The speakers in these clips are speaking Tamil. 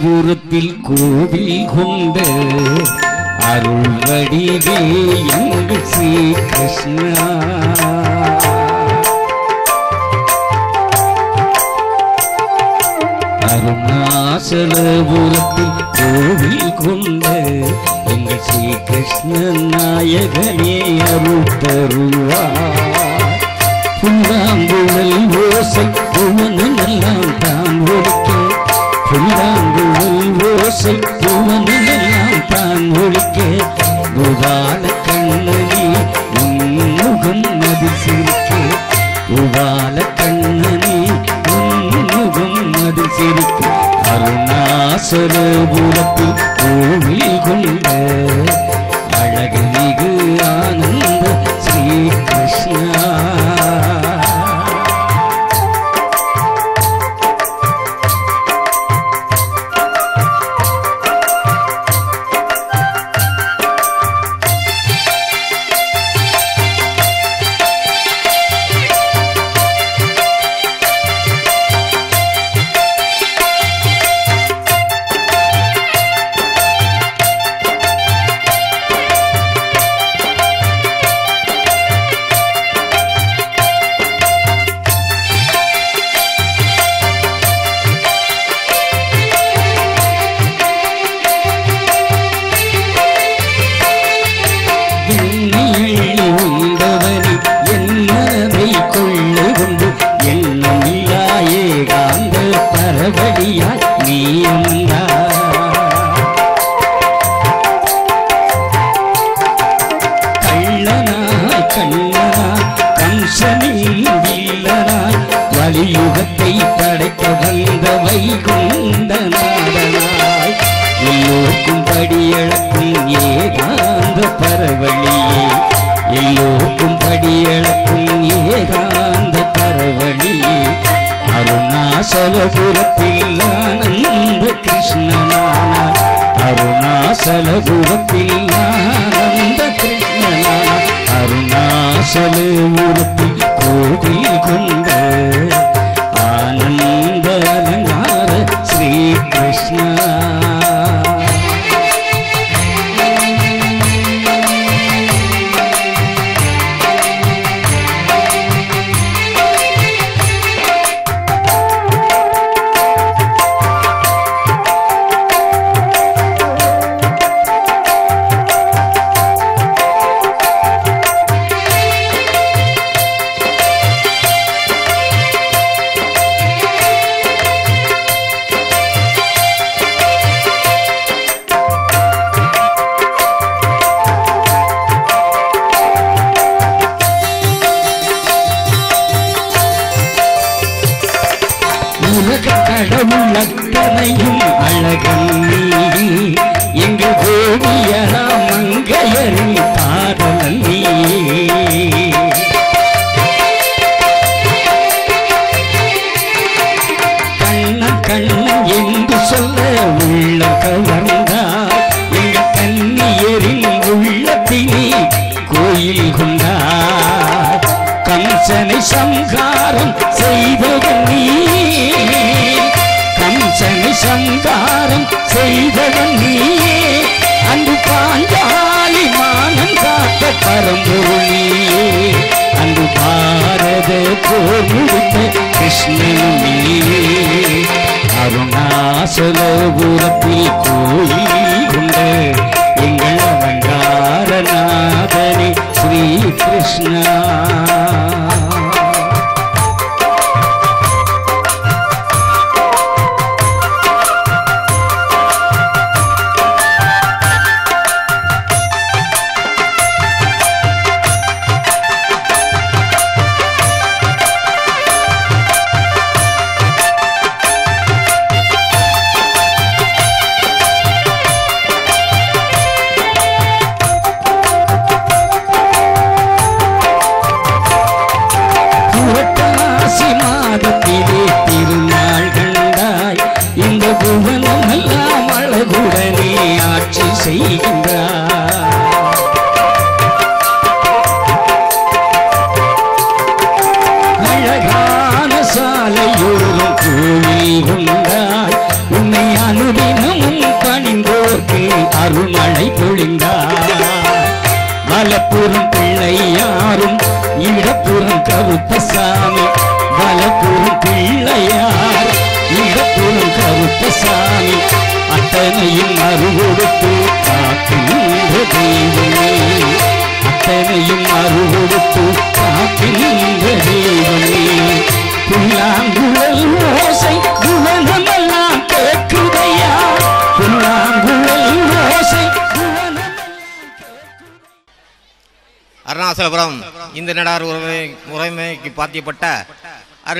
அருணாசலபுரத்தில்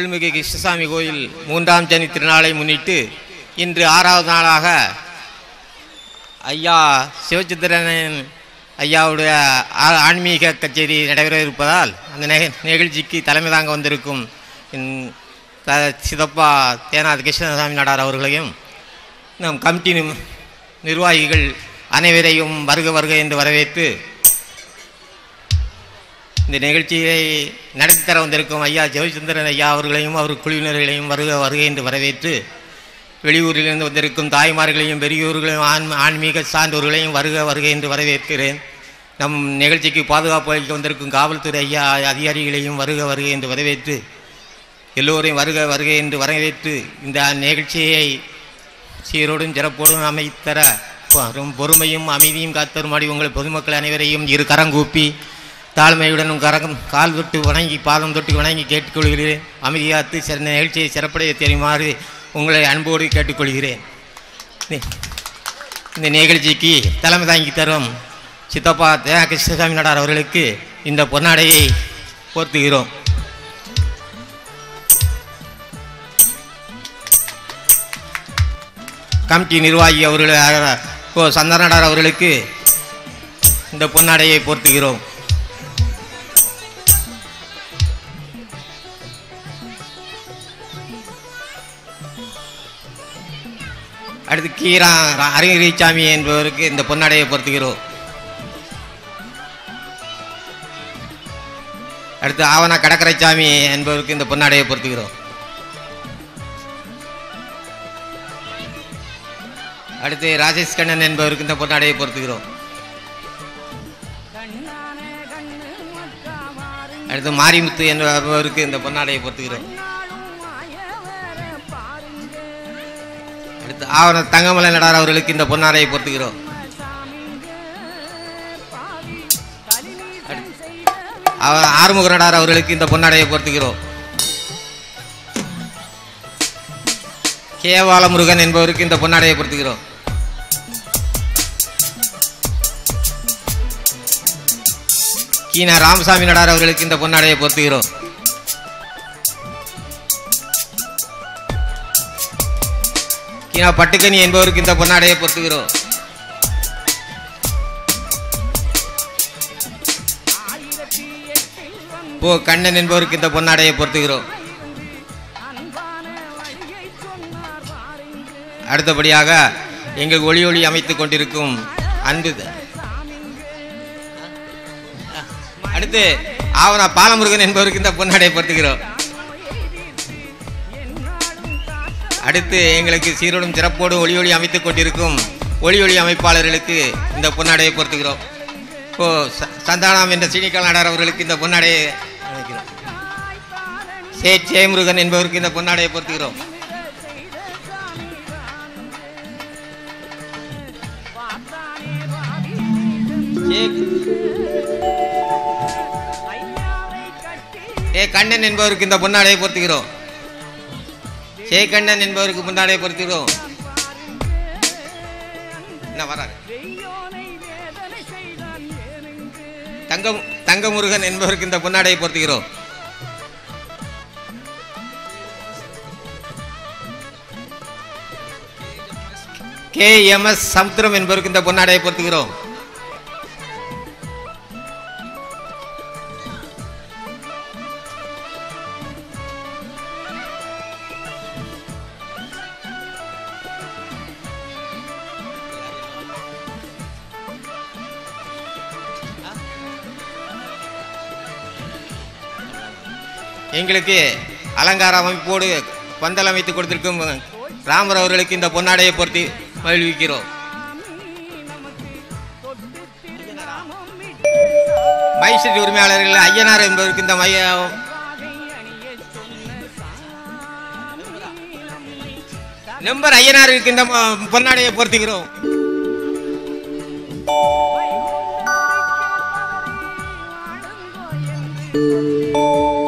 அருள்மிகு கிருஷ்ணசாமி கோயில் மூன்றாம் ஜனி திருநாளை முன்னிட்டு இன்று ஆறாவது நாளாக ஐயா சிவச்சித்திரன் ஐயாவுடைய ஆன்மீக கச்சேரி நடைபெற இருப்பதால் அந்த நிகழ்ச்சிக்கு தலைமை தாங்க வந்திருக்கும் சிதப்பா தேனாத் கிருஷ்ணசாமி நடார் அவர்களையும் நம் கமிட்டி நிர்வாகிகள் அனைவரையும் வருக வருக என்று வரவேற்று இந்த நிகழ்ச்சியை நடத்தி தர வந்திருக்கும் ஐயா ஜெயச்சந்திரன் ஐயா அவர்களையும் அவர் குழுவினர்களையும் வருக வருகை என்று வரவேற்று வெளியூரிலிருந்து வந்திருக்கும் தாய்மார்களையும் பெரியோர்களையும் ஆன் ஆன்மீக சான்றோர்களையும் வருக வருகை என்று வரவேற்கிறேன். நம் நிகழ்ச்சிக்கு பாதுகாப்பு அளிக்க வந்திருக்கும் காவல்துறை ஐயா அதிகாரிகளையும் வருக வருக என்று வரவேற்று எல்லோரையும் வருக வருகை என்று வரவேற்று இந்த நிகழ்ச்சியை சீரோடும் சிறப்போடும் அமைத்தர பொறுமையும் அமைதியும் காத்தருமாடி உங்கள் பொதுமக்கள் அனைவரையும் இரு கரங்கூப்பி தாழ்மையுடனும் கரகம் கால் தொட்டு வணங்கி பாதம் தொட்டு வணங்கி கேட்டுக்கொள்கிறேன் அமைதியாத்து சிறந்த நிகழ்ச்சியை சிறப்படைய தெரியுமாறு உங்களை அன்போடு கேட்டுக்கொள்கிறேன். இந்த- நிகழ்ச்சிக்கு தலைமை தாங்கி தரும் சித்தப்பா தேவ கிருஷ்ணசாமி நடார் அவர்களுக்கு இந்த பொன்னாடையை போர்த்துகிறோம் கமிட்டி நிர்வாகி அவர்கள் சந்தன சந்தனடார் அவர்களுக்கு இந்த பொன்னாடையை போர்த்துகிறோம் அடுத்து கீரா அருகிரிசாமி என்பவருக்கு இந்த பொன்னாடையை பொருத்துகிறோம். அடுத்து ஆவண கடற்கரைச்சாமி என்பவருக்கு இந்த பொன்னாடையை பொருத்துகிறோம். அடுத்து ராஜேஷ் கண்ணன் என்பவருக்கு இந்த பொன்னாடையை பொருத்துகிறோம். அடுத்து மாரிமுத்து என்பவருக்கு இந்த பொன்னாடையை பொருத்துகிறோம். அடுத்து ஆவண தங்கமலை நடார் அவர்களுக்கு இந்த பொன்னாடையை பொருத்துகிறோம். அவர் ஆறுமுக நடார் அவர்களுக்கு இந்த பொன்னாடையை பொருத்துகிறோம். கேவால முருகன் என்பவருக்கு இந்த பொன்னாடையை பொருத்துகிறோம். கீனா ராமசாமி நடார் அவர்களுக்கு இந்த பொன்னாடையை பொருத்துகிறோம். கீனா பட்டுக்கனி என்பவருக்கு இந்த பொன்னாடையை பொறுத்துகிறோம் போ கண்ணன் என்பவருக்கு இந்த பொன்னாடையை பொறுத்துகிறோம் அடுத்தபடியாக எங்கள் ஒளி ஒளி அமைத்துக் கொண்டிருக்கும் அன்பு அடுத்து ஆவணா பாலமுருகன் என்பவருக்கு இந்த பொன்னாடையை பொறுத்துகிறோம் அடுத்து எங்களுக்கு சீரோடும் சிறப்போடு ஒளி ஒளி அமைத்துக் கொண்டிருக்கும் ஒளி ஒளி அமைப்பாளர்களுக்கு இந்த பொன்னாடையை பொறுத்துகிறோம் ஓ ச- சந்தானம் என்ற சீனிக்கால் நாடார் அவர்களுக்கு இந்த பொன்னாடையை சே ஜெயமுருகன் என்பவருக்கு இந்த பொன்னாடையை பொறுத்துகிறோம் ஏ கண்ணன் என்பவருக்கு இந்த பொன்னாடையை பொறுத்துகிறோம் சே கண்ணன் என்பவருக்கு பொன்னாடையை பொருத்துகிறோம் என்ன வராரு தங்கம் தங்கமுருகன் என்பவருக்கு இந்த பொன்னாடையை பொறுத்துகிறோம் கே எம் எஸ் சமுத்திரம் என்பவருக்கு இந்த பொன்னாடையை பொறுத்துகிறோம் எங்களுக்கு அலங்கார அமைப்போடு பந்தல் அமைத்து கொடுத்திருக்கும் ராமர் அவர்களுக்கு இந்த பொன்னாடையை பொருத்தி மகிழ்விக்கிறோம் மைஸ்ட்ரீட் உரிமையாளர்கள் ஐயனார் என்பதற்கு இந்த மைய நம்பர் ஐயனாருக்கு இந்த பொன்னாடையை பொருத்துகிறோம் Thank you.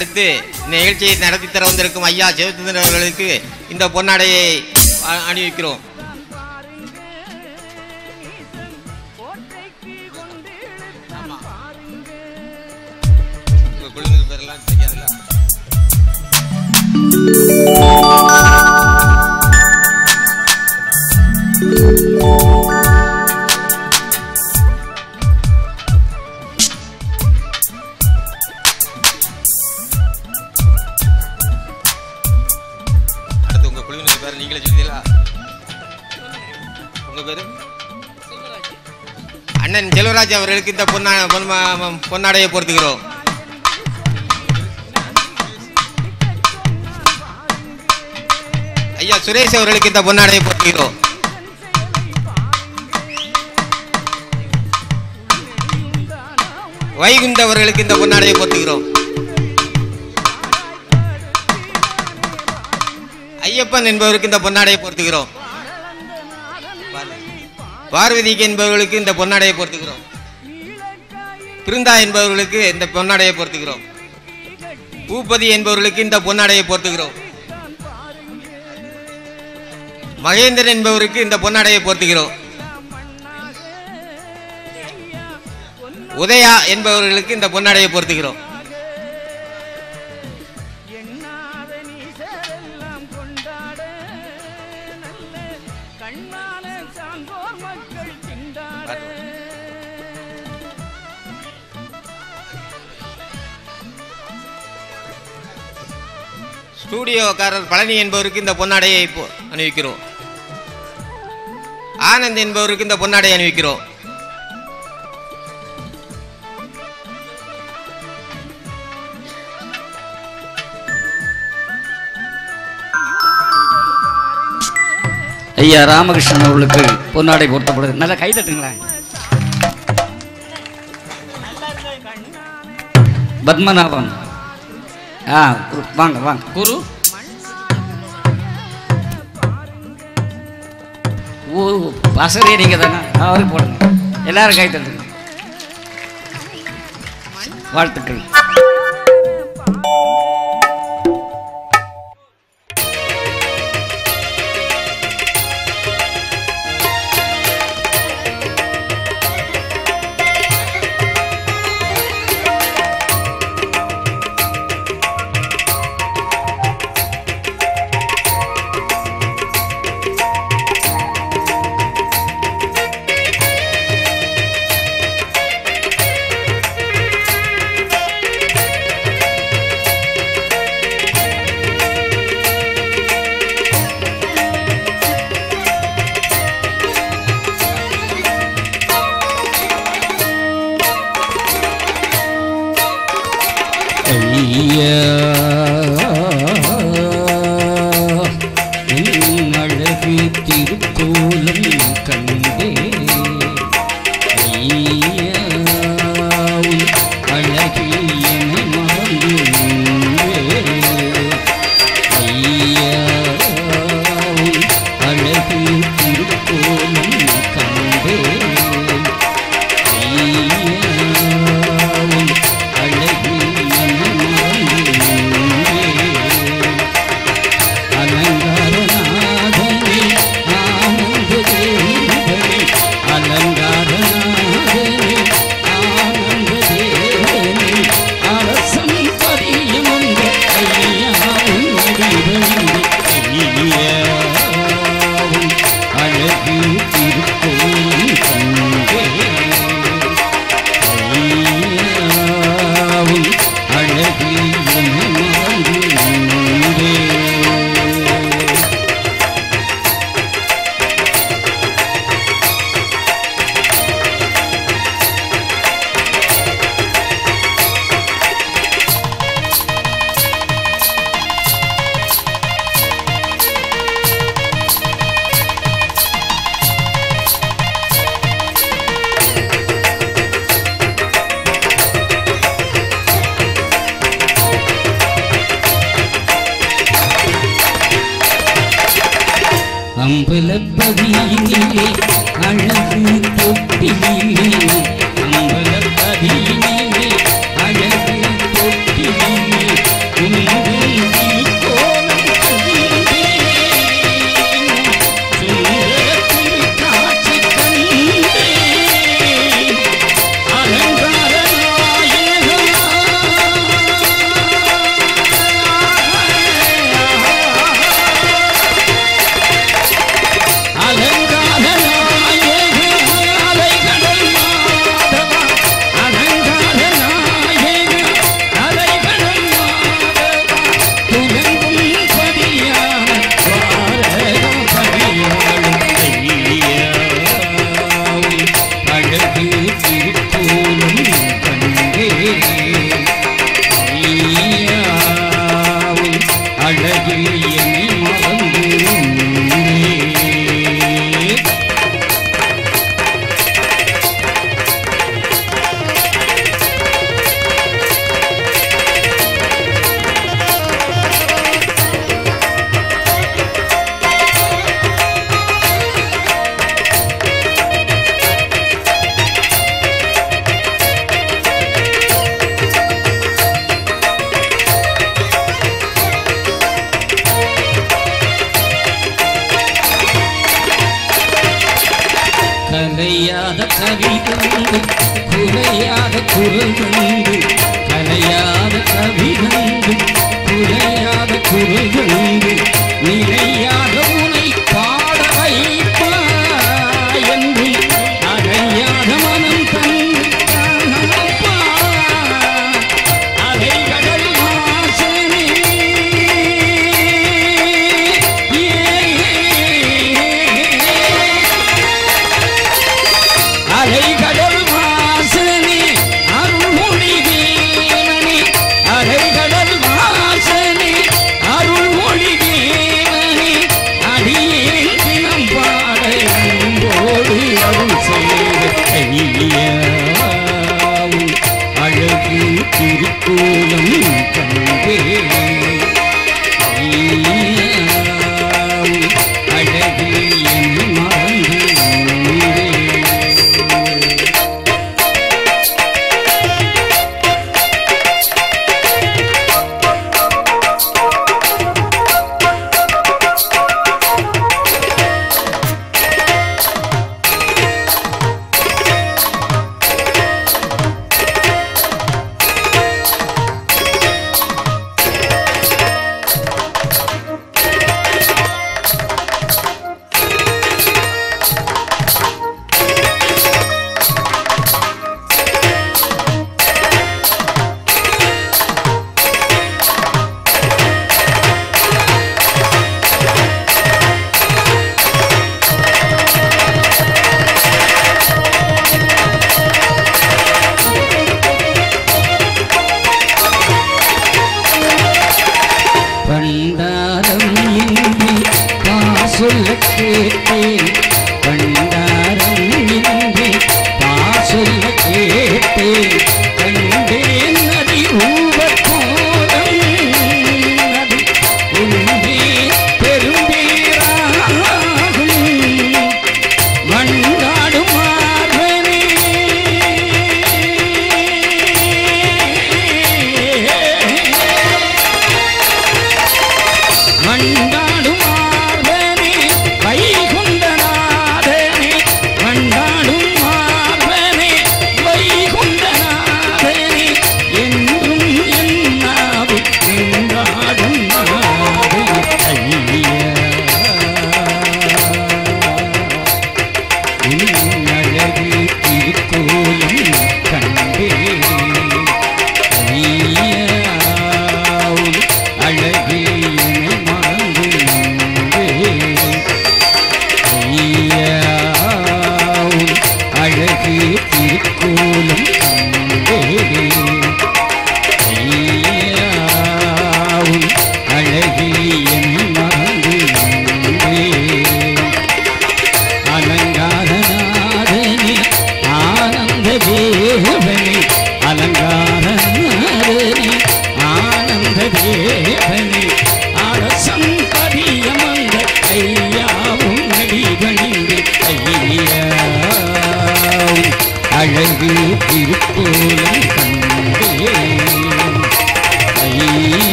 அடுத்து இந்த நிகழ்ச்சியை நடத்தி தர வந்திருக்கும் ஐயா சிவச்சந்திரன் அவர்களுக்கு இந்த பொன்னாடையை அணிவிக்கிறோம். உங்க குழுவினர் பேரெல்லாம் தெரியாதுல்ல? அண்ணன் அவர்களுக்கு இந்த பொன்னா பொன்னாடையை பொறுத்துகிறோம் ஐயா சுரேஷ் அவர்களுக்கு இந்த பொன்னாடையை பொறுத்துகிறோம் வைகுந்த அவர்களுக்கு இந்த பொன்னாடையை பொறுத்துகிறோம் ஐயப்பன் என்பவருக்கு இந்த பொன்னாடையை பொறுத்துகிறோம் பார்வதிக்கு என்பவர்களுக்கு இந்த பொன்னாடையை பொறுத்துக்கிறோம் பிருந்தா என்பவர்களுக்கு இந்த பொன்னாடையை பொறுத்துகிறோம் பூபதி என்பவர்களுக்கு இந்த பொன்னாடையை பொறுத்துகிறோம் மகேந்திரன் என்பவருக்கு இந்த பொன்னாடையை பொறுத்துகிறோம் உதயா என்பவர்களுக்கு இந்த பொன்னாடையை பொறுத்துகிறோம் ஸ்டூடியோக்காரர் பழனி என்பவருக்கு இந்த பொன்னாடையை இப்போ அணிவிக்கிறோம். ஆனந்த் என்பவருக்கு இந்த பொன்னாடை அணிவிக்கிறோம். ஐயா ராமகிருஷ்ணன் அவர்களுக்கு பொன்னாடை பொருத்தப்படுது நல்லா கை தட்டுங்களேன். பத்மநாபன் ஆ குரு, வாங்க வாங்க. குரு? ஓ ஆசிரியை நீங்க தானே? அவருக்கு போடுங்க. எல்லாரும் கை தட்டுங்க. வாழ்த்துக்கள்.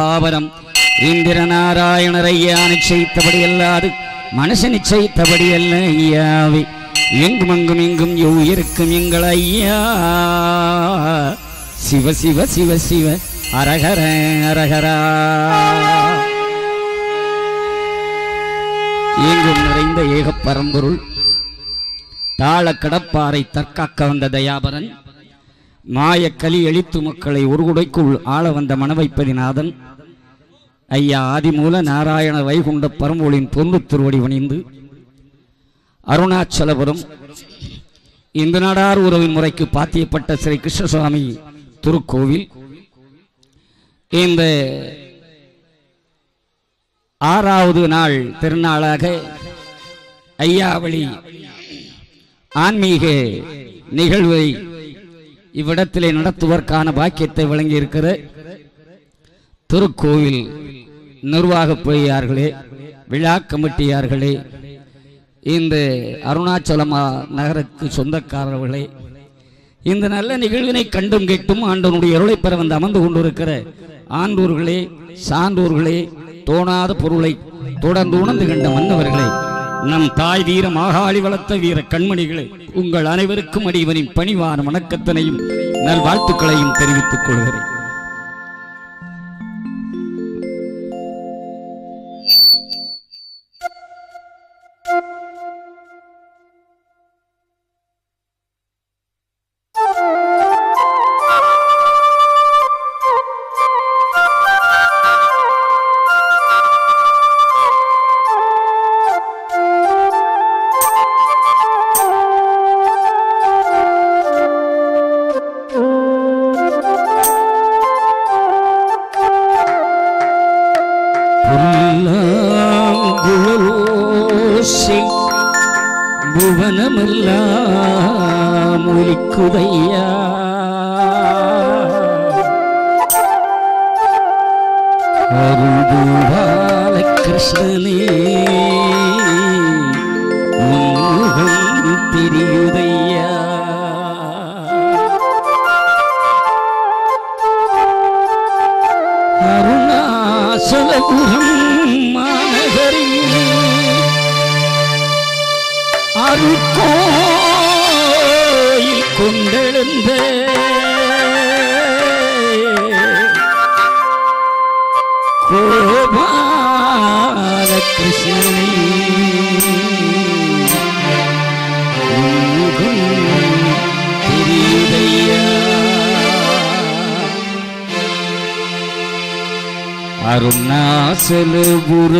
திட்டித்த மகாபரம் இந்திர நாராயணரையா நிச்சயித்தபடி அல்லாது மனுஷ நிச்சயித்தபடி அல்ல ஐயாவே எங்கும் அங்கும் எங்கும் யோ இருக்கும் எங்கள் ஐயா. சிவ சிவ சிவ சிவ அரகர அரகரா எங்கும் நிறைந்த ஏக பரம்பொருள் தாள கடப்பாறை தற்காக்க வந்த தயாபரன் மாயக்கலி எழித்து மக்களை ஒரு குடைக்குள் ஆள வந்த மனவைப்பதிநாதன் ஐயா ஆதிமூல நாராயண வைகுண்ட பரம்பொழின் பொந்து திருவடி வணிந்து அருணாச்சலபுரம் இந்த நாடார் உறவின் முறைக்கு பாத்தியப்பட்ட ஸ்ரீ கிருஷ்ணசுவாமி திருக்கோவில். இந்த ஆறாவது நாள் திருநாளாக ஐயாவளி ஆன்மீக நிகழ்வை இவ்விடத்திலே நடத்துவதற்கான பாக்கியத்தை வழங்கியிருக்கிற திருக்கோவில். நிர்வாக பொய்யார்களே விழா கமிட்டியார்களே இந்த அருணாச்சலமா நகருக்கு சொந்தக்காரர்களே இந்த நல்ல நிகழ்வினை கண்டும் கேட்டும் ஆண்டவனுடைய அருளை பெற வந்து அமர்ந்து கொண்டிருக்கிற ஆண்டூர்களே சான்றோர்களே தோணாத பொருளை தொடர்ந்து உணர்ந்து கண்ட மன்னவர்களே நம் தாய் வீர மாகாளி வளர்த்த வீர கண்மணிகளே உங்கள் அனைவருக்கும் அடிவனின் பணிவான வணக்கத்தினையும் நல்வாழ்த்துக்களையும் தெரிவித்துக் கொள்கிறேன். മനമെല്ലാം ഒലിക്കുകയ്യാ அருணாசலபுரத்தில்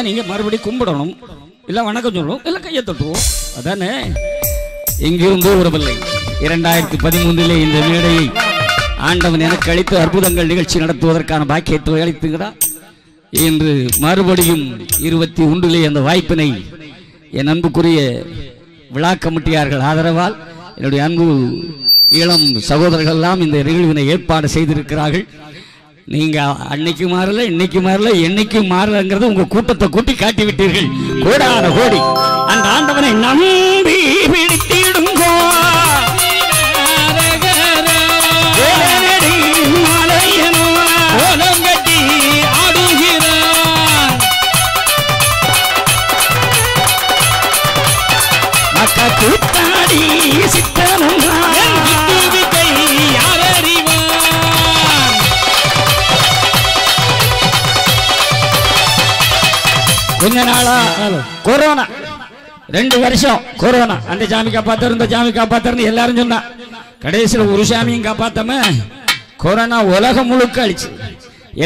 தான் நீங்கள் மறுபடியும் கும்பிடணும். இல்லை வணக்கம் சொல்லணும் இல்லை கையை தட்டுவோம் அதானே? எங்கிருந்தோ உறவில்லை. இரண்டாயிரத்தி பதிமூன்றிலே இந்த மேடையை ஆண்டவன் எனக்கு அளித்து அற்புதங்கள் நிகழ்ச்சி நடத்துவதற்கான பாக்கியத்தை அளித்துகிறார் இன்று மறுபடியும் இருபத்தி ஒன்றிலே அந்த வாய்ப்பினை என் அன்புக்குரிய விழா கமிட்டியார்கள் ஆதரவால் என்னுடைய அன்பு இளம் சகோதரர்கள் எல்லாம் இந்த நிகழ்வினை ஏற்பாடு செய்திருக்கிறார்கள். நீங்க அன்னைக்கு மாறல இன்னைக்கு மாறல என்னைக்கு மாறலங்கிறது உங்க கூட்டத்தை கூட்டி காட்டி விட்டீர்கள். கோடான கோடி. அந்த ஆண்டவனை நம்பி பிடித்திடுங்கோ சித்தனும் கொஞ்ச நாளா கொரோனா. ரெண்டு வருஷம் கொரோனா. அந்த சாமி காப்பாத்தர் இந்த சாமி காப்பாத்தர்னு எல்லாரும் சொன்னா. கடைசியில் ஒரு சாமியும் காப்பாத்தாம கொரோனா உலகம் முழுக்க அழிச்சு.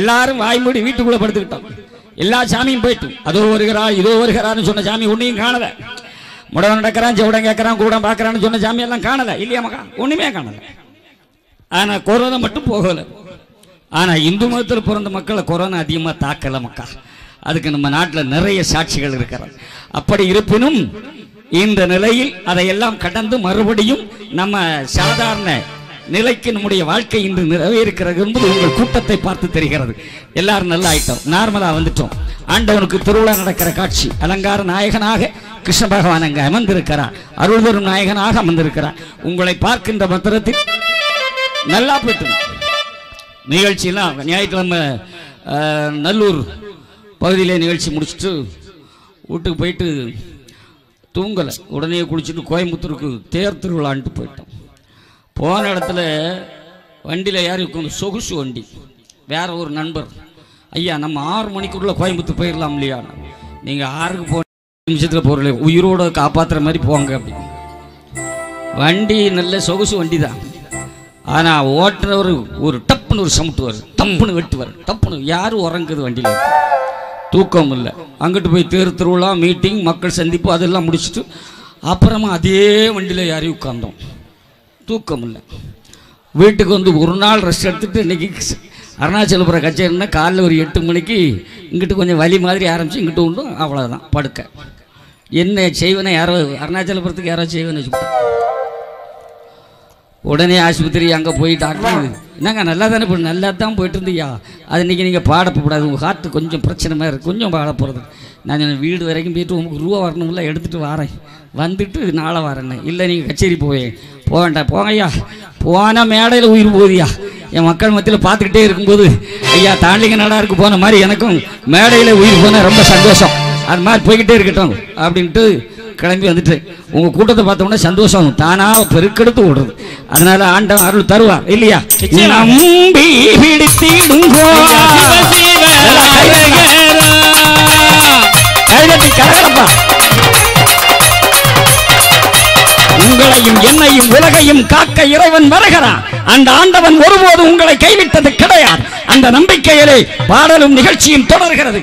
எல்லாரும் வாய் மூடி வீட்டுக்குள்ள படுத்துக்கிட்டோம். எல்லா சாமியும் போயிட்டு அதோ வருகிறா இதோ வருகிறான்னு சொன்ன சாமி ஒன்னையும் காணல. முடவன் நடக்கிறான் செவடம் கேட்கறான் கூட பார்க்கறான்னு சொன்ன சாமி எல்லாம் காணல. இல்லையா மகா? ஒண்ணுமே காணல. ஆனா கொரோனா மட்டும் போகல. ஆனா இந்து மதத்தில் பிறந்த மக்களை கொரோனா அதிகமா தாக்கல மக்கா அதுக்கு நம்ம நாட்டில் நிறைய சாட்சிகள் இருக்கிறது. அப்படி இருப்பினும் இந்த நிலையில் அதையெல்லாம் கடந்து மறுபடியும் நம்ம சாதாரண நிலைக்கு நம்முடைய வாழ்க்கை இன்று நிறைவேறுகிறது என்பது உங்கள் கூட்டத்தை பார்த்து தெரிகிறது. எல்லாரும் நல்லா ஆயிட்டோம். நார்மலாக வந்துட்டோம். ஆண்டவனுக்கு திருவிழா நடக்கிற காட்சி. அலங்கார நாயகனாக கிருஷ்ண பகவான் அங்கே அமர்ந்திருக்கிறார். அருள் தரும் நாயகனாக அமர்ந்திருக்கிறார். உங்களை பார்க்கின்ற மந்திரத்தில் நல்லா போயிட்டு நிகழ்ச்சியெல்லாம் ஞாயிற்றுக்கிழமை நல்லூர் பகுதியிலே நிகழ்ச்சி முடிச்சுட்டு வீட்டுக்கு போயிட்டு தூங்கலை. உடனே குளிச்சுட்டு கோயம்புத்தூருக்கு தேர் திருவிழான்ட்டு போயிட்டோம். போன இடத்துல வண்டியில் யார் உட்காந்து சொகுசு வண்டி. வேற ஒரு நண்பர் ஐயா நம்ம ஆறு மணிக்குள்ளே கோயம்புத்தூர் போயிடலாம் இல்லையா? நீங்கள் ஆறுக்கு போன நிமிஷத்தில் போகிறல உயிரோட காப்பாற்றுற மாதிரி போங்க அப்படி வண்டி நல்ல சொகுசு வண்டி தான் ஆனால் ஓட்டுறவர் ஒரு டப்புன்னு ஒரு சமுட்டுவார் டப்புன்னு வெட்டுவார் டப்புன்னு யாரும் உறங்குது வண்டியில்? தூக்கம் இல்லை அங்கிட்டு போய் தேர் திருவிழா மீட்டிங் மக்கள் சந்திப்பு அதெல்லாம் முடிச்சுட்டு அப்புறமா அதே வண்டியில் ஏறி உட்காந்தோம் தூக்கம் இல்லை வீட்டுக்கு வந்து ஒரு நாள் ரெஸ்ட் எடுத்துகிட்டு இன்னைக்கு ஸ்- அருணாச்சலபுரம் கச்சேரினா காலைல ஒரு எட்டு மணிக்கு இங்கிட்டு கொஞ்சம் வலி மாதிரி ஆரம்பிச்சு இங்கிட்டு உண்டும் அவ்வளோதான் படுக்க. என்ன செய்வனை யாரோ அருணாச்சலபுரத்துக்கு யாரோ செய்வேன்னு வச்சுக்கிட்டோம் உடனே ஆஸ்பத்திரி அங்கே போய் டாக்டர் என்னங்க நல்லா தானே இப்போ நல்லா தான் போயிட்டு இருந்தியா அது இன்றைக்கி நீங்கள் பாடப்படாது உங்கள் ஹார்ட்டு கொஞ்சம் பிரச்சனை மாதிரி கொஞ்சம் பாட போகிறது நான் வீடு வரைக்கும் போயிட்டு உங்களுக்கு ரூபா வரணும்ல எடுத்துகிட்டு வரேன். வந்துட்டு நாளை வரேன்னு இல்லை நீங்கள் கச்சேரி போவேன். போக வேண்டாம். போங்கய்யா போனால் மேடையில் உயிர் போகுதியா என் மக்கள் மத்தியில் பார்த்துக்கிட்டே இருக்கும்போது ஐயா தாண்டிங்க நல்லா இருக்கு. போன மாதிரி எனக்கும் மேடையில் உயிர் போனால் ரொம்ப சந்தோஷம். அது மாதிரி போய்கிட்டே இருக்கட்டும். அப்படின்ட்டு கிளம்பி வந்துட்டேன். உங்கள் கூட்டத்தை பார்த்தோம்னா சந்தோஷம். தானாக பெருக்கெடுத்து ஓடுறது. அதனால ஆண்டவன் அருள் தருவா இல்லையா? உங்களையும் என்னையும் உலகையும் காக்க இறைவன் வருகிறான். அந்த ஆண்டவன் ஒருபோது உங்களை கைவிட்டது கிடையாது. அந்த நம்பிக்கையிலே பாடலும் நிகழ்ச்சியும் தொடர்கிறது.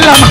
la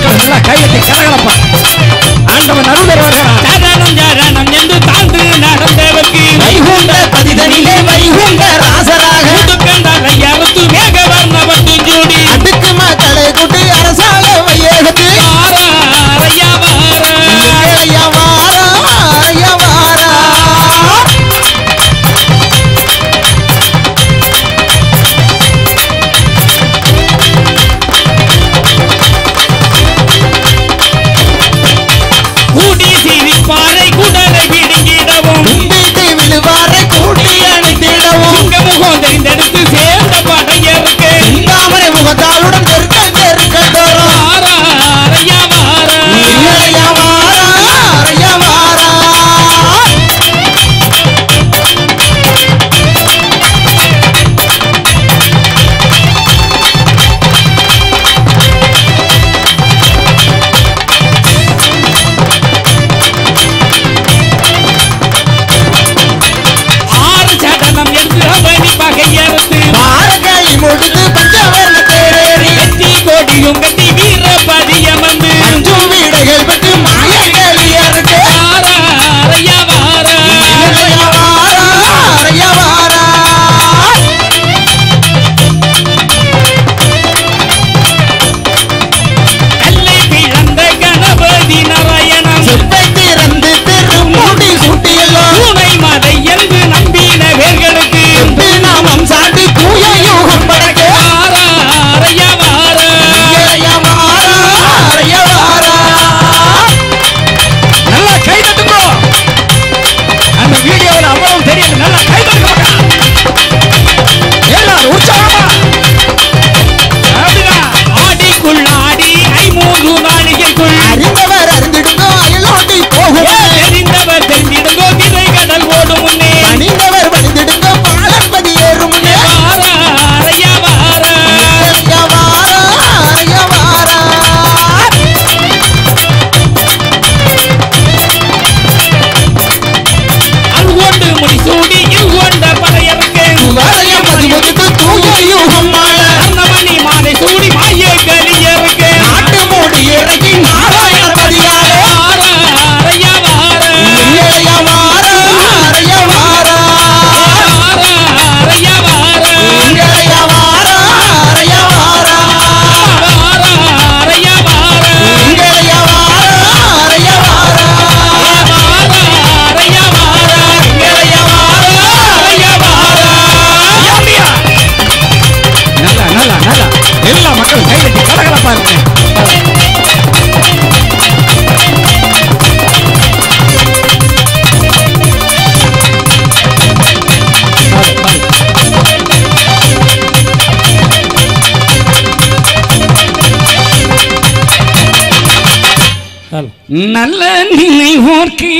நல்ல நினைவோர்க்கு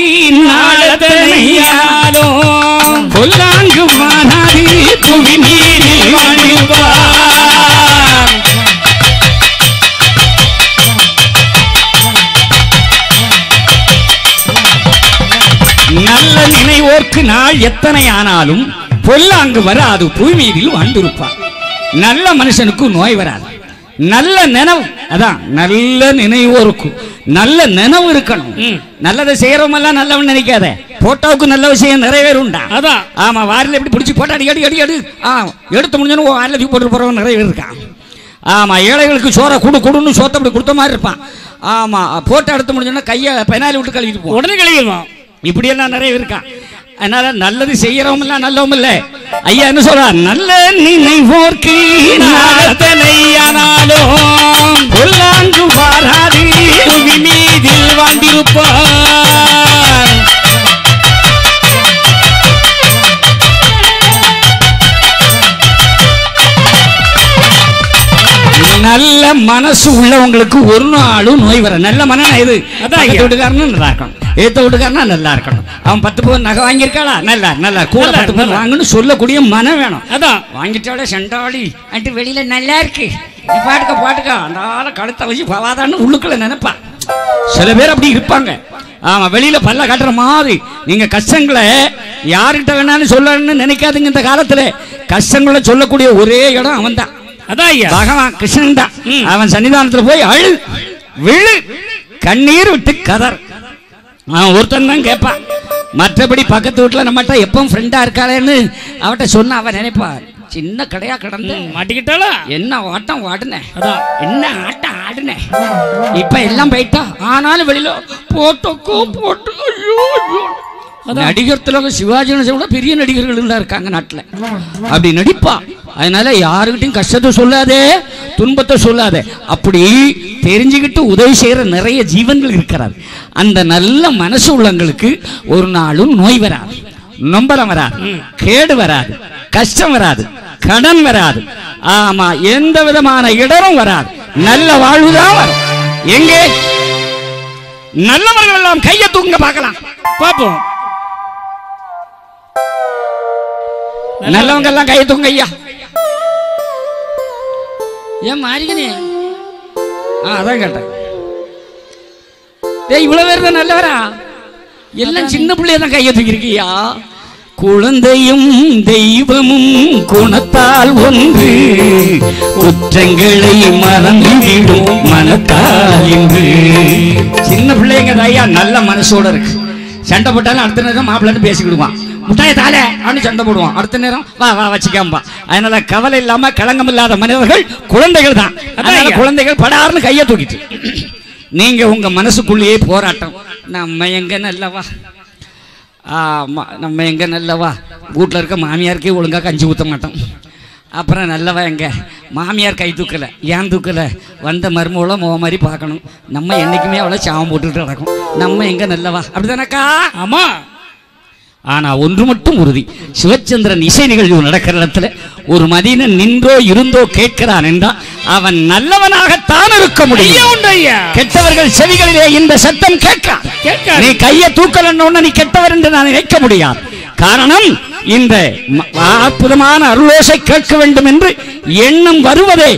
நாளத்தனையாலோ பொல்லாங்கு வானாதி புவி நீரில் வாழ்வார். நல்ல நினைவோர்க்கு நாள் எத்தனை ஆனாலும் பொல்லாங்கு வராது பூமியில் வாழ்ந்திருப்பார். நல்ல மனுஷனுக்கு நோய் வராது. நல்ல நினைவு அதான் நல்ல நினைவோருக்கும் நல்ல நினைவு இருக்கணும். நல்லதை செய்யறவமெல்லாம் நல்லவன் நினைக்காத. போட்டோவுக்கு நல்ல விஷயம் நிறைவேறும்டா. அதான் ஆமா வாரில் எப்படி பிடிச்சி போட்டு அடி அடி அடி அடி ஆ எடுத்து முடிஞ்சோன்னு வாரில் தூக்கி போட்டு போறவன் நிறைய பேர் இருக்கான் ஆமா ஏழைகளுக்கு சோறை குடு குடுன்னு சோத்தை அப்படி கொடுத்த மாதிரி இருப்பான். ஆமா போட்டோ எடுத்து முடிஞ்சோன்னா கையை பெனாலி விட்டு கழுவிட்டு போவான். உடனே கழிவிடுவான். இப்படியெல்லாம் நிறைய பேர் இருக்கான் அதனால நல்லது செய்யறவங்க எல்லாம் நல்லவங்க இல்ல ஐயா என்ன சொல்றா நல்ல நினைவோர்க்கு நல்ல மனசு உள்ளவங்களுக்கு ஒரு நாளும் நோய் வர நல்ல மனம் இது. அதான். வீட்டுக்காரனும் நல்லா இருக்கணும் ஏத்த வீட்டுக்காரனா நல்லா இருக்கணும் அவன் பத்து பவுன் நகை வாங்கியிருக்காளா? நல்லா நல்லா. கூட பத்து பவுன். வாங்கன்னு சொல்லக்கூடிய மனம் வேணும். அதான். வாங்கிட்டாலே செண்டாளி. அன்ட்டு வெளியில நல்லா இருக்கு. பாட்டுக்க பாட்டுக்க. அந்த ஆளை கழுத்தை வச்சு பவாதான்னு உள்ளுக்குள்ள நினைப்பா. சில பேர் அப்படி இருப்பாங்க. ஆமா வெளியில பல்ல காட்டுற மாதிரி. நீங்க கஷ்டங்களை யார்கிட்ட வேணாலும் சொல்லணும்னு நினைக்காதீங்க இந்த காலத்துல. கஷ்டங்களை சொல்லக்கூடிய ஒரே இடம் அவன் தான் அதான் ஐயா. பகவான் கிருஷ்ணன் தான். அவன் சன்னிதானத்துல போய் அழு விழு கண்ணீர் விட்டு கதர். அவன் ஒருத்தன் தான் கேட்பான். மற்றபடி பக்கத்து வீட்டுல நம்மகிட்ட எப்பவும் ஃப்ரெண்டா இருக்காளேன்னு அவட்ட சொன்னா அவன் நினைப்பா சின்ன கடையா கிடந்து. மாட்டிக்கிட்டாளா? என்ன ஆட்டம் ஆடுனேன் என்ன ஆட்டம் ஆடுனேன் இப்ப எல்லாம் போயிட்டா? ஆனாலும் வெளியில போட்டோக்கோ போட்டு ஐயோ ஐயோ. நடிகர் திலகம் சிவாஜி விட பெரிய நடிகர்கள் எல்லாம் இருக்காங்க நாட்டுல. அப்படி நடிப்பா. அதனால யாருக்கிட்டையும் கஷ்டத்தை சொல்லாதே துன்பத்தை சொல்லாதே. அப்படி தெரிஞ்சுக்கிட்டு உதவி செய்யற நிறைய ஜீவன்கள் இருக்கிறார். அந்த நல்ல மனசு உள்ளங்களுக்கு ஒரு நாளும் நோய் வராது. நம்பரம் வராது. கேடு வராது. கஷ்டம் வராது. கடன் வராது. ஆமா எந்த விதமான இடரும் வராது. நல்ல வாழ்வுதான் வரும். எங்கே? நல்லவர்கள் எல்லாம் கையை தூங்க பார்க்கலாம். பார்ப்போம். நல்லவங்க எல்லாம் கையை தூங்க ஐயா. ஏன் மாறிக்கனே? ஆ அதான் கேட்டேன். டேய் இவ்வளவு பேர் தான் நல்லவரா? எல்லாம் சின்ன பிள்ளைய தான் கையை தூக்கிருக்கியா குழந்தையும் தெய்வமும் குணத்தால் ஒன்று. குற்றங்களை மறந்துவிடும் மனத்தால் என்று சின்ன பிள்ளைங்க ஐயா நல்ல மனசோட இருக்கு. சண்டை போட்டாலும் அடுத்த நேரம் மாப்பிள்ளன்னு பேசிக்கிடுவான். முட்டாய தாலே அப்படின்னு சண்டை போடுவான். அடுத்த நேரம் வா வா வச்சுக்காம்பா அதனால கவலை இல்லாம களங்கம் இல்லாத மனிதர்கள் குழந்தைகள் தான். குழந்தைகள் படார்னு கையை தூக்கிட்டு. நீங்க உங்க மனசுக்குள்ளேயே போராட்டம். நம்ம எங்க நல்லவா? ஆமா நம்ம எங்க நல்லவா? வீட்டில் இருக்க மாமியாருக்கே ஒழுங்கா கஞ்சி ஊற்ற மாட்டோம். அப்புறம் நல்லவா எங்க? மாமியார் கை தூக்கலை. ஏன் தூக்கலை? வந்த மருமகளை முக மாதிரி பார்க்கணும். நம்ம என்னைக்குமே அவளை சாவம் போட்டுட்டு நடக்கும் நம்ம எங்க நல்லவா? அப்படிதானக்கா? ஆமா. ஆனா ஒன்று மட்டும் உறுதி. சிவச்சந்திரன் இசை நிகழ்வு நடக்கிற இடத்துல ஒரு மதியனன் நின்றோ இருந்தோ கேட்கிறான் என்றால் அவன் நல்லவனாகத்தான் இருக்க முடியும். கெட்டவர்கள் செவிகளிலே இந்த சத்தம் கேட்காது. நீ கையை தூக்கலன்னு நீ கெட்டவர் என்று நான் நினைக்க முடியாது. காரணம் இந்த அற்புதமான அருளோசை கேட்க வேண்டும் என்று எண்ணம் வருவதே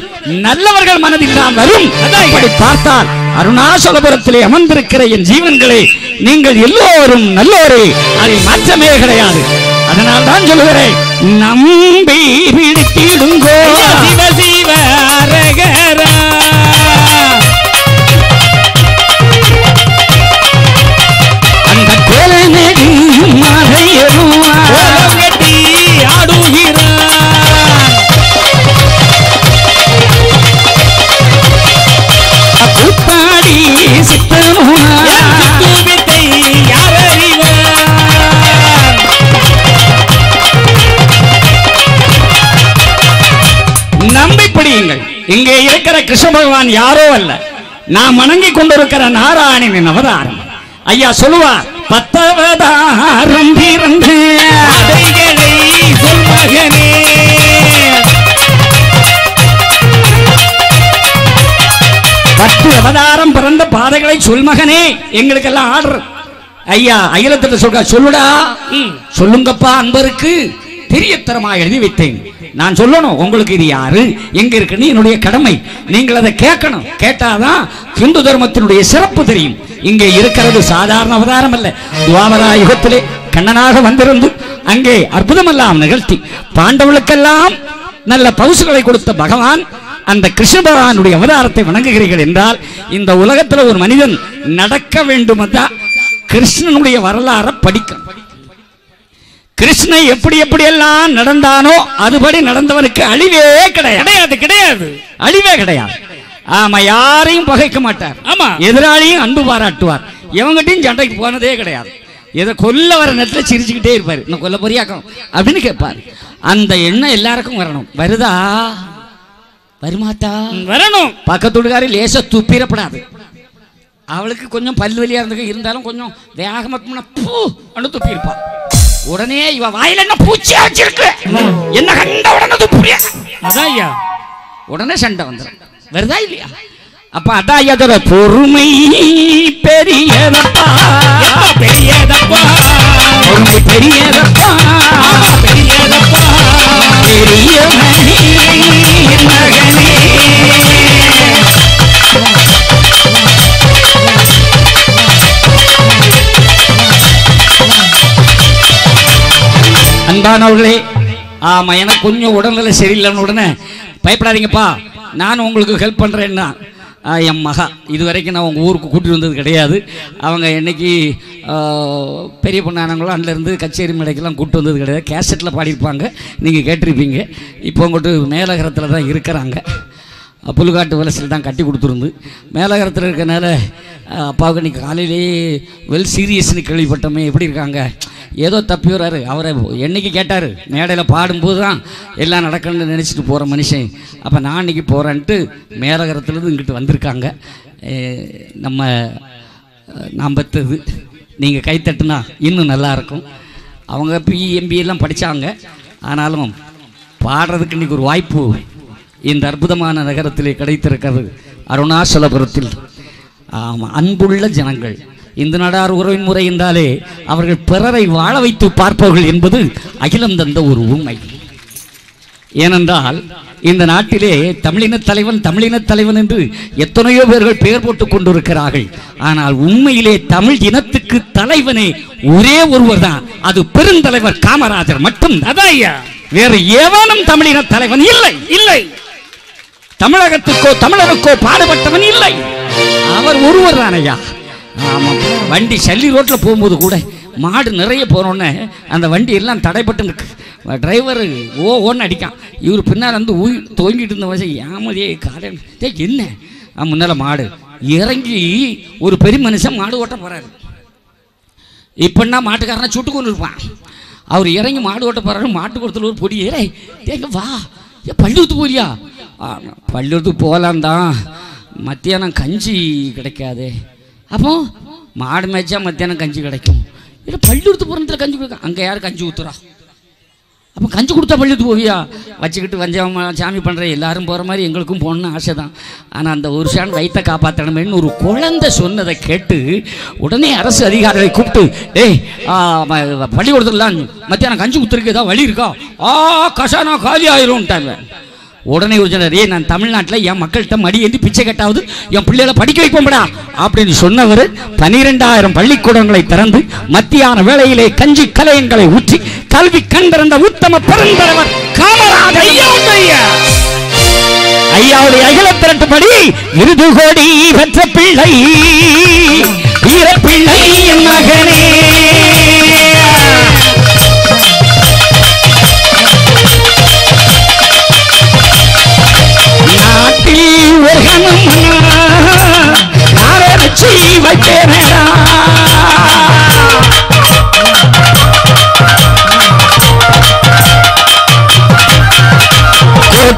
நல்லவர்கள் மனதில் தான் வரும். அப்படி பார்த்தால் அருணாசலபுரத்திலே அமர்ந்திருக்கிற என் ஜீவன்களை நீங்கள் எல்லோரும் நல்லோரே அதில் மாற்றமே கிடையாது அதனால் தான் சொல்லுகிறேன் நம்பி பிடித்திடுங்கோ சிவ சிவ அரகரா இங்கே இருக்கிற கிருஷ்ண பகவான் யாரோ அல்ல. நாம் வணங்கி கொண்டிருக்கிற நாராயணனின் அவதாரம். ஐயா சொல்லுவார் பத்தவதாரம் பிறந்து அதைகளை சொல் மகனே பத்து அவதாரம் பிறந்த பாதைகளை அவர்களை சொல் மகனே எங்களுக்கெல்லாம் ஆர்டர். ஐயா அகிலத்திட்ட சொல்ற சொல்லுடா. சொல்லுங்கப்பா அன்பருக்கு. தெரியத்தரமா எழுதி வைத்தேன் நான் சொல்லணும் உங்களுக்கு இது யாரு? எங்க இருக்குன்னு என்னுடைய கடமை. நீங்கள் அதை கேட்கணும். கேட்டாதான் இந்து தர்மத்தினுடைய சிறப்பு தெரியும். இங்கே இருக்கிறது சாதாரண அவதாரம் அல்ல. துவாபரா யுகத்திலே கண்ணனாக வந்திருந்து அங்கே அற்புதமெல்லாம் நிகழ்த்தி பாண்டவர்களுக்கெல்லாம் நல்ல பவுசுகளை கொடுத்த பகவான் அந்த கிருஷ்ண பகவானுடைய அவதாரத்தை வணங்குகிறீர்கள் என்றால் இந்த உலகத்துல ஒரு மனிதன் நடக்க வேண்டுமதா கிருஷ்ணனுடைய வரலாறை படிக்கணும். கிருஷ்ணன் எப்படி எப்படி எல்லாம் நடந்தானோ அதுபடி நடந்தவனுக்கு அழிவே கிடையாது. கிடையாது கிடையாது. அழிவே கிடையாது. ஆமா யாரையும் பகைக்க மாட்டார். ஆமா. எதிராளியும் அன்பு பாராட்டுவார். எவங்கிட்டையும் சண்டைக்கு போனதே கிடையாது. எதை கொல்ல வர நேரத்தில் சிரிச்சுக்கிட்டே இருப்பார். இன்னும் கொல்ல பொரியாக்கம் அப்படின்னு கேட்பார். அந்த எண்ணம் எல்லாருக்கும் வரணும். வருதா? வருமாத்தா? வரணும். பக்கத்து வீட்டுக்காரி லேசா துப்பிடப்படாது. அவளுக்கு கொஞ்சம் பல்வலியா இருந்தது இருந்தாலும் கொஞ்சம் வேகமா போனா பூ! அனு துப்பி இருப்பா உடனே இவ வாயில என்ன பூச்சி வச்சிருக்கு என்ன கண்ட உடனே துப்புறியா அதான் ஐயா உடனே சண்டை வந்துடும் வருதா இல்லையா? அப்ப அதான் ஐயா அதோட பொறுமை பெரியதப்பா. பெரியதப்பா? பொறுமை பெரியதப்பா. பெரியதப்பா. பெரியவனே அன்பானவர்களே ஆமா எனக்கு கொஞ்சம் உடல்நிலை சரியில்லைன்னு உடனே பயப்படாதீங்கப்பா. நான் உங்களுக்கு ஹெல்ப் பண்றேன்னா. என் மகா இது வரைக்கும் நான் உங்கள் ஊருக்கு கூட்டிட்டு வந்தது கிடையாது. அவங்க என்னைக்கு பெரிய பொண்ணானங்களோ அன்னிலேருந்து கச்சேரி மேடைக்கெல்லாம் கூப்பிட்டு வந்தது கிடையாது. கேசட்டில் பாடியிருப்பாங்க. நீங்கள் கேட்டிருப்பீங்க. இப்போ உங்கள்கிட்ட மேலகரத்தில் தான் இருக்கிறாங்க. புல்காட்டு வலசில் தான் கட்டி கொடுத்துருந்து. மேலகரத்தில் இருக்கனால அப்பாவுக்கு இன்னைக்கு காலையிலேயே வெல் சீரியஸ்னு கேள்விப்பட்டோமே. எப்படி இருக்காங்க? ஏதோ தப்பிடுறாரு அவரை என்னைக்கு கேட்டார்? மேடையில் பாடும்போது தான் எல்லாம் நடக்கணும்னு நினச்சிட்டு போகிற மனுஷன். அப்போ நான் இன்னைக்கு போகிறேன்ட்டு மேலகரத்துலேருந்து இங்கிட்டு வந்திருக்காங்க. நம்ம நாம் நான் நீங்கள் கை இன்னும் நல்லா இருக்கும். அவங்க பிஎம்பி எல்லாம் படித்தாங்க ஆனாலும் பாடுறதுக்கு இன்றைக்கி ஒரு வாய்ப்பு இந்த அற்புதமான நகரத்திலே கிடைத்திருக்கிறது. அருணாச்சலபுரத்தில் ஆமாம் அன்புள்ள ஜனங்கள். இந்த நடார் உறவின் முறை என்றாலே அவர்கள் பிறரை வாழ வைத்து பார்ப்பவர்கள் என்பது அகிலம் தந்த ஒரு உண்மை. ஏனென்றால் இந்த நாட்டிலே தமிழின தலைவன் தமிழின தலைவன் என்று எத்தனையோ பேர்கள் பெயர் போட்டுக் கொண்டிருக்கிறார்கள். ஆனால் உண்மையிலே தமிழ் இனத்துக்கு தலைவனே ஒரே ஒருவர் தான். அது பெருந்தலைவர் காமராஜர் மட்டும் ஐயா. வேறு ஏவனும் தமிழின தலைவன் இல்லை. இல்லை. தமிழகத்துக்கோ தமிழருக்கோ பாடுபட்டவன் இல்லை. அவர் ஒருவர் தானையா ஆமாம் வண்டி சல்லி ரோட்டில் போகும்போது கூட மாடு நிறைய போனோடனே அந்த வண்டி எல்லாம் தடைப்பட்டு நிற்கு டிரைவர் ஓ ஓன்னு அடிக்கான். இவர் பின்னால் வந்து உயிர் துவங்கிட்டு இருந்த வயசு ஏமதியே காடன் ஏ என்ன? முன்னால் மாடு. இறங்கி ஒரு பெரிய மனுஷன் மாடு ஓட்ட போகிறாரு இப்படின்னா மாட்டுக்காரனா சுட்டு கொண்டு இருப்பான். அவர் இறங்கி மாடு ஓட்ட போகிறாரு மாட்டு கொடுத்துல ஒரு பொடி. ஏறே தேங்க வா. ஏ பள்ளியூத்து போறியா? பள்ளியூத்துக்கு போகலான் தான் மத்தியானம் கஞ்சி கிடைக்காதே. அப்போ மாடு மேய்ச்சா மத்தியானம் கஞ்சி கிடைக்கும். இல்லை பள்ளிக்கூடத்து புறத்தில் கஞ்சி கொடுக்க அங்கே யார் கஞ்சி ஊத்துறா? அப்போ கஞ்சி கொடுத்தா பள்ளியத்து போவியா? வச்சுக்கிட்டு வஞ்சமா சாமி பண்ணுற எல்லாரும் போகிற மாதிரி எங்களுக்கும் போகணும்னு ஆசை தான் ஆனால் அந்த ஒரு ஷான் வயிற்றை காப்பாற்றணுமேன்னு ஒரு குழந்தை சொன்னதை கேட்டு உடனே அரசு அதிகாரிகளை கூப்பிட்டு ஏய் ஆ, பள்ளிக்கூடத்துலாம் மத்தியானம் கஞ்சி ஊத்துறதுக்கு ஏதாவது வழி இருக்கா? ஆ கசானா காலி ஆயிரும்ட்டாங்க. உடனே ஒரு ஏய் நான் தமிழ்நாட்டில் என் மக்கள்கிட்ட மடி ஏந்தி பிச்சை கட்டாவது என் பிள்ளைகளை படிக்க வைப்போம்டா. அப்படின்னு சொன்னவர் பனிரெண்டாயிரம் பள்ளிக்கூடங்களை திறந்து மத்தியான வேளையிலே கஞ்சி கலையங்களை ஊற்றி கல்வி கண் திறந்த உத்தம பெருந்தலைவர் காமராஜர். ஐயாவுடைய அகில திரட்டுப்படி இருது கோடி பெற்ற பிள்ளை வீர பிள்ளை என் மகனே. ஒரு கணம் ஆரம்பிச்சு வைக்கிறேனா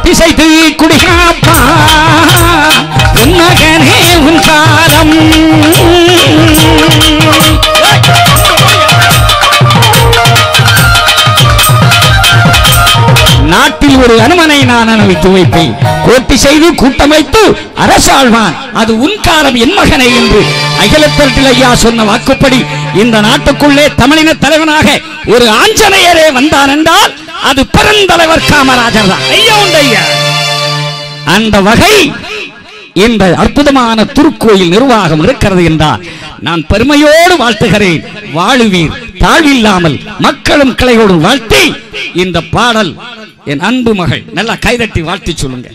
திசைத்து குடிகாப்பா உன் மகனே உன் காலம் நாட்டில் ஒரு அனுமனை நான் அனுமதித்து வைப்பேன் கோட்டி செய்து கூட்டமைத்து அரசாழ்வான் அது உன் காலம் என் மகனை என்று அகிலத்தரட்டில் ஐயா சொன்ன வாக்குப்படி இந்த நாட்டுக்குள்ளே தமிழின தலைவனாக ஒரு ஆஞ்சநேயரே வந்தான் என்றால் அது பெருந்தலைவர் காமராஜர் தான். ஐயா ஐயா. அந்த வகை இந்த அற்புதமான திருக்கோயில் நிர்வாகம் இருக்கிறது என்றால் நான் பெருமையோடு வாழ்த்துகிறேன். வாழுவீர். தாழ்வில்லாமல் மக்களும் கிளையோடு வாழ்த்தி இந்த பாடல் என் அன்பு மகள் நல்லா கைதட்டி வாழ்த்தி சொல்லுங்க.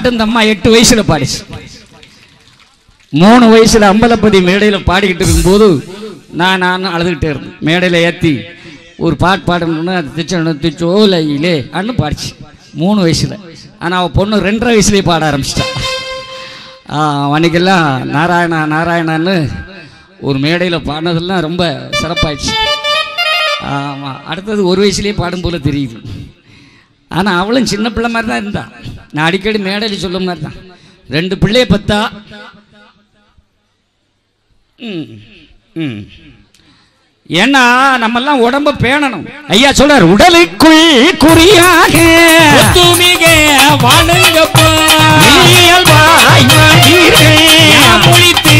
பாட்டு இந்த அம்மா எட்டு வயசுல பாடிச்சு. மூணு வயசுல அம்பலப்பதி மேடையில் பாடிக்கிட்டு இருக்கும்போது நான் நான் அழுதுகிட்டே இருந்தேன். மேடையில் ஏற்றி ஒரு பாட்டு பாடணும்னு அது திச்சோ திச்சோலையிலே அன்னு பாடிச்சு. மூணு வயசுல. ஆனால் அவள் பொண்ணு ரெண்டரை வயசுலேயே பாட ஆரம்பிச்சிட்டா. அன்னைக்கெல்லாம் நாராயணா நாராயணான்னு ஒரு மேடையில் பாடினதெல்லாம் ரொம்ப சிறப்பாயிடுச்சு. ஆமாம் அடுத்தது ஒரு வயசுலேயே பாடும் போல தெரியுது. ஆனால் அவளும் சின்ன பிள்ளை மாதிரி தான் இருந்தாள் நான் அடிக்கடி மேடையில் சொல்ல மாதிரி தான். ரெண்டு பிள்ளைய பத்தா ஏன்னா நம்மெல்லாம் உடம்ப பேணணும். ஐயா சொல்றார் உடலுக்குள் குறியாக வாழுங்கப்பா இயல்பாய் வாழ்வீர்கள். பொழித்து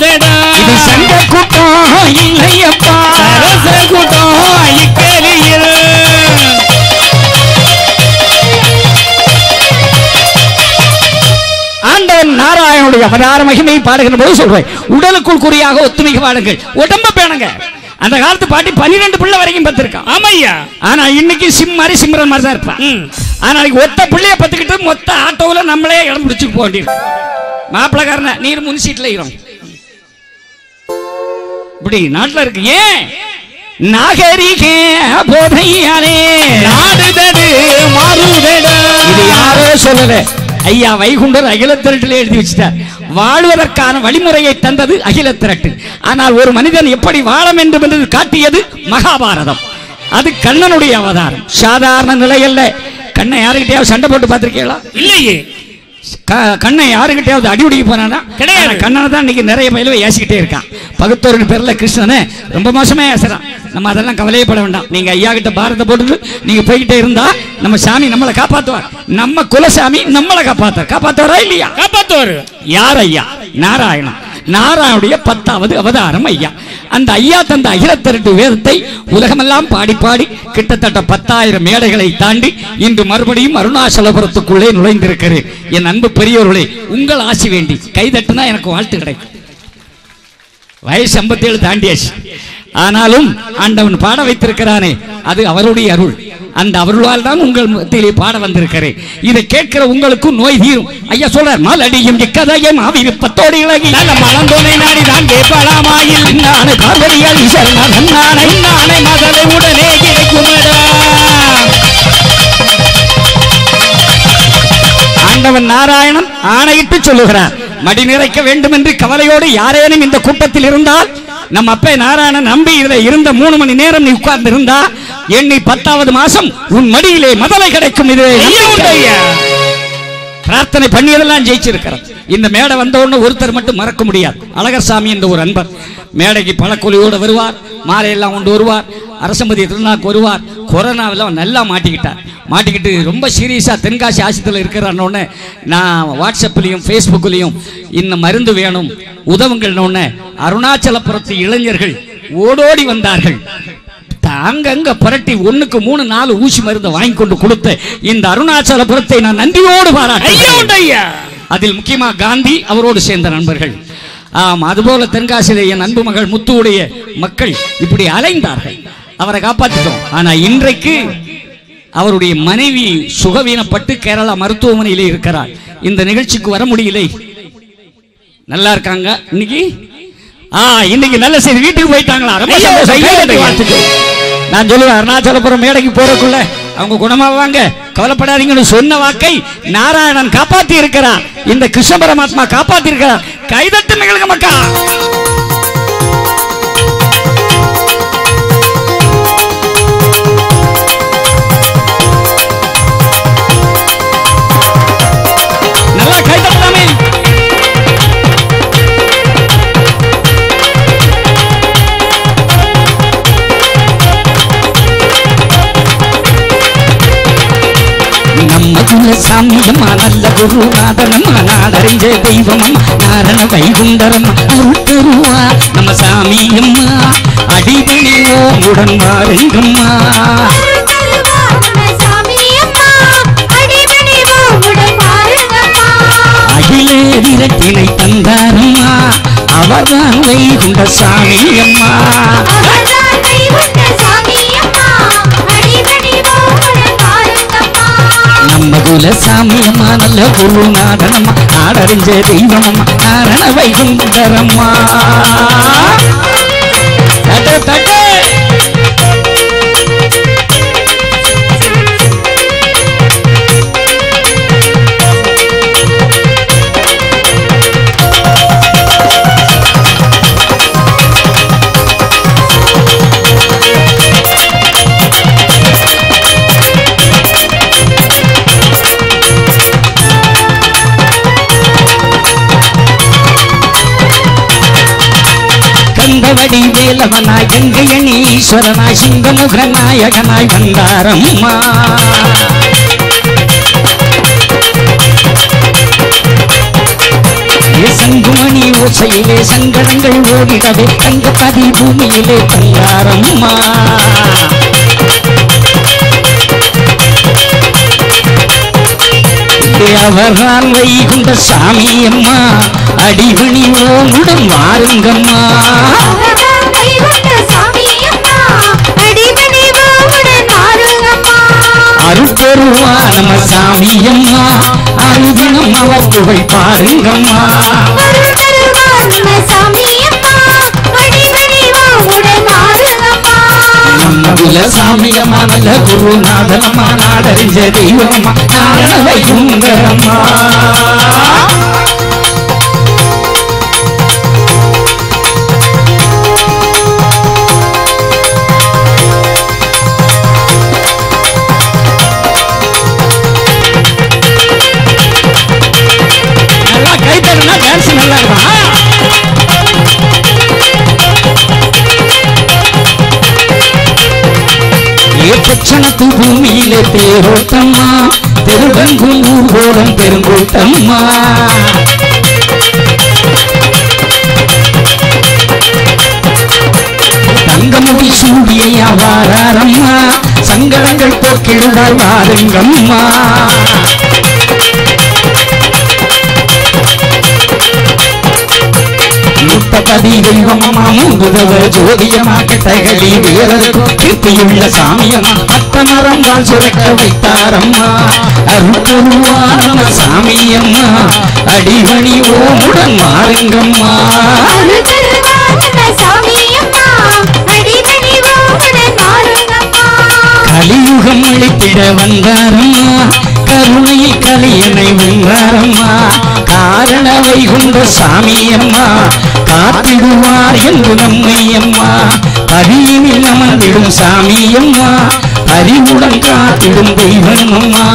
மாறுதடா இது சங்க கூட்டம் இல்லையப்பா. அரச கூட்டம் இக்கலியில் ஆண்டவன் நாராயணனுடைய அவதார மகிமையை பாடுகிற போது சொல்றேன் உடலுக்குள் குறியாக ஒத்துமைக்கு வாழுங்கள். உடம்ப பேணுங்க. அந்த காலத்து பாட்டி பன்னிரெண்டு பிள்ளை வரைக்கும் பத்திருக்கான் ஆமையா? ஆனா இன்னைக்கு சிம் மாதிரி சிம்ரன் மாதிரி தான் இருப்பான். ஆனா ஒத்த பிள்ளைய பத்துக்கிட்டு மொத்த ஆட்டோவுல நம்மளே இடம் பிடிச்சு போக வேண்டியிருக்கு. மாப்பிள்ளக்காரன நீர் முன் சீட்ல இரும். இப்படி நாட்டுல இருக்கு. ஏன்? நாகரிக போதையாலே. ஆடுதடு மாறுதடா. இது யாரோ சொல்லல. ஐயா வைகுண்டர் அகில திரட்டில் எழுதி வச்சிட்டார். வாழ்வதற்கான வழிமுறையை தந்தது அகில திரட்டு. ஆனால் ஒரு மனிதன் எப்படி வாழ வேண்டும் என்று காட்டியது மகாபாரதம். அது கண்ணனுடைய அவதாரம். சாதாரண நிலை அல்ல. கண்ணை யாருக்கிட்டையாவது சண்டை போட்டு பார்த்திருக்கீங்களா? இல்லையே. கண்ணை யாருக்கிட்டையாவது அடி உடிக்க போனானா கிடையாது. கண்ணனை தான் இன்னைக்கு நிறைய பயில ஏசிக்கிட்டே இருக்கான். பகுத்தோரின் பேர்ல கிருஷ்ணனை ரொம்ப மோசமா ஏசுறான். நம்ம அதெல்லாம் கவலையே பட வேண்டாம். நீங்க ஐயா கிட்ட பாரத போட்டுட்டு நீங்க போய்கிட்டே இருந்தா நம்ம சாமி நம்மளை காப்பாத்துவார். நம்ம குலசாமி நம்மளை காப்பாத்துவார். காப்பாத்துவாரா இல்லையா? காப்பாத்துவாரு. யார் ஐயா? நாராயணன். நாராயணுடைய பத்தாவது அவதாரம் ஐயா. அந்த ஐயா தந்த அகிலத்திரட்டு வேதத்தை உலகமெல்லாம் பாடி பாடி கிட்டத்தட்ட பத்தாயிரம் மேடைகளை தாண்டி இன்று மறுபடியும் அருணாச்சலபுரத்துக்குள்ளே நுழைந்திருக்கிறேன் என் அன்பு பெரியவர்களே உங்கள் ஆசி வேண்டி. கைதட்டுனா எனக்கு வாழ்த்து கிடைக்கும். வயசு 57 தாண்டியாச்சு. ஆனாலும் ஆண்டவன் பாட வைத்திருக்கிறானே அது அவருடைய அருள். அந்த அருளால் தான் உங்கள் மத்தியிலே பாட வந்திருக்கிறேன். இதை கேட்கிற உங்களுக்கும் நோய் தீரும். ஐயா சொல்றார் மலடியும் இக்கதையும் அவிருப்பத்தோடு இழகி நல்ல மலந்தோனை நாடி தான் கேட்பலாமாயில் நானே பார்வதியால் சரணன் நானே நானை மதலை உடனே கிடைக்கும் ஆண்டவன் நாராயணன் ஆணையிட்டு சொல்லுகிறார் மடி நிறைக்க வேண்டும் என்று கவலையோடு யாரேனும் இந்த கூட்டத்தில் இருந்தால் நம்ம அப்பே நாராயணன் நம்பி இதில் இருந்த மூணு மணி நேரம் நீ உட்கார்ந்து இருந்தா எண்ணி பத்தாவது மாசம் உன் மடியிலே மதலை கிடைக்கும். இது ஐயா பிரார்த்தனை பண்ணியதெல்லாம் ஜெயிச்சிருக்கிறார். இந்த மேடை வந்த உடனே ஒருத்தர் மட்டும் மறக்க முடியாது. அழகர்சாமி என்ற ஒரு அன்பர். மேடைக்கு பழக்கொலியோடு வருவார் மாலையெல்லாம் கொண்டு வருவார் அரசமதி திருநாக்கு வருவார் கொரோனாவெல்லாம் நல்லா மாட்டிக்கிட்டார். மாட்டிக்கிட்டு ரொம்ப சீரியஸாக தென்காசி ஆசிரியத்தில் இருக்கிறான்னொன்னே நான் வாட்ஸ்அப்லேயும் ஃபேஸ்புக்லேயும் இந்த மருந்து வேணும் உதவுங்கள்னொன்னே அருணாச்சலபுரத்து இளைஞர்கள் ஓடோடி வந்தார்கள். அங்கங்க புரட்டி ஒண்ணுக்கு மூணு நாலு ஊசி மருந்து வாங்கி கொண்டு கொடுத்த இந்த அருணாச்சலபுரத்தை நான் ஐயா அதில் முக்கியமா காந்தி அவரோடு சேர்ந்த நண்பர்கள். ஆம் அதுபோல தென்காசியிலே என் அன்பு மகள் முத்துவுடைய மக்கள் இப்படி அலைந்தார்கள். அவரை காப்பாத்திட்டோம். ஆனா இன்றைக்கு அவருடைய மனைவி சுகவீனப்பட்டு கேரளா மருத்துவமனையிலே இருக்கிறார் இந்த நிகழ்ச்சிக்கு வர முடியலை. நல்லா இருக்காங்க. இன்னைக்கு? ஆ இன்னைக்கு நல்ல செய்தி. வீட்டுக்கு போயிட்டாங்களா? ரொம்ப சந்தோஷம். நான் சொல்லுவேன் அருணாச்சலபுரம் மேடைக்கு போறதுக்குள்ள அவங்க குணமாவாங்க கவலைப்படாதீங்கன்னு சொன்ன வாக்கை நாராயணன் காப்பாத்தி இருக்கிறான் இந்த கிருஷ்ண பரமாத்மா காப்பாத்தி இருக்கிறான் கைதட்டு நிகழ்க மக்கா. நம்ம குலசாமியம்மா நல்ல குருநாதனம்மா நாடறிஞ்ச தெய்வமம்மா நாரண வைகுண்டரம்மா அருள் தருவா. நம்ம சாமியம்மா அடிபணிவோம் உடன் வாருங்கம்மா அகிலே விரட்டினை தந்தார் அவர்தான் வைகுண்ட சாமி அம்மா அனுகூல குல சாமி அம்மா நல்ல குருநாதனம்மா நாடறிஞ்ச தெய்வமம்மா நாரண வைகுந்தரம்மா தட்ட தட்ட கந்தவடி வேலவனாய் கங்கையணி ஈஸ்வரனாய் சிங்கமுக நாயகனாய் வந்தாரம்மா சங்குமணி ஓசையிலே சங்கடங்கள் ஓடிடவே தங்கப்பதி பூமியிலே தந்தாரம்மா வாருங்கம்மா அவர்தான் வைகுண்ட சாமி அம்மா அடிபடி ஓமுடன் வாருங்கம்மா அருட்பெருவா நம்ம சாமி அம்மா அருதினம் அவர் புகழ் பாருங்கம்மா. அருள் தருவார் நம்ம சாமி அம்மா அடிபடி ஓமுடன் வாருங்கம்மா நம்ம குல சாமி அம்மா நல்ல குருநாதனம்மா நாடறிஞ்ச தெய்வம்மா நாரண வைகுண்டரம்மா நல்லா பூமியிலே பேரோட்டம்மா. தெருவெங்கும் ஊர்கோலம் பெருங்கூட்டம்மா. தங்கமுடி சூடியா வாரம்மா சங்கடங்கள் போக்கிடுவார் வாருங்கம்மா முத்தபதி தெய்வமமா மூங்குதவ ஜோதியமா கெட்டகளி வீரருக்கும் கீர்த்தியுள்ள சாமியம்மா அத்தமரம் வாழ் சுரக்க வைத்தாரம்மா. அருள்குருவான சாமியம்மா. அடிவணி ஓமுடன் மாறுங்கம்மா. கலியுகம் அழித்திட வந்தாரம்மா. கருணையில் கலியனை வென்றாரம்மா. காரண வைகுண்ட சாமியம்மா காத்திடுவார் என்று நம்மை அம்மா பரியினில் அமர்ந்திடும் சாமி அம்மா அறிவுடன் காத்திடும் தெய்வம் அம்மா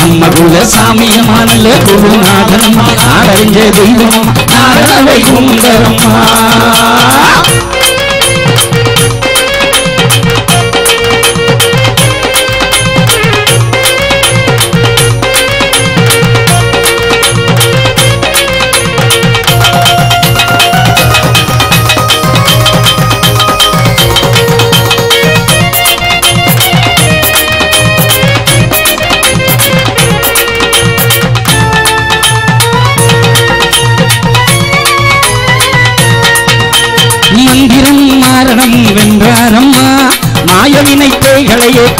நம்ம குல சாமியம்மா நல்ல குருநாதனம்மா நாடறிஞ்ச தெய்வம் காரண வைகுண்டரம்மா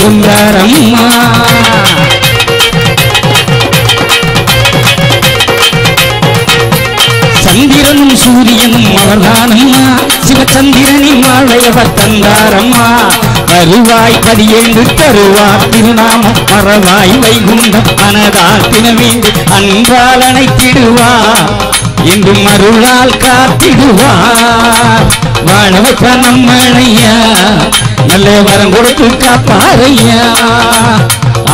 சுந்தரம்மா. சந்திரனும் சூரியனும் அவர்தானம்மா சிவச்சந்திரனின் வாழையவர் தந்தாரம்மா. வருவாய் பதியேந்து தருவார் திருநாமம் மறவாய் வைகுண்டம் மனதால் வேண்டு அன்பால் அணைத்திடுவார் என்றும் அருளால் காத்திடுவார். வாழ வைப்ப நம்மளையா நல்ல வரம் கொடுத்து காப்பாரையா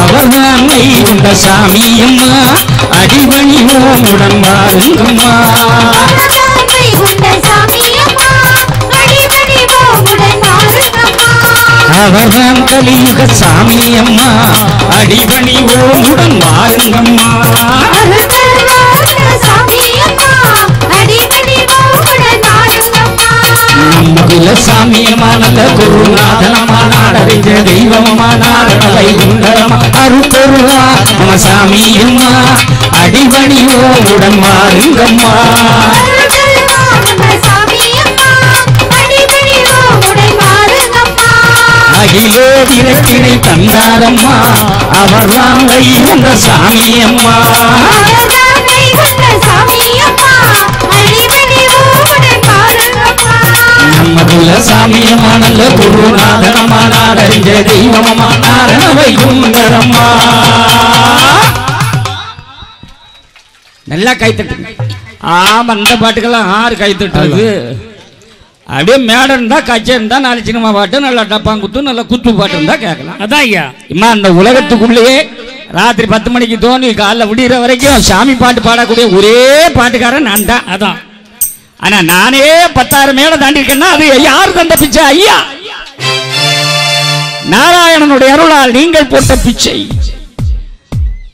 அவர்தான் வைகுண்ட சாமியம்மா அடிபணி ஓமுடன் வாருங்கம்மா அவர்தான் வைகுண்ட சாமி அம்மா அடிபடி ஓமுடன் வாருங்கம்மா அவர்தான் கலியுக சாமியம்மா அடிபணி ஓமுடன் வாருங்கம்மா குலசாமியமானந்த குருநாதனமானாடறிஞ்ச தெய்வமானாட வைகுண்டரமா அருப்பொருளா நம்ம சாமியம்மா அடிபணியோ உடன் மாறுங்கம்மா. அகிலே விளக்கினை தந்தாரம்மா அவர் வாங்க இந்த சாமியம்மா நல்ல குருநாதனம்மா நாடறிஞ்ச தெய்வமம்மா நாரண வைகுண்டரம்மா நல்லா கைத்தட்டு ஆமா அந்த பாட்டுக்கெல்லாம் ஆறு கைத்தட்டுறது அப்படியே மேடம் இருந்தா கச்சை இருந்தா நாலு சினிமா பாட்டு நல்ல டப்பாங்குத்து நல்ல குத்து பாட்டு இருந்தா கேட்கலாம். அதான் ஐயா. இம்மா அந்த உலகத்துக்குள்ளேயே ராத்திரி பத்து மணிக்கு தோணி காலைல விடிகிற வரைக்கும் சாமி பாட்டு பாடக்கூடிய ஒரே பாட்டுக்காரன் நான் தான். அதான். ஆனா நானே பத்தாயிரம் மேல தாண்டி இருக்கேன்னா அது யார் தந்த பிச்சை? ஐயா! நாராயணனுடைய அருளால் நீங்கள் போட்ட பிச்சை.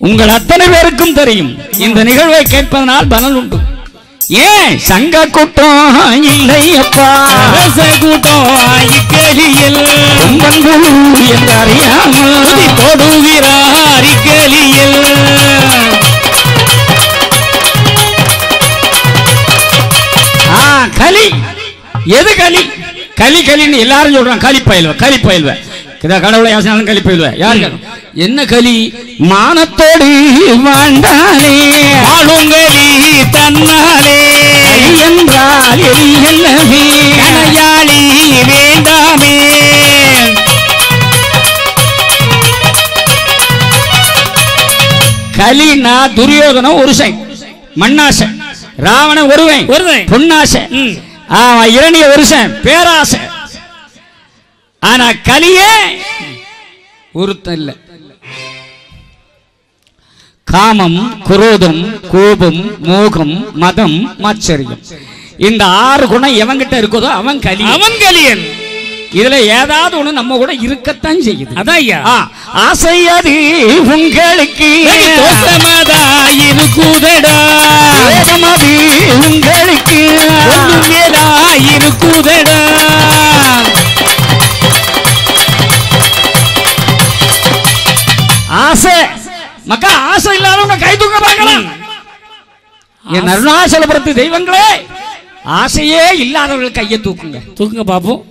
உங்கள் அத்தனை பேருக்கும் தெரியும். இந்த நிகழ்வை கேட்பதனால் பலன் உண்டு. ஏன்? சங்க கூட்டம் இல்லை அப்பா. அரச கூட்டம் இக்கலியில் கொம்பன்குழு என்று அறியாமல் தொடுகிறார் இக்கலியில் களி. எது களி? களி களின்னு எல்லாரும் சொல்றாங்க. களி பயில்வ களி பயில்வ. கடவுளை யாசனாலும் களி பயில்வ. யாரு? என்ன களி? மானத்தோடு வாழ்ந்தானே ஆளுங்களி தன்னாலே. என்றால் எலி என்னவே கனையாளி வேண்டாமே. களினா துரியோதனம் ஒருசன் மண்ணாசை. ராவணன் ஒருவன். ஒருவன். பொன்னாசை. ஆமா இரணிய ஒருசன் பேராசை. ஆனா கலியே ஒருத்தன் இல்ல. காமம் குரோதம் கோபம் மோகம் மதம் மாச்சரியம். இந்த ஆறு குணம் எவன்கிட்ட இருக்குதோ அவன் கலி அவன் கலியன். இதுல ஏதாவது ஒண்ணு நம்ம கூட இருக்கத்தான் செய்யுது. அதான் ஐயா. ஆ, ஆசையது உங்களுக்கு. இருக்குதடா வேகமது உங்களுக்கு. இருக்குதடா ஆசை. மக்கா ஆசை இல்லாதவங்க கை தூக்க பார்க்கலாம். என் அருணாச்சலபுரத்து தெய்வங்களே ஆசையே இல்லாதவர்கள் கையை தூக்குங்க. தூக்குங்க பாப்போம்.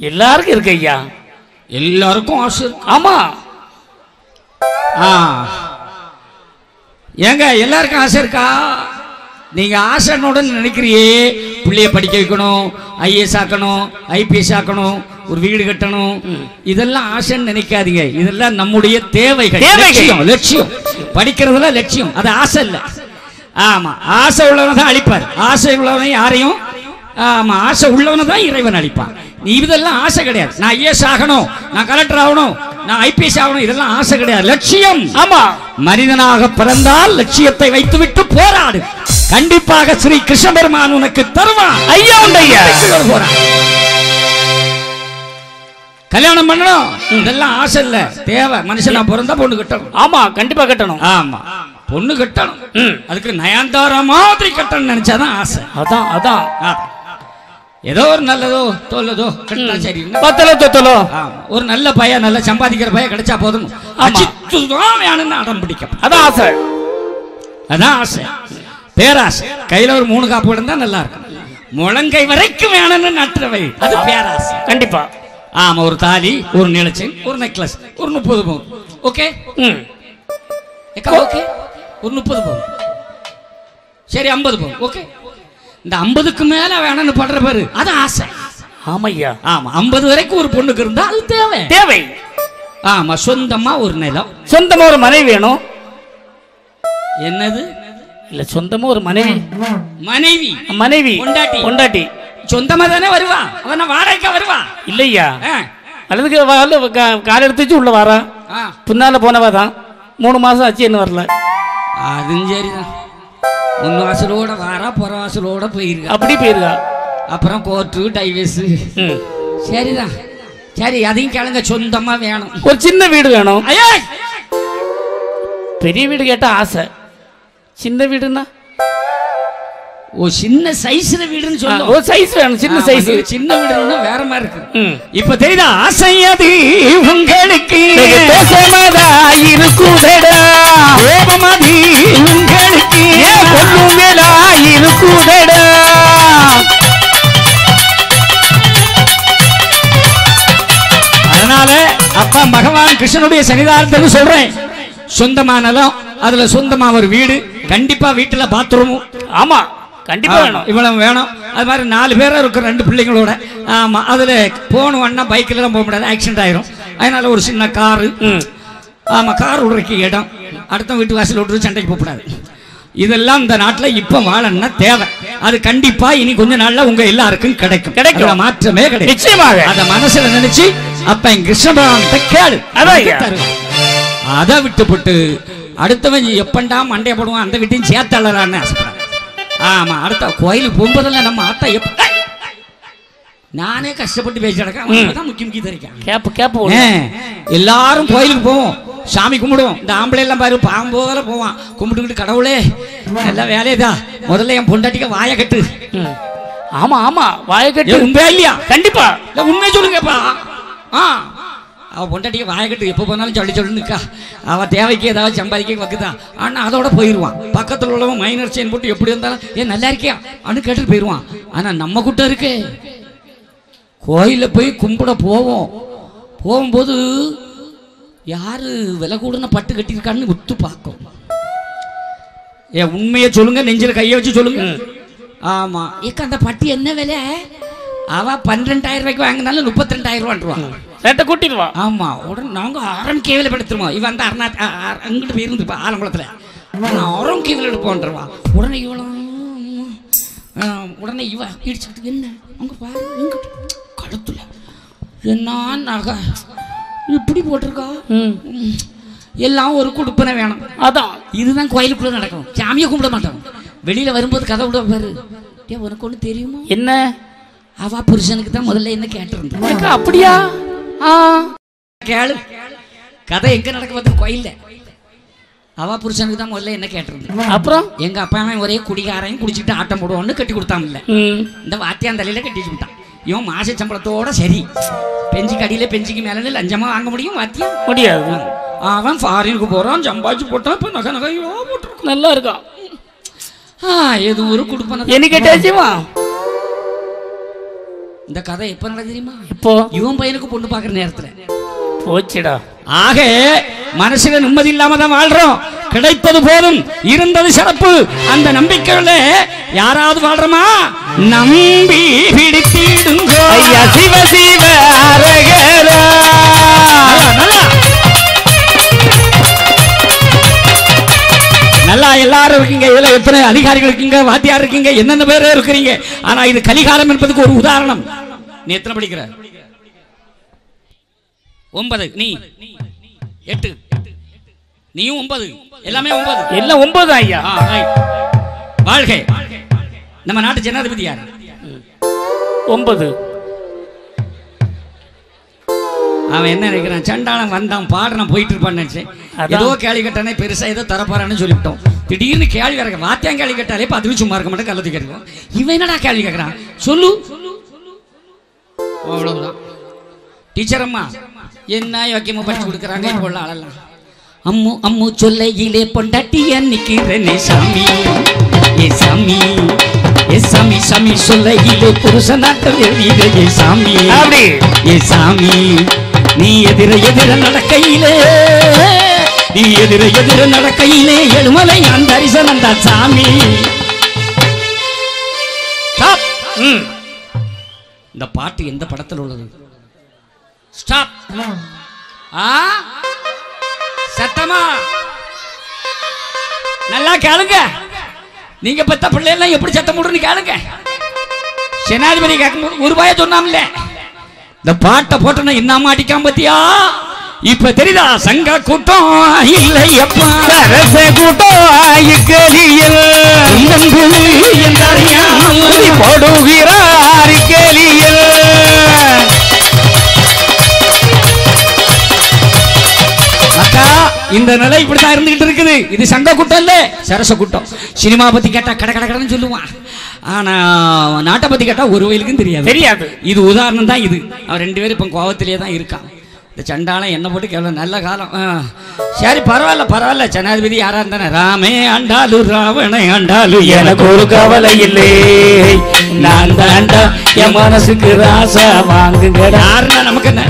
எல்லாருக்கும் இருக்கு ஐயா. எல்லாருக்கும் ஆசை இருக்கு. ஆமா. ஆ. ஏங்க எல்லாருக்கும் ஆசை இருக்கா? நீங்க ஆசைனுடன் நினைக்கிறியே. பிள்ளைய படிக்க வைக்கணும் ஐஏஎஸ் ஆக்கணும் ஐபிஎஸ் ஆக்கணும் ஒரு வீடு கட்டணும். இதெல்லாம் ஆசைன்னு நினைக்காதீங்க. இதெல்லாம் நம்முடைய தேவைகள். தேவைகள். லட்சியம் லட்சியம். படிக்கிறதுல லட்சியம். அது ஆசை இல்ல. ஆமா ஆசை உள்ளவனை தான் அழிப்பார். ஆசை உள்ளவனை யாரையும் ஆமா ஆசை உள்ளவனை தான் இறைவன் அழிப்பான். நீ இதெல்லாம் ஆசை கிடையாது. நான் ஐஏஎஸ் ஆகணும். நான் கலெக்டர் ஆகணும். நான் ஐபிஎஸ் ஆகணும். இதெல்லாம் ஆசை கிடையாது. லட்சியம். ஆமா. மனிதனாக பிறந்தால் லட்சியத்தை வைத்துவிட்டு போராடு. கண்டிப்பாக ஸ்ரீ கிருஷ்ண பெருமான் உனக்கு தருவான். ஐயா ஐயா. போறான் கல்யாணம் பண்ணணும். இதெல்லாம் ஆசை இல்ல. தேவை. மனுஷனா பிறந்தா பொண்ணு கட்டணும். ஆமா கண்டிப்பா கட்டணும். ஆமா. பொண்ணு கட்டணும். அதுக்கு நயன்தாரா மாதிரி கட்டணும் நினைச்சாதான் ஆசை. அதான். அதான். ஏதோ ஒரு நல்லதோ தோல்லதோ கட்டினா சரி. பத்தல தொத்தலோ? ஆமா. ஒரு நல்ல பையன் நல்லா சம்பாதிக்கிற பையன் கிடைச்சா போதும். வேணும்னு அடம் பிடிக்கும் அதான் ஆசை. அதான் ஆசை. பேராசை. கையில ஒரு மூணு காப்பு இருந்தா நல்லா இருக்கும். முழங்கை வரைக்கும் வேணும்னு நட்டுறவை. அது பேராசை. கண்டிப்பா. ஆமா ஒரு தாலி ஒரு நிலச்சை ஒரு நெக்லஸ் ஒரு முப்பது பவுன். ஓகே? ஓகே? ஒரு முப்பது பவுன். சரி ஐம்பது பவுன். ஓகே? இந்த ஐம்பதுக்கு மேல வேணும்னு படுற பாரு. அது ஆசை. ஆமையா? ஆமா ஐம்பது வரைக்கும் ஒரு பொண்ணுக்கு இருந்தா அது தேவை. தேவை. ஆமா சொந்தமா ஒரு நிலம். சொந்தமா ஒரு மனைவி வேணும். என்னது? இல்ல சொந்தமா ஒரு மனைவி. மனைவி. மனைவி. பொண்டாட்டி. பொண்டாட்டி. சொந்தமா தானே வருவா? அவன வாடகைக்கா வருவா? இல்லையா? வாழ காலை எடுத்து வச்சு உள்ள வாரா. பின்னால போனவா தான். மூணு மாசம் ஆச்சு என்ன வரல. அதுவும் சரிதான். முன் வாசலோட வாரா புற வாசலோட போயிருக்கா. அப்படி போயிருக்கா? அப்புறம் கோர்ட்டு டைவர்ஸ். சரிதான். சரி அதையும் கிளங்க சொந்தமா வேணும். ஒரு சின்ன வீடு வேணும். ஐயா! பெரிய வீடு கேட்டா ஆசை. சின்ன வீடுன்னா? ஓ சின்ன சைஸ்ல வீடுன்னு சொல்லுவோம் ஓ சைஸ் வேணும் சின்ன சைஸ் சின்ன வீடுன்னா வேற மாதிரி இருக்கு. இப்ப தெரியுதா? ஆசையது உங்களுக்கு. தேசமதா இருக்குதடா கோபமதி உங்களுக்கு. கொல்லும் இருக்குதடா அதனால அப்பா பகவான் கிருஷ்ணனுடைய சன்னிதானத்தை சொல்றேன். சொந்தமான நிலம் அதுல சொந்தமா ஒரு வீடு கண்டிப்பா வீட்டுல பாத்ரூமும் ஆமா. கண்டிப்பா வேணும். இவ்வளவு வேணும். அது மாதிரி நாலு பேரா இருக்கும் ரெண்டு பிள்ளைங்களோட ஆமா அதுல போகணும்னா பைக்ல எல்லாம் போக முடியாது ஆக்சிடென்ட் ஆயிரும். அதனால ஒரு சின்ன காரு ஆமா கார் விடுறதுக்கு இடம். அடுத்த வீட்டு வாசல் விட்டு சண்டைக்கு போகக்கூடாது. இதெல்லாம் இந்த நாட்டுல இப்ப வாழணும்னா தேவை. அது கண்டிப்பா இனி கொஞ்ச நாள்ல உங்க எல்லாருக்கும் கிடைக்கும். கிடைக்கும். அதுல மாற்றமே கிடைக்கும் நிச்சயமாக. அத மனசுல நினைச்சு அப்ப என் கிருஷ்ண பகவான்கிட்ட கேளு. அதை விட்டுப்புட்டு அடுத்தவன் எப்பண்டா மண்டைய போடுவான் அந்த வீட்டையும் சேர்த்தள்ளலான்னு ஆசைப்படுறான். ஆமா அடுத்த கோயிலுக்கு போகும்போதெல்லாம் நம்ம ஆத்தா எப்ப! நானே கஷ்டப்பட்டு பேசி கிடக்கேன். தான் முக்கிய முக்கிய தெரியும் கேப்பு கேப்பு எல்லாரும் கோயிலுக்கு போவோம். சாமி கும்பிடுவோம். இந்த ஆம்பளை எல்லாம் பாரு பாம்போல போவான். கும்பிட்டுக்கிட்டு கடவுளே எல்லாம் வேலையதா. முதல்ல என் பொண்டாட்டிக்க வாயை கட்டு. ஆமா ஆமா வாய கட்டு. உண்மையா இல்லையா? கண்டிப்பா. உண்மையை சொல்லுங்கப்பா. ஆ. அவ பொண்டாட்டிக்கு வாயை கட்டு எப்போ போனாலும் சொல்லி சொல்லி நிற்கா அவ தேவைக்கு ஏதாவது சம்பாதிக்க வைக்குதா? ஆனா அதோட போயிடுவான் பக்கத்தில் உள்ளவன் மைனர் செயின் போட்டு எப்படி இருந்தாலும் ஏன் நல்லா இருக்கியா? அனு கேட்டுட்டு போயிடுவான் ஆனா நம்ம கூட்டம் இருக்கே. கோயிலில் போய் கும்பிட போவோம். போகும்போது யாரு விலை கூடன பட்டு கட்டியிருக்கான்னு உத்து பார்க்கும். ஏன் உண்மையை சொல்லுங்க நெஞ்சில கையை வச்சு சொல்லுங்க. ஆமா. ஏக்க அந்த பட்டி என்ன விலை? அவ பன்னிரெண்டாயிரம் ரூபாய்க்கு வாங்கினாலும் முப்பத்தி ரெண்டாயிரம் ரூபான்ருவா சேட்டை கூட்டிடுவா? ஆமா உடனே நாங்க ஆரம் கேவில படுத்துருவோம். இவன் அந்த அருணா அங்கிட்டு போயிருந்துப்பா ஆலங்குளத்துல. ஆரம் கேவில எடுப்போன்றவா. உடனே ஆ, உடனே இவ இடிச்சுக்கிட்டு என்ன? அங்க பாரு இங்கிட்டு கழுத்துல. என்ன நகை? இப்படி போட்டிருக்கா. எல்லாம் ஒரு குடுப்பனை வேணும். அதான். இதுதான் கோயிலுக்குள்ள நடக்கும். சாமியை கும்பிட மாட்டோம். வெளியில வரும்போது கதை விட பாரு. உனக்கு ஒண்ணு தெரியுமா? என்ன? அவ புருஷனுக்கு தான் முதல்ல என்ன கேட்டிருந்தா? அக்கா, அப்படியா? ஆ. கேளு. கதை எங்க நடக்க பார்த்து கோயில்ல. அவ புருஷனுக்கு தான் முதல்ல என்ன கேட்டிருந்தா? அப்புறம்? எங்க அப்பா அம்மா ஒரே குடிகாரையும் குடிச்சிட்டு ஆட்டம் போடுவோம்னு கட்டி கொடுத்தான்ல ம். இந்த வாத்தியான் தலையில கட்டி விட்டான் இவன் மாச சம்பளத்தோட சரி. பெஞ்சுக்கு அடியில பெஞ்சுக்கு மேல லஞ்சமா வாங்க முடியும் வாத்தியா முடியாது. அவன் ஃபாரினுக்கு போறான் சம்பாதிச்சு போட்டான் இப்ப நகை நகையோ போட்டுருக்கான் நல்லா இருக்கும் ஆ, ஏதோ ஒரு குடுப்பன என்ன கேட்டாச்சுமா இந்த கதை எப்ப நடக்குது தெரியுமா? இப்போ இவன் பையனுக்கு பொண்ணு பார்க்குற நேரத்துல. போச்சுடா. ஆக மனசுல நிம்மதி இல்லாம தான் வாழ்றோம். கிடைத்தது போதும் இருந்தது சிறப்பு. அந்த நம்பிக்கையில யாராவது வாழ்றோமா? நம்பி பிடித்திடுங்கோ ஐயா சிவ சிவ அதிகாரிகள் இருக்கீங்க வாத்தியார் இருக்கீங்க என்னென்ன பேர் இருக்கிறீங்க? ஆனா இது கலிகாலம் என்பதுக்கு ஒரு உதாரணம். நீ எத்தனை படிக்கிற? ஒன்பது. நீ? எட்டு. நீயும் ஒன்பது. எல்லாமே ஒன்பது. எல்லாம் ஒன்பது ஐயா. வாழ்க. நம்ம நாட்டு ஜனாதிபதி யார்? ஒன்பது. அவன் என்ன நினைக்கிறான்? சண்டாளன் வந்தான் பாடுறான் போயிட்டு இருப்பான்னு நினைச்சேன். ஏதோ கேள்வி கேட்டானே பெருசா ஏதோ தரப்பாரான்னு சொல்லிவிட்டோம். திடீர்னு கேள்வி இறக்க வாத்தியான் கேள்வி கேட்டாலே பதவி சும்மா இருக்க மாட்டேன் கல்லூரி கேட்கும் இவன் என்னடா கேள்வி கேட்கறான்? சொல்லு. அவ்வளவுதான். டீச்சர் அம்மா என்ன யோக்கியமா படிச்சு கொடுக்குறாங்க? இப்போ உள்ள ஆளெல்லாம். அம்மு அம்மு சொல்லையிலே பொண்டாட்டிய நிக்கிறனே சாமி. ஏ சாமி ஏ சாமி சாமி சொல்லையிலே புருஷனாட்டம் எழுதிய ஏ சாமி. ஏ சாமி நீ எதிர எதிர நடக்கையிலே. நீ எதிர எதிர நடக்கையிலே எழுமலை அந்த தரிசனம் தான் சாமி இந்த பாட்டு எந்த படத்தில் உள்ளது? ஸ்டாப் ஆ? சத்தமா? நல்லா கேளுங்க. நீங்க பெத்த பிள்ளைலாம் எப்படி சத்தம் போடுறீங்க கேளுங்க. ஜனாதிபதி கேட்கும்போது ஒரு ரூபாய சொன்னாம்ல இந்த பாட்டை போட்டோன்னா என்ன அடிக்காம பத்தியா? இப்ப தெரியுதா? சங்க கூட்டம் இல்லை அப்பா சரச கூட்டம் என்றறியாமல் போடுகிறார் கலியில் அக்கா இந்த நிலை இப்படித்தான் இருந்துகிட்டு இருக்குது. இது சங்க கூட்டம் இல்ல சரச கூட்டம். சினிமா பத்தி கேட்டா கட கட கடன்னு சொல்லுவான் ஆனா நாட்டை பத்தி கேட்டா ஒரு வயலுக்கும் தெரியாது. தெரியாது. இது உதாரணம் தான் இது. அவன் ரெண்டு பேரும் இப்ப கோவத்திலேயே தான் இருக்கான் இந்த சண்டாளன் என்ன போட்டு கேள்வி நல்ல காலம். சரி பரவாயில்ல பரவாயில்ல. ஜனாதிபதி யாரா இருந்தானே? ராமே ஆண்டாலு ராவணே ஆண்டாலு எனக்கு ஒரு கவலை இல்லை. நான் தாண்டா என் மனசுக்கு ராசா வாங்குங்கடா. யாருன்னா நமக்கு என்ன?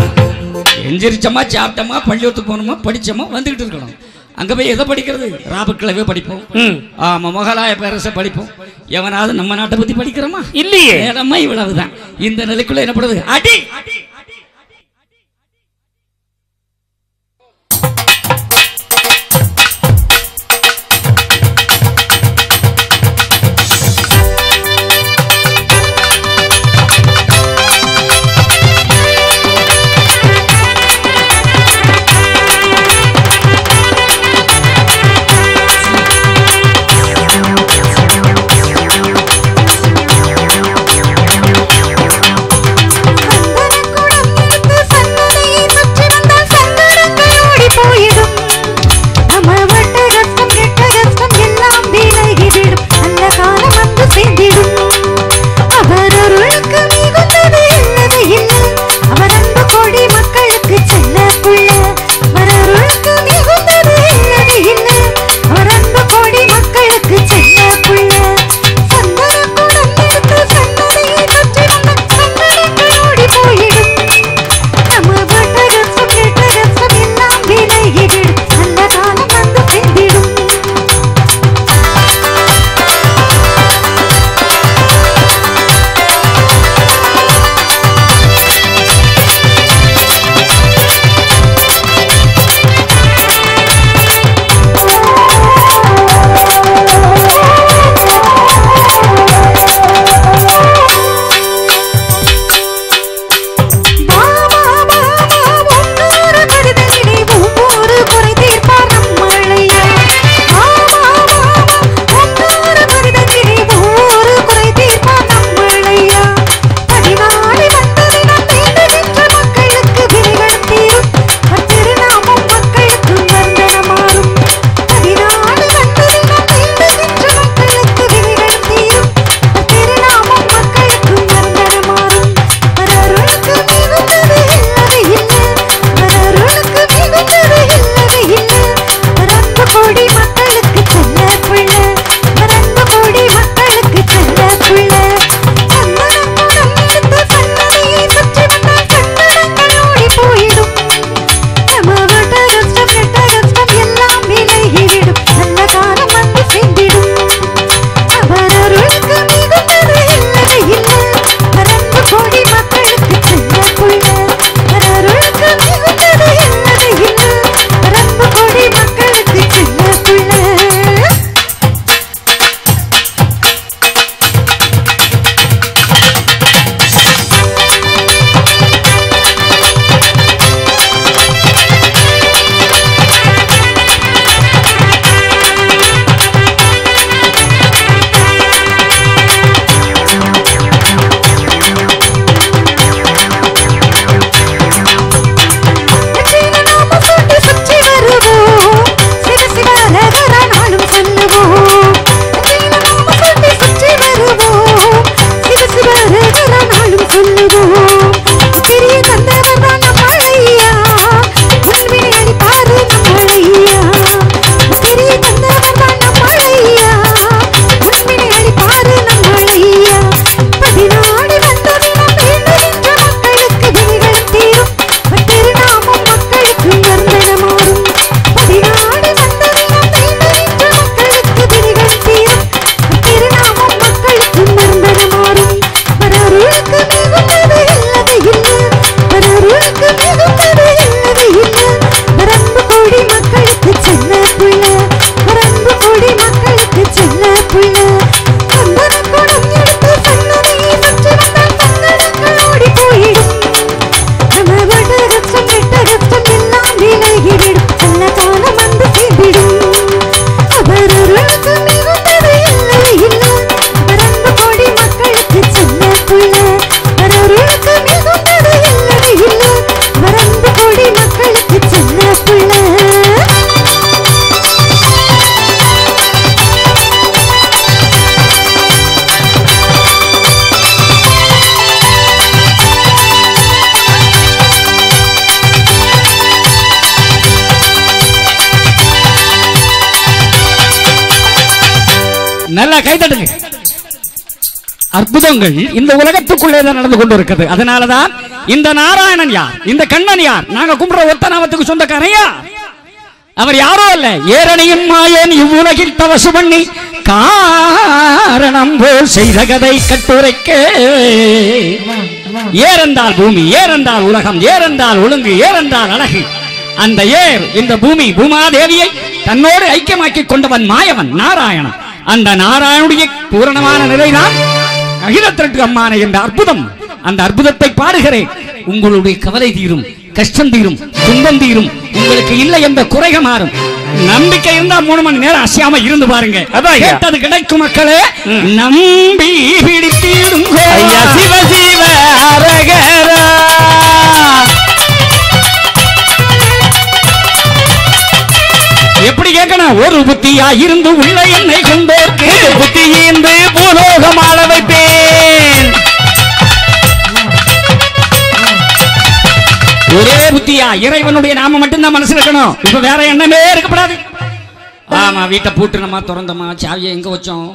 எந்திரிச்சோமா சாப்பிட்டோமா பள்ளிக்கூடத்துக்கு போனோமா படிச்சோமா வந்துகிட்டு இருக்கணும். அங்க போய் எதை படிக்கிறது? ராபக்கிழவே படிப்போம். ம். ஆமா முகலாய பேரரசை படிப்போம். எவனாவது நம்ம நாட்டை பத்தி படிக்கிறோமா? இல்லையே. நேரமா இவ்வளவுதான். இந்த நிலைக்குள்ள என்ன பண்ணுறது அடி! அற்புதங்கள் இந்த உலகத்துக்குள்ளே தான் நடந்து இருக்குது அதனாலதான் இந்த நாராயணன் யார்? இந்த கண்ணன் யார்? நாங்க கும்பிடுற ஒத்த நாமத்துக்கு சொந்தக்காரையா அவர் யாரோ அல்ல. ஏரணியும் மாயன் இவ்வுலகில் தவசு பண்ணி காரணம் போல் செய்த கதை கட்டுரைக்கே. ஏறென்றால் பூமி ஏறென்றால் உலகம் ஏறென்றால் ஒழுங்கு ஏறென்றால் அழகு. அந்த ஏர் இந்த பூமி பூமாதேவியை தன்னோடு ஐக்கியமாக்கி கொண்டவன் மாயவன் நாராயணன். அந்த நாராயணுடைய பூரணமான நிலைதான் அகிலத்திற்கு அம்மானை என்ற அற்புதம். அந்த அற்புதத்தை பாடுகிறேன். உங்களுடைய கவலை தீரும் கஷ்டம் தீரும் துன்பம் தீரும். உங்களுக்கு இல்லை என்ற குறைக மாறும். நம்பிக்கை இருந்தா மூணு மணி நேரம் அசையாம இருந்து பாருங்க. அதான். கேட்டது கிடைக்கும் மக்களே. நம்பி பிடித்திடும் ஐயா. சிவ சிவ அரகரா. ஒரு புத்தியா இருந்து உள்ள என்னை கொண்டோர்க்கு. புத்தியின்று பூலோகம் ஆள வைப்பேன். ஒரே புத்தியா இறைவனுடைய நாம மட்டும்தான் மனசுல இருக்கணும். இப்ப வேற எண்ணமே இருக்கப்படாது. ஆமா வீட்டை பூட்டுனமா திறந்தோமா சாவியை எங்க வச்சோம்?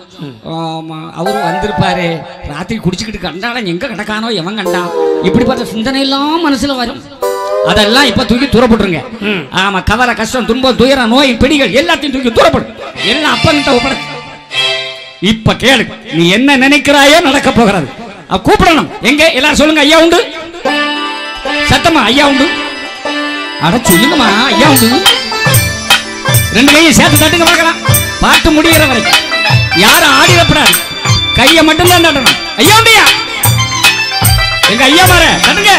ஆமா அவரு வந்திருப்பாரு. ராத்திரி குடிச்சுக்கிட்டு கண்டாலும் எங்க கிடக்கானோ எவன் கண்டான்? இப்படிப்பட்ட சிந்தனை எல்லாம் மனசுல வரும். அதெல்லாம் இப்ப தூக்கி தூரப்பட்டுருங்க. ஆமா கவலை கஷ்டம் துன்பம் துயரம் நோய் பிடிகள் எல்லாத்தையும் தூக்கி தூரப்படும் எல்லாம் அப்பன்கிட்ட ஒப்படை. இப்ப கேளு நீ என்ன நினைக்கிறாயோ நடக்க போகிறது. கூப்பிடணும். எங்க? எல்லாரும் சொல்லுங்க ஐயா உண்டு? சத்தமா ஐயா உண்டு? அட சொல்லுங்கம்மா ஐயா உண்டு? ரெண்டு கையும் சேர்த்து தட்டுங்க பார்க்கலாம். பாட்டு முடிகிற வரைக்கும் யாரும் ஆடிடப்படாது. கையை மட்டும்தான் தட்டணும். ஐயா உண்டுயா? எங்க ஐயா மாற தட்டுங்க.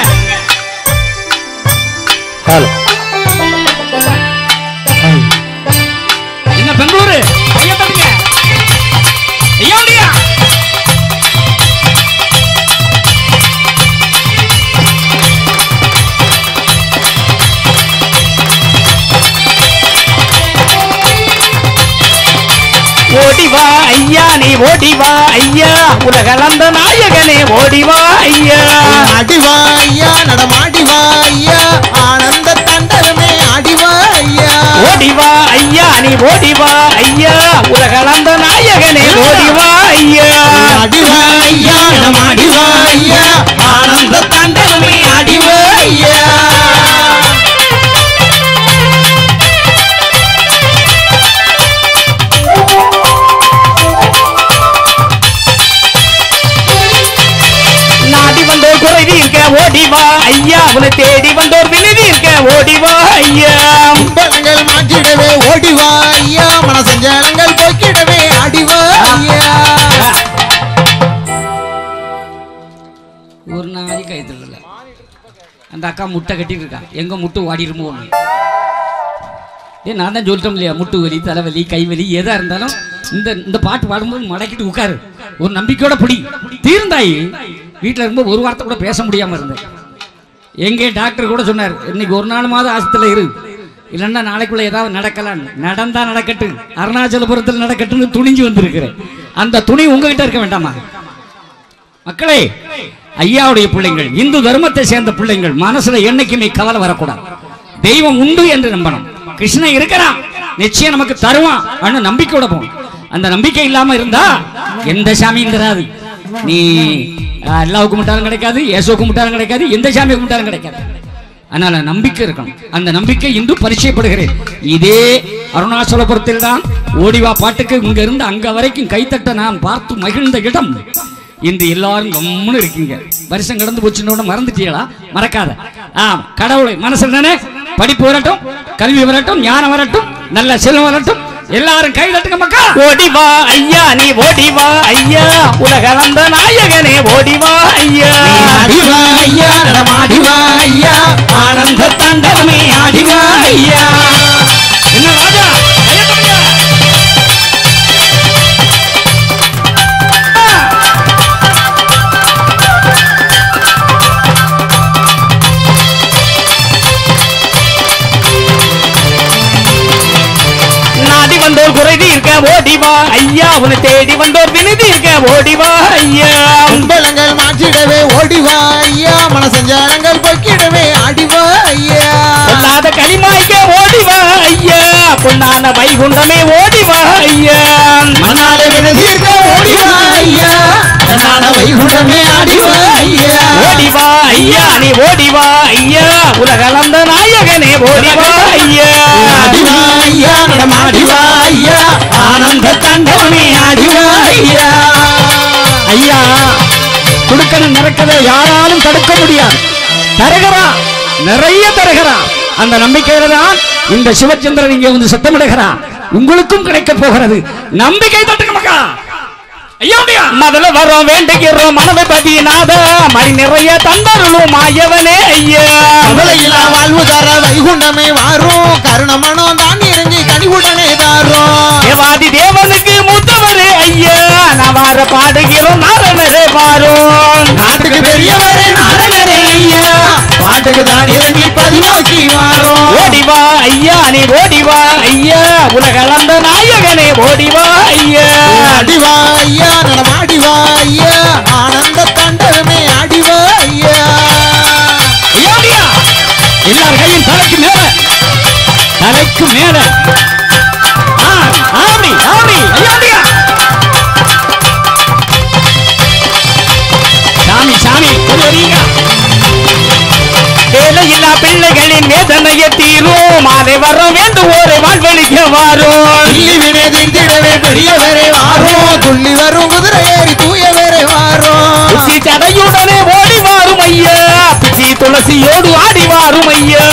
என்ன பெங்களூரு? ஐயா தட்டுங்க. ஐயா ஓடிவா ஐயா நீ ஓடிவா ஐயா. உலகளந்த நாயகனே ஓடிவா ஐயா. அடிவா ஐயா நடமாடிவா ஐயா. ஆனந்த தண்டரமே அடிவா ஐயா. ஓடிவா ஐயா நீ ஓடிவா ஐயா. உலகளந்த நாயகனே ஓடிவா ஐயா. அடிவா ஐயா நடமாடிவா ஐயா. ஆனந்த தண்டரமே அடிவா ஓடிவா ஐயா உன்னை தேடி வந்தோர் வினை தீர்க்க ஓடிவா ஐயா. பணங்கள் மாற்றிடவே ஓடிவா ஐயா. மனசஞ்சலங்கள் போக்கிடவே அடிவா ஐயா. ஒரு நாளைக்கு கைத்துல அந்த அக்கா முட்டை கட்டிட்டு இருக்கா. எங்க முட்டு ஓடிருமோ ஒண்ணு. ஏ நான் தான் சொல்லிட்டோம் இல்லையா? முட்டு வலி தலைவலி கைவலி எதா இருந்தாலும் இந்த இந்த பாட்டு பாடும்போது மடக்கிட்டு உட்காரு. ஒரு நம்பிக்கையோட பிடி. தீர்ந்தாயி. வீட்டில் இருக்கும்போது ஒரு வார்த்தை கூட பேச முடியாம இருந்தேன். எங்கே டாக்டர் கூட சொன்னார் இன்னைக்கு ஒரு நாள் மாதம் ஆஸ்பத்திரியில் இரு. இல்லைன்னா நாளைக்குள்ள ஏதாவது நடக்கலாம். நடந்தா நடக்கட்டு அருணாச்சலபுரத்தில் நடக்கட்டுன்னு துணிஞ்சு வந்திருக்கிறேன். அந்த துணி உங்ககிட்ட இருக்க வேண்டாமா? மக்களே ஐயாவுடைய பிள்ளைங்கள் இந்து தர்மத்தை சேர்ந்த பிள்ளைங்கள் மனசுல என்னைக்குமே கவலை வரக்கூடாது. தெய்வம் உண்டு என்று நம்பணும். கிருஷ்ணன் இருக்கிறான். நிச்சயம் நமக்கு தருவான். அண்ணு நம்பிக்கையோட போகணும் அந்த நம்பிக்கை இல்லாம இருந்தா எந்த சாமியும் தராது. நீ அஹ், அல்லாஹ் கும்பிட்டாலும் கிடைக்காது ஏசோ கும்பிட்டாலும் கிடைக்காது எந்த சாமி கும்பிட்டாலும் கிடைக்காது. அதனால நம்பிக்கை இருக்கணும். அந்த நம்பிக்கை இன்று பரிச்சயப்படுகிறேன். இதே அருணாச்சலபுரத்தில் தான் ஓடிவா பாட்டுக்கு இங்க இருந்து அங்க வரைக்கும் கைத்தட்ட நான் பார்த்து மகிழ்ந்த இடம். இன்று எல்லாரும் கம்முன்னு இருக்கீங்க. வருஷம் கடந்து போச்சுன்னு மறந்துட்டீங்களா மறக்காத. ஆ கடவுளை மனசுல தானே? படிப்பு வரட்டும் கல்வி வரட்டும் ஞானம் வரட்டும் நல்ல செல்வம் வரட்டும் எல்லாரும் கை தட்டுங்க மக்கா. ஓடிவா ஐயா நீ ஓடிவா ஐயா. உலகளந்த நாயகனே ஓடிவா ஐயா. அடிவா ஐயா நடமாடிவா ஐயா. ஆனந்த தண்டரமே அடிவா ஐயா. வந்தோர் குறை தீர்க்க ஓடிவா ஐயா உன்னை தேடி வந்தோர் வினை தீர்க்க ஓடிவா ஐயா. துன்பலங்கள் மாற்றிடவே ஓடிவா ஐயா மனசஞ்சாரங்கள் போக்கிடவே அடிவா ஐயா. பொல்லாத களிமாய்க்க பொன்னான வைகுண்டமே ஓடிவா ஐயா. மன்னால வினதீர்க்க ஓடிவா ஐயா. தன்னால வைகுண்டமே அடிவா ஐயா. ஓடிவா ஐயா நீ ஓடிவா ஐயா. உலகளந்த நாயகனே ஓடிவா ஐயா. அடிவா ஐயா நடமாடிவா ஐயா. ஆனந்த தண்டமே அடிவா ஐயா. ஐயா கொடுக்கணும் நடக்கதை யாராலும் தடுக்க முடியாது. தருகிறான் நிறைய தருகிறான் அந்த நம்பிக்கையில தான் இந்த சிவச்சந்திரன் இங்கே வந்து சத்தமிடுகிறான். உங்களுக்கும் கிடைக்க போகிறது. நம்பிக்கை தட்டுங்க மக்கா. முதல்ல வரோம் வேண்டுகிறோம் மனதபதி நாத மணி நிறைய தந்தருளும் மாயவனே ஐயா. வாழ்வு தர வைகுண்டமே வாரும். கருணமனோ தான் இறங்கி கனிவுடனே தாரும். தேவாதி தேவனுக்கு மூத்தவரே ஐயா. நான் வார பாடுகிறோம் நாரணரே வாரும் நாட்டுக்கு பெரியவரே நாரணரே ஐயா. பாட்டுக்கு தான் இறங்கி பதினோக்கி வாரும். ஓடிவா ஐயா நீ ஓடிவா ஐயா. உலகளந்த நாயகனே ஓடிவா ஐயா. அடிவா ஐயா நடமாடிவா ஐயா. வாழ்வழிக்க வாரும் துள்ளி வினை திடவே பெரியவரே வாரும் துள்ளி வரும் குதிரை ஏறி தூயவரே வாரும் பிச்சி தடையுடனே ஓடி வாரும் ஐயா. பிச்சி துளசியோடு ஆடி வாரும் ஐயா.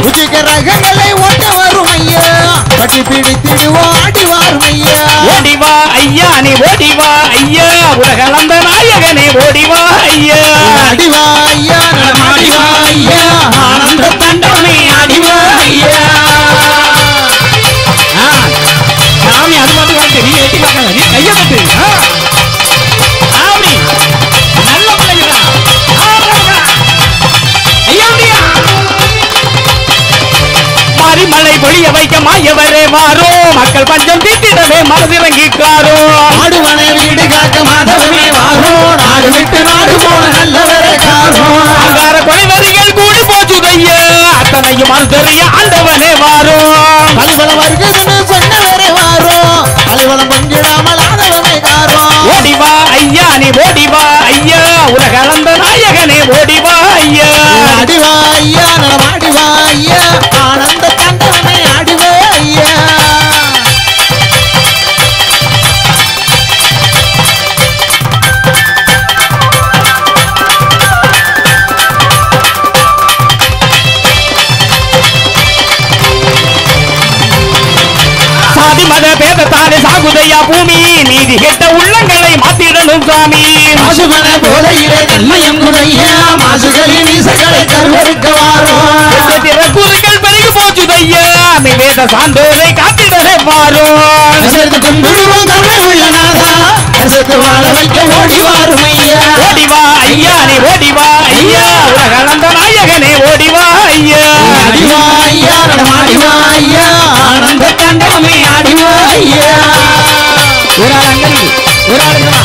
உச்சிக்க ரகங்களை ஓட்ட வரும் ஐயா. கட்டி பிடித்திடுவோம் ஆடி வாரும் ஐயா. ஓடிவா ஐயா நீ ஓடிவா ஐயா. உலகளந்த நாயகனே ஓடிவா ஐயா. அடிவா ஐயா நடமாடிவா மாரிமலை பொழிய வைக்க மாயவரே வாரோ மக்கள் பஞ்சம் தீட்டிடவே மனதிறங்கிக்காரோ ஆடுவனை வீடு காக்க மாதவமே வாரும் நாடு விட்டு நாடு போன நல்லவரே காரும் அங்கார கொலைவரிகள் கூடி போச்சுதையா. அத்தனையும் மறுதறிய ஆண்டவனே வாரோ பலிபலம் வருகிறதுன்னு சொன்னவரே வாரும் பலிபலம் பங்கிடாமல் ஆதவமே காரும் ஓடிவா ஐயா நீ ஓடிவா ஐயா. உலகளந்த நாயகனே ஓடிவா ஐயா. அடிவா ஐயா நடமாடிவா ஐயா. சாகுதையா பூமி நீதி கெட்ட உள்ளங்களை மாத்திடணும் சாமி மாசுமன போதையிலே தன்மயம் குறையா மாசுகளின் மீசைகளை கருவறுக்க வாரும் திறக்குறுகள் பெருகி போச்சுதையா நீ வேத சான்றோரை காத்திடவே வாரும் அசைத்து கும்பிடுவோம் தமிழ் உள்ள நாதா அசைத்து வாழ வைக்க ஓடி வாரும் ஐயா. ஓடிவா ஐயா நீ ஓடிவா ஐயா உலகளந்த நாயகனே ஓடிவா ஐயா. அடிவா ஐயா ஆனந்த கண்டமே ஐயா. ஒரு ஆள் அங்க ஒரு ஆள் இங்க வா.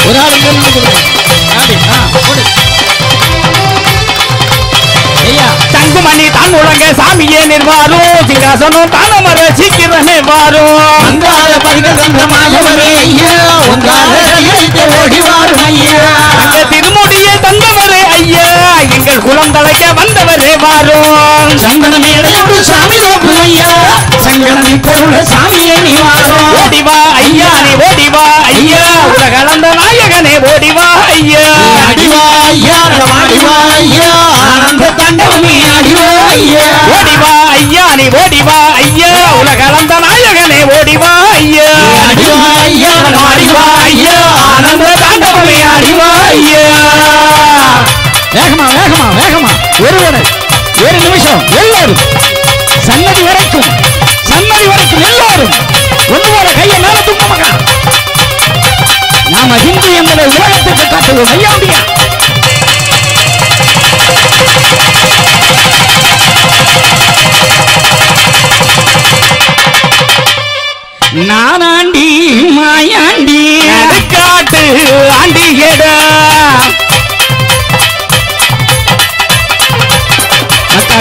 ஒரு ஆள் இங்க இருந்து கொடுங்க. ஆடி ஆ போடு. ஐயா தங்குமணி தான் உலக சாமியே நிர்வாரும் சிங்காசனம் தானமர சீக்கிரமே வாரும் அங்கால ஐயா உங்கால ஓடி வாரும் ஐயா. திருமுடியை தந்தவரே ஐயா. எங்கள் குலம் தலைக்க வந்தவரே வாரும். சந்தன மேடையோடு சாமி நோக்கு ஐயா. சங்கடனை பொருள சாமியே நீ வாரும். ஓடிவா ஐயா நீ ஓடிவா ஐயா. உலகளந்த நாயகனே ஓடிவா ஐயா. அடிவா ஐயா நடமாடிவா ஐயா. ஆனந்த தண்டமே அடிவா ஐயா. ஓடிவா ஐயா நீ ஓடிவா ஐயா. உலகளந்த நாயகனே ஓடிவா ஐயா. அடிவா ஐயா நடமாடிவா ஐயா. ஆனந்த தாண்டவமே அடிவா ஐயா. வேகமா வேகமா வேகமா. ஒருவரை ஒரு நிமிஷம். எல்லாரும். சன்னதி வரைக்கும். சன்னதி வரைக்கும் எல்லாரும். ஒன்று போல கையை மேல தூக்கமாக நாம ஹிந்து என்பதை உலகத்துக்கு காட்டுவோம். ஐயா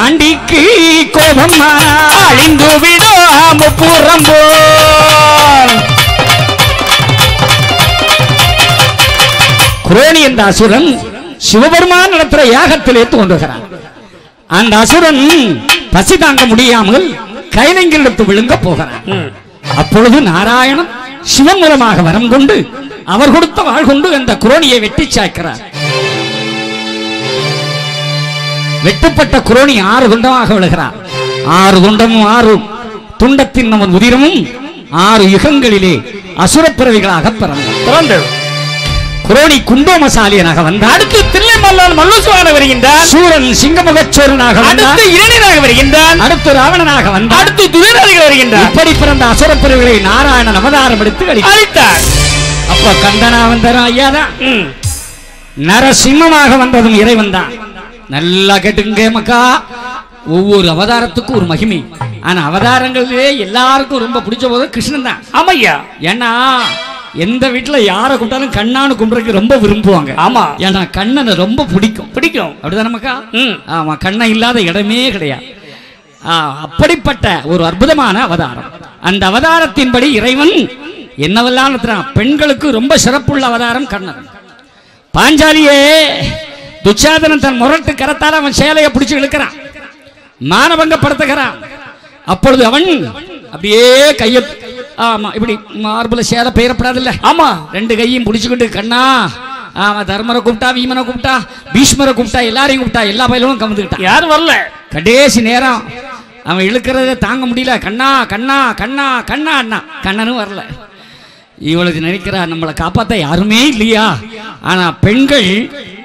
ஆண்டிக்கு கோபம் அழிந்து விடாம புறம்போ. குரோணி என்ற அசுரன் சிவபெருமான் நடத்துற யாகத்திலே தோன்றுகிறான் அந்த அசுரன் பசி தாங்க முடியாமல் கைலங்கிலிருந்து விழுங்க போகிறான். அப்பொழுது நாராயணன் சிவன் மூலமாக வரம் கொண்டு அவர் கொடுத்த வாழ் கொண்டு அந்த குரோணியை வெட்டி சாய்க்கிறார். வெட்டுப்பட்ட குரோணி ஆறு துண்டமாக விழுகிறார். ஆறு துண்டமும் ஆறு துண்டத்தின் நமது உதிரமும் ஆறு யுகங்களிலே அசுரப்பிறவிகளாக பிறந்தார் குரோணி குண்டோமசாலியனாக வந்தார். அடுத்து தில்லை மல்லான் மல்லுசுவான வருகின்றான். சூரன் சிங்கமுகச்சோரனாக அடுத்து இரணியனாக வருகின்றான். அடுத்து ராவணனாக வந்தார். அடுத்து துரிநாதிகள் வருகின்றான். இப்படி பிறந்த அசுரப்பிரிவுகளை நாராயணன் அவதாரம் எடுத்து அளித்தார் அப்ப கந்தனா வந்தாரா ஐயாதான். நரசிம்மமாக வந்ததும் இறைவன் தான். நல்லா கேட்டுங்க மக்கா. ஒவ்வொரு அவதாரத்துக்கும் ஒரு மகிமை. ஆனா அவதாரங்களிலே எல்லாருக்கும் ரொம்ப பிடிச்ச போது கிருஷ்ணன் தான். ஆமையா? ஏன்னா எந்த வீட்டுல யாரை கூப்பிட்டாலும் கண்ணான்னு கும்பிடுறதுக்கு ரொம்ப விரும்புவாங்க. ஆமா. ஏன்னா கண்ணனை ரொம்ப பிடிக்கும். பிடிக்கும். அப்படிதானே மக்கா. ஆமா கண்ணன் இல்லாத இடமே கிடையாது. அப்படிப்பட்ட ஒரு அற்புதமான அவதாரம். அந்த அவதாரத்தின்படி இறைவன் என்னவெல்லாம் பெண்களுக்கு ரொம்ப சிறப்புள்ள அவதாரம் கண்ணன். பாஞ்சாலியே துச்சாதனன் தன் முரட்டு கரத்தால் அவன் சேலையை பிடிச்சு இழுக்கிறான். மானபங்கப்படுத்துகிறான். அப்பொழுது அவன் அப்படியே கையை ஆமா இப்படி மார்புல சேலை பெயரப்படாதுல்ல? ஆமா. ரெண்டு கையும் பிடிச்சுக்கிட்டு கண்ணா ஆமா தர்மரை கூப்பிட்டா வீமனை கூப்பிட்டா பீஷ்மரை கூப்பிட்டா எல்லாரையும் கூப்பிட்டா எல்லா பயிலும் கவுந்துக்கிட்டான். யாரும் வரல? கடைசி நேரம் அவன் இழுக்கிறத தாங்க முடியல. கண்ணா கண்ணா கண்ணா கண்ணா அண்ணா. கண்ணனும் வரல. இவளுக்கு நினைக்கிறா நம்மளை காப்பாத்த யாருமே இல்லையா? ஆனா பெண்கள்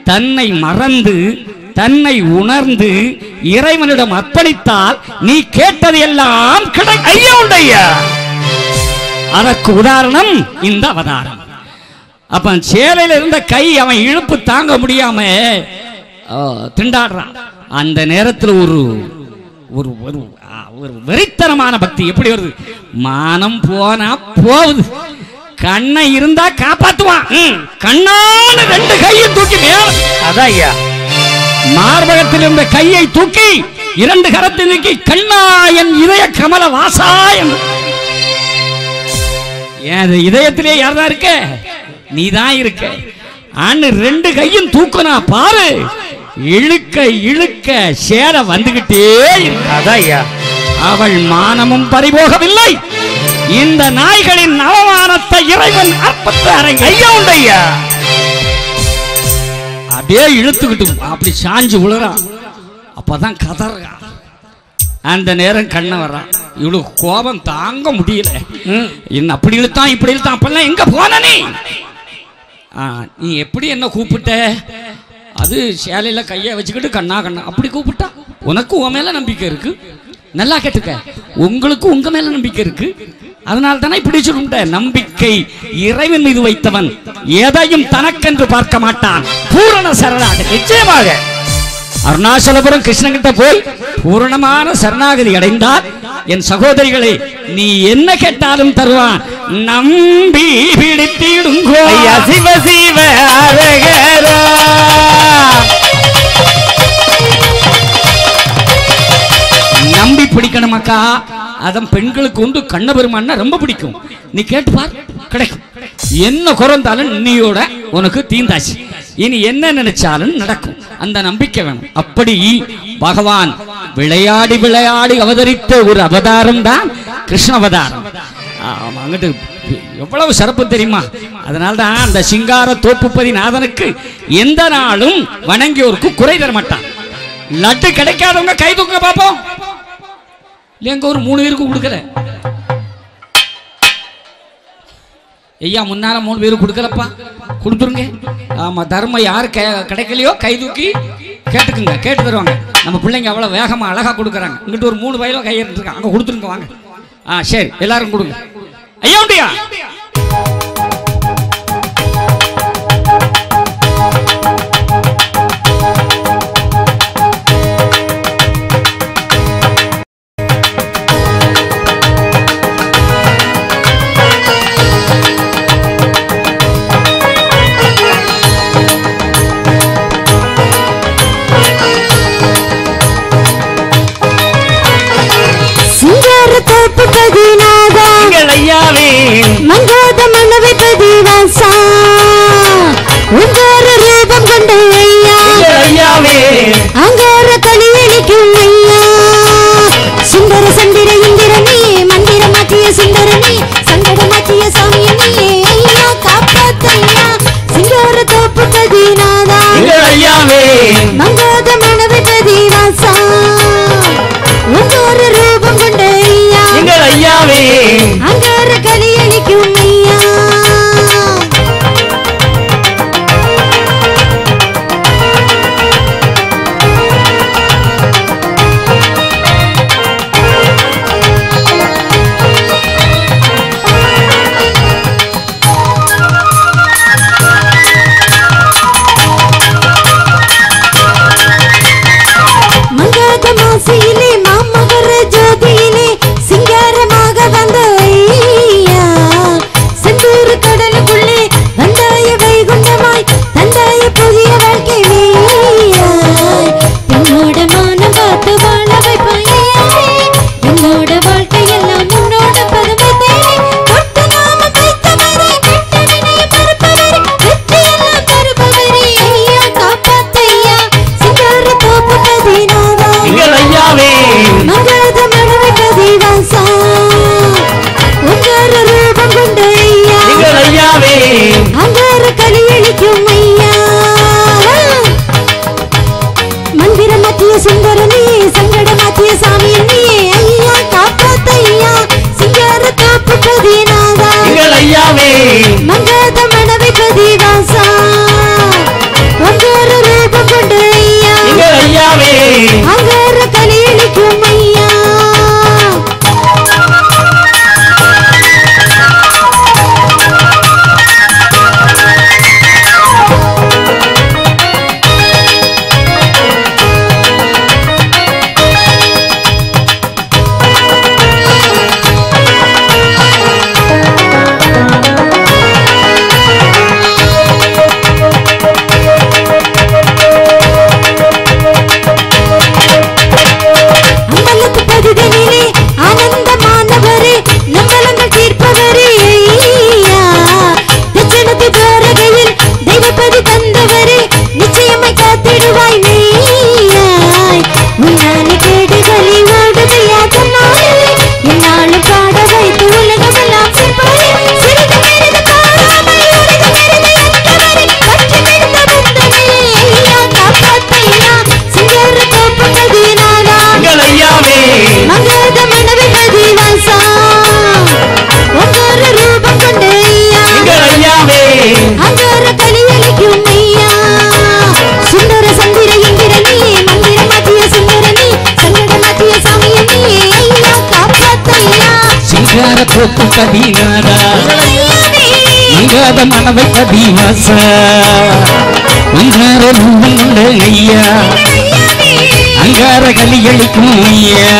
தன்னை மறந்து தன்னை உணர்ந்து இறைவனிடம் அர்ப்பணித்தால் நீ கேட்டது எல்லாம் ஐயா உண்டு அதற்கு உதாரணம் இந்த அவதாரம். அப்ப சேலையில இருந்த கை அவன் இழுப்பு தாங்க முடியாம திண்டாடுறான். அந்த நேரத்தில் ஒரு ஒரு ஒரு ஒரு வெறித்தனமான பக்தி எப்படி வருது? மானம் போனா போகுது. கண்ணை இருந்தா காப்பாத்துவான். கண்ணான ரெண்டு கையும் தூக்கி மேல. அதான் ஐயா. மார்பகத்தில் இருந்த கையை தூக்கி இரண்டு கரத்தை நீக்கி கண்ணா என் இதய கமல வாசா என்று. இதயத்திலே யார்தான் இருக்க? நீ தான் இருக்க. ஆண்டு ரெண்டு கையும் தூக்குனா பாரு இழுக்க இழுக்க சேர வந்துகிட்டே ஐயா. அவள் மானமும் பறிபோகவில்லை. இந்த நாய்களின் அவமானத்தை இறைவன் அற்பத்து அரங்க ஐயா உண்டு ஐயா அப்படியே இழுத்துக்கிட்டு அப்படி சாஞ்சு விழுறான் அப்பதான் கதறான் அந்த நேரம் கண்ண வர்றான். இவளுக்கு கோபம் தாங்க முடியல. என்ன அப்படி இழுத்தான் இப்படி இழுத்தான் அப்பெல்லாம் எங்க போன நீ? ஆ, நீ எப்படி என்ன கூப்பிட்ட? அது சேலையில கையை வச்சுக்கிட்டு கண்ணா கண்ணா அப்படி கூப்பிட்டா? உனக்கு உன் மேல நம்பிக்கை இருக்கு. நல்லா கேட்டுக்க. உங்களுக்கு உங்க மேல நம்பிக்கை இருக்கு. அதனால தானே இப்படி சொல்லிட்ட நம்பிக்கை இறைவன் மீது வைத்தவன் எதையும் தனக்கென்று பார்க்க மாட்டான். பூரண சரணாகதி நிச்சயமாக. அருணாச்சலபுரம் கிருஷ்ணகிட்ட போய் பூரணமான சரணாகதி அடைந்தால் என் சகோதரிகளே நீ என்ன கேட்டாலும் தருவான். நம்பி பிடித்திடுங்கோ. சிவ சிவ அழகரா நம்பி பிடிக்கணுமாக்கா? அதன் பெண்களுக்கு உண்டு கண்ணபெருமான்னா ரொம்ப பிடிக்கும். நீ கேட்டு பார் கிடைக்கும். என்ன குறந்தாலும் நீயோட உனக்கு தீந்தாச்சு. இனி என்ன நினைச்சாலும் நடக்கும். அந்த நம்பிக்கை வேணும். அப்படி பகவான் விளையாடி விளையாடி அவதரித்த ஒரு அவதாரம் தான் கிருஷ்ண அவதாரம். ஆமா, அங்கிட்டு எவ்வளவு சிறப்பு தெரியுமா? அதனால தான் அந்த சிங்கார தோப்புப்பதி நாதனுக்கு எந்த நாளும் வணங்கியோருக்கு குறை தர மாட்டான் லட்டு கிடைக்காதவங்க கை தூக்க பார்ப்போம் இல்லைங்க ஒரு மூணு பேருக்கு கொடுக்கல. ஐயா முன்னால மூணு பேருக்கு கொடுக்கலப்பா. கொடுத்துருங்க. ஆமா தர்மம் யாரு கெ- கிடைக்கலையோ கை தூக்கி கேட்டுக்குங்க கேட்டு தருவாங்க. நம்ம பிள்ளைங்க அவ்வளோ வேகமாக அழகா கொடுக்குறாங்க. இங்கிட்டு ஒரு மூணு வயலோ கையெழுத்து இருக்காங்க. அங்கே கொடுத்துருங்க வாங்க. ஆ சரி எல்லாரும் கொடுங்க. ஐயா உண்டியா? ஐயாவே. மங்காத மனவை பதிவாசா. உங்கார ரூபம் கொண்ட ஐயா. ஐயாவே. அங்கார கலியளிக்கும் ஐயா. சுந்தர சந்திர இந்திரனே மந்திர மாற்றிய சுந்தரனே சங்கட மாற்றிய சாமியனே ஐயா காப்பாத்தையா சிங்கார தோப்பு பதினாதா எங்கள் ஐயாவே. மங்காத மனவை பதிவாசா. அங்கார கலியளிக்கும் அங்கார கலியளிக்கும் ஐயா. மந்திர மத்திய சுந்தரனே சங்கட மத்திய சாமியனே ஐயா காப்பாத்தையா சிங்கார தோப்பு பதினாதா எங்கள் ஐயாவே. மங்காத சிங்கார தோப்பு கதீனாடா மனவை கதீவாச உங்கார ரூபம் கொண்ட ஐயா அங்கார கலியளிக்கும் ஐயா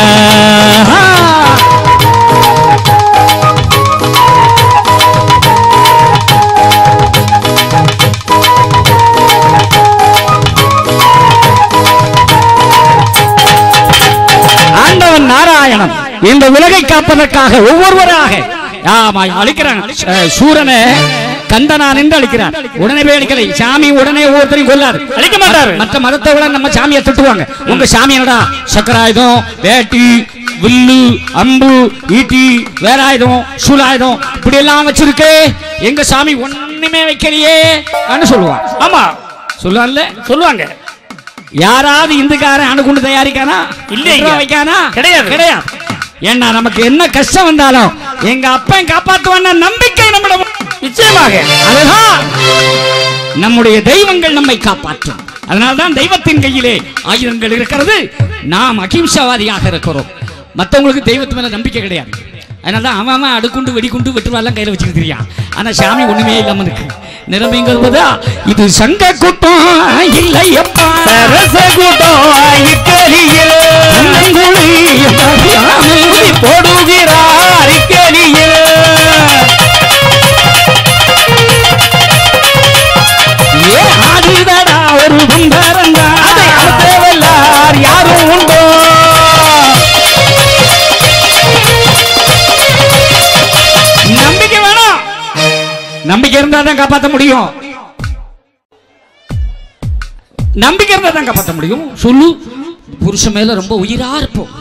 நாராயணன். இந்த உலகை காப்பதற்காக ஒவ்வொருவராக. அஹ், சூரனை கந்தனா நின்று அழிக்கிறார் உடனே போய் அழிக்கலை சாமி உடனே ஒவ்வொருத்தரையும் கொல்லாரு அழிக்க மாட்டாரு. மற்ற மதத்தை விட நம்ம சாமியை திட்டுவாங்க. உங்க சாமி என்னடா? சக்கராயுதம் வேட்டி வில்லு அம்பு ஈட்டி வேலாயுதம் சூலாயுதம் இப்படி எல்லாம் வச்சிருக்கே. எங்க சாமி ஒண்ணுமே வைக்கலையே சொல்லுவான். ஆமா. சொல்லுவான்ல? சொல்லுவாங்க. யாராவது இந்துக்காரன் அணுகுண்டு தயாரிக்கானா. பெட்ரோல் வைக்கானா? கிடையாது. கிடையாது. ஏன்னா நமக்கு என்ன கஷ்டம் வந்தாலும் எங்க அப்பா காப்பாத்துவான நம்பிக்கை நம்மிடம் நிச்சயமாக. அதுதான் நம்முடைய தெய்வங்கள் நம்மை காப்பாற்றும். அதனால்தான் தெய்வத்தின் கையிலே ஆயுதங்கள் இருக்கிறது. நாம் அகிம்சாவாதியாக இருக்கிறோம். மற்றவங்களுக்கு தெய்வத்து மேல நம்பிக்கை கிடையாது. அதனால தான் அவன் அவன் அடுக்குண்டு வெடிக்குண்டு வெட்டுவாலாம் கையில வச்சுக்கிட்டு தெரியான் ஆனா சாமி ஒண்ணுமே இல்லாம இருக்கு. நிலைமைங்கிறதா இது சங்க கூட்டம் இல்லையப்பா சரச கூட்டம் இக்கலியில். போடுகிறார் இக்கலியில். ஏ ஆடுதடா ஒரு குண்டரண்டா நம்பிக்கை இருந்தா தான் காப்பாற்ற முடியும். நம்பிக்கை இருந்தா தான் காப்பாற்ற முடியும். சொல்லு. புருஷன் மேல ரொம்ப உயிரா இருப்போம்.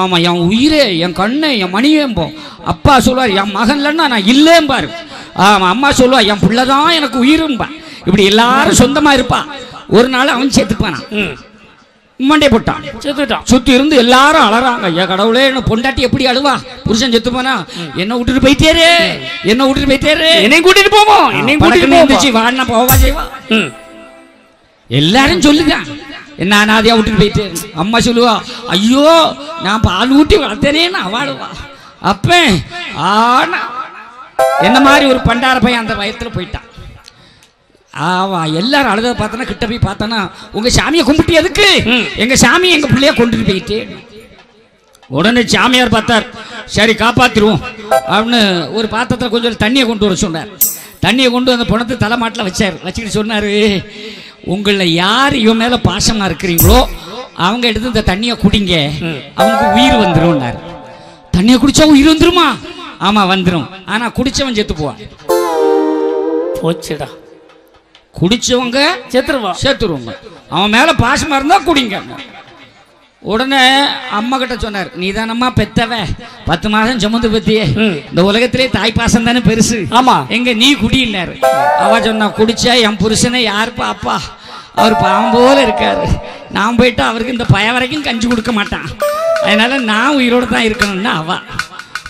ஆமா என் உயிரே என் கண்ணே என் மணியேம்போம். அப்பா சொல்லுவார் என் மகன் இல்லைன்னா நான் இல்லேம்பாரு ஆமா அம்மா சொல்லுவா என் பிள்ளைதான் எனக்கு உயிரும்பா. இப்படி எல்லாரும் சொந்தமா இருப்பா. ஒரு நாள் அவன் சேர்த்துப்பானா மண்டே போட்டான். செத்துட்டான். சுத்தி இருந்து எல்லாரும் அலறாங்க. ஐயா கடவுளே என்ன பொண்டாட்டி எப்படி அழுவா? புருஷன் செத்து போனா என்ன விட்டுட்டு போயிட்டேரு என்ன விட்டுட்டு போயிட்டேரு என்னையும் கூட்டிட்டு போவோம் என்னையும் கூட்டிட்டு போவோம் வாடினா போவா செய்வா. எல்லாரும் சொல்லுங்க. என்ன அனாதையா விட்டுட்டு போயிட்டு அம்மா சொல்லுவா ஐயோ நான் பால் ஊட்டி வளர்த்தேனேன்னு அவாடுவா அப்ப ஆனா என்ன மாதிரி ஒரு பண்டார பையன் அந்த வயத்துல போயிட்டான். ஆவா எல்லாரும் அழுத பார்த்தனா கிட்ட போய் பார்த்தானா உங்க சாமியை கும்பிட்டு எதுக்கு? ம். எங்க சாமி எங்க பிள்ளைய கொண்டுட்டு போயிட்டு? உடனே சாமியார் பார்த்தார். சரி காப்பாத்திருவோம் அப்படின்னு ஒரு பாத்திரத்தில் கொஞ்சம் தண்ணியை கொண்டு வர சொன்னார். தண்ணியை கொண்டு அந்த பணத்தை தலைமாட்டில் வச்சார். வச்சுக்கிட்டு சொன்னார் உங்களை யார் இவன் மேலே பாசமாக இருக்கிறீங்களோ அவங்க எடுத்து இந்த தண்ணியை குடிங்க. அவனுக்கு உயிர் வந்துரும்னார். தண்ணியை குடிச்சா உயிர் வந்துருமா? ஆமாம் வந்துடும் ஆனால் குடிச்சவன் செத்து போவான். போச்சுடா. குடிச்சவங்க செத்துருவா சேர்த்துருவாங்க அவன் மேல பாசமா இருந்தா குடிங்க. உடனே அம்மா கிட்ட சொன்னார் நீ தானம்மா பெத்தவ. பத்து மாதம் சுமந்து பத்தியே. இந்த உலகத்திலே தாய் பாசம் தானே பெருசு. ஆமா. எங்க நீ குடியினாரு அவ சொன்னா குடிச்சா என் புருஷனை யாருப்பா அப்பா? அவர் பாவம் போல இருக்காரு. நான் போயிட்டு அவருக்கு இந்த பய வரைக்கும் கஞ்சி கொடுக்க மாட்டான். அதனால நான் உயிரோட தான் இருக்கணும்னு அவ.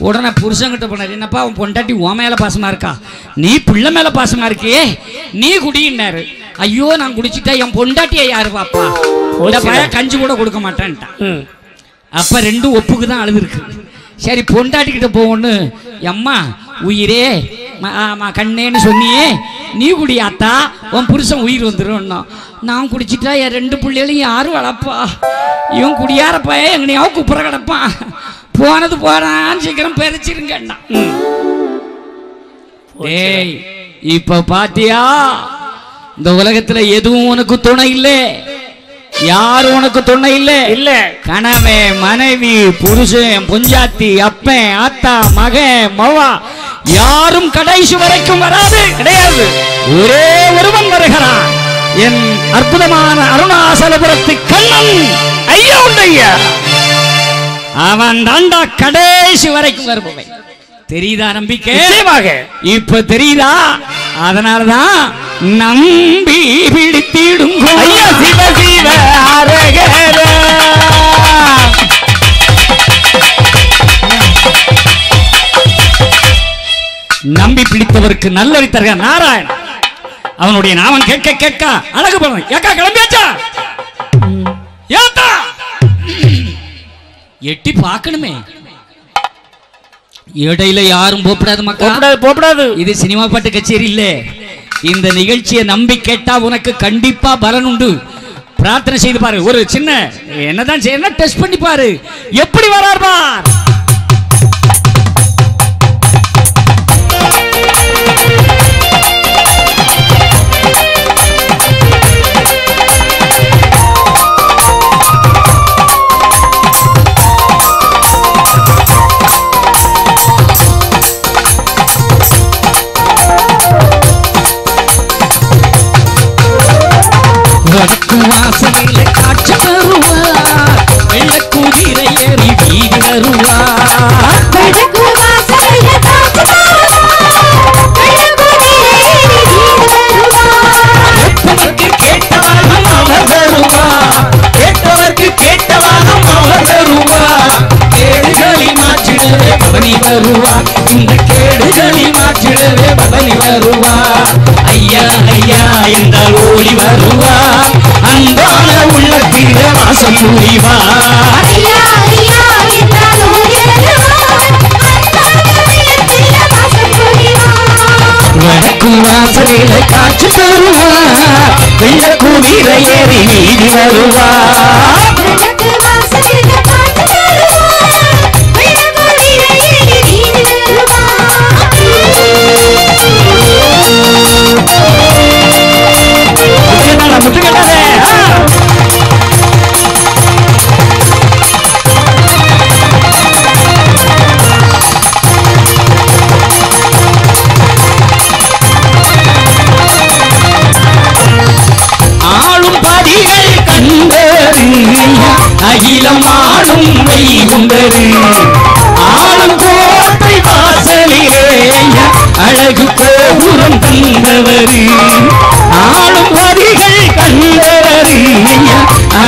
உடனே புருஷன்கிட்ட போனார் என்னப்பா அவன் பொண்டாட்டி உன் மேல பாசமா இருக்கா? நீ பிள்ளை மேல பாசமா இருக்கியே நீ குடியினாரு ஐயோ நான் குடிச்சிட்டா என் பொண்டாட்டியை யாரு பாப்பா? இந்த பய கஞ்சி கூட கொடுக்க மாட்டான்ட்டான். அப்ப ரெண்டும் ஒப்புக்கு தான் அழுதுருக்கு. சரி பொண்டாட்டிக்கிட்ட போகணும்னு அம்மா உயிரே ம- ஆமா கண்ணேன்னு சொன்னியே நீ குடியாத்தா உன் புருஷன் உயிர் வந்துடும் நான் குடிச்சிட்டா என் ரெண்டு பிள்ளைகளையும் யாரும் வளர்ப்பா? இவன் குடியார பையன் எங்கனையாவது குப்புற கிடப்பான். போனது போறான்னு சீக்கிரம் பெருச்சிருங்கண்ணா ஏய் இப்ப பாத்தியா? இந்த உலகத்துல எதுவும் உனக்கு துணை இல்லை. யாரும் உனக்கு துணை இல்லை? இல்ல. கணவன் மனைவி புருஷன் பொஞ்சாத்தி அப்பன் ஆத்தா மகன் மவா யாரும் கடைசி வரைக்கும் வராது. கிடையாது. ஒரே ஒருவன் வருகிறான். என் அற்புதமான அருணாசலபுரத்து கண்ணன். ஐயா உண்டு ஐயா அவன் தாண்டா கடைசி வரைக்கும் வருபவன். தெரியுதா நம்பிக்கை? இப்ப தெரியுதா? அதனாலதான் நம்பி பிடித்திடும் சிவ சிவ நம்பி பிடித்தவருக்கு நல்லறி தருக நாராயணன். அவனுடைய நாமம் கேட்க கேட்க அழகு பண்ண ஏக்கா கிளம்பியாச்சா? ஏத்தா! எட்டி பார்க்கணுமே. இடையில யாரும் போப்படாது மக்கா போப்படாது போப்படாது இது சினிமா பாட்டு கச்சேரி இல்ல. இந்த நிகழ்ச்சியை நம்பி கேட்டா உனக்கு கண்டிப்பா பலன் உண்டு. பிரார்த்தனை செய்து பாரு. ஒரு சின்ன என்னதான் செய்யணும் டெஸ்ட் பண்ணி பாரு. எப்படி வரார் பார்? வடக்கு வாசலில காட்சி தருவார். வெள்ளக்குதிரை ஏறி வீதி வருவார் மாற்றிடவே பவனி வருவார் இந்த கேடுகளை மாற்றிடவே பவனி வருவார் ஐயா ஐயா என்றால் ஓடி வருவார் அன்பான உள்ளத்தில வாசம் புரிவார் ஐயா, ஐயா என்றால் ஓடி வருவார். அன்பான உள்ளத்தில வாசம் புரிவார். முத்துக்கட்டாதே ஆளும் படிகள் கண்டரு அகிலம் ஆளும் வை குண்டரு ஆளும் கோட்டை வாசலிலே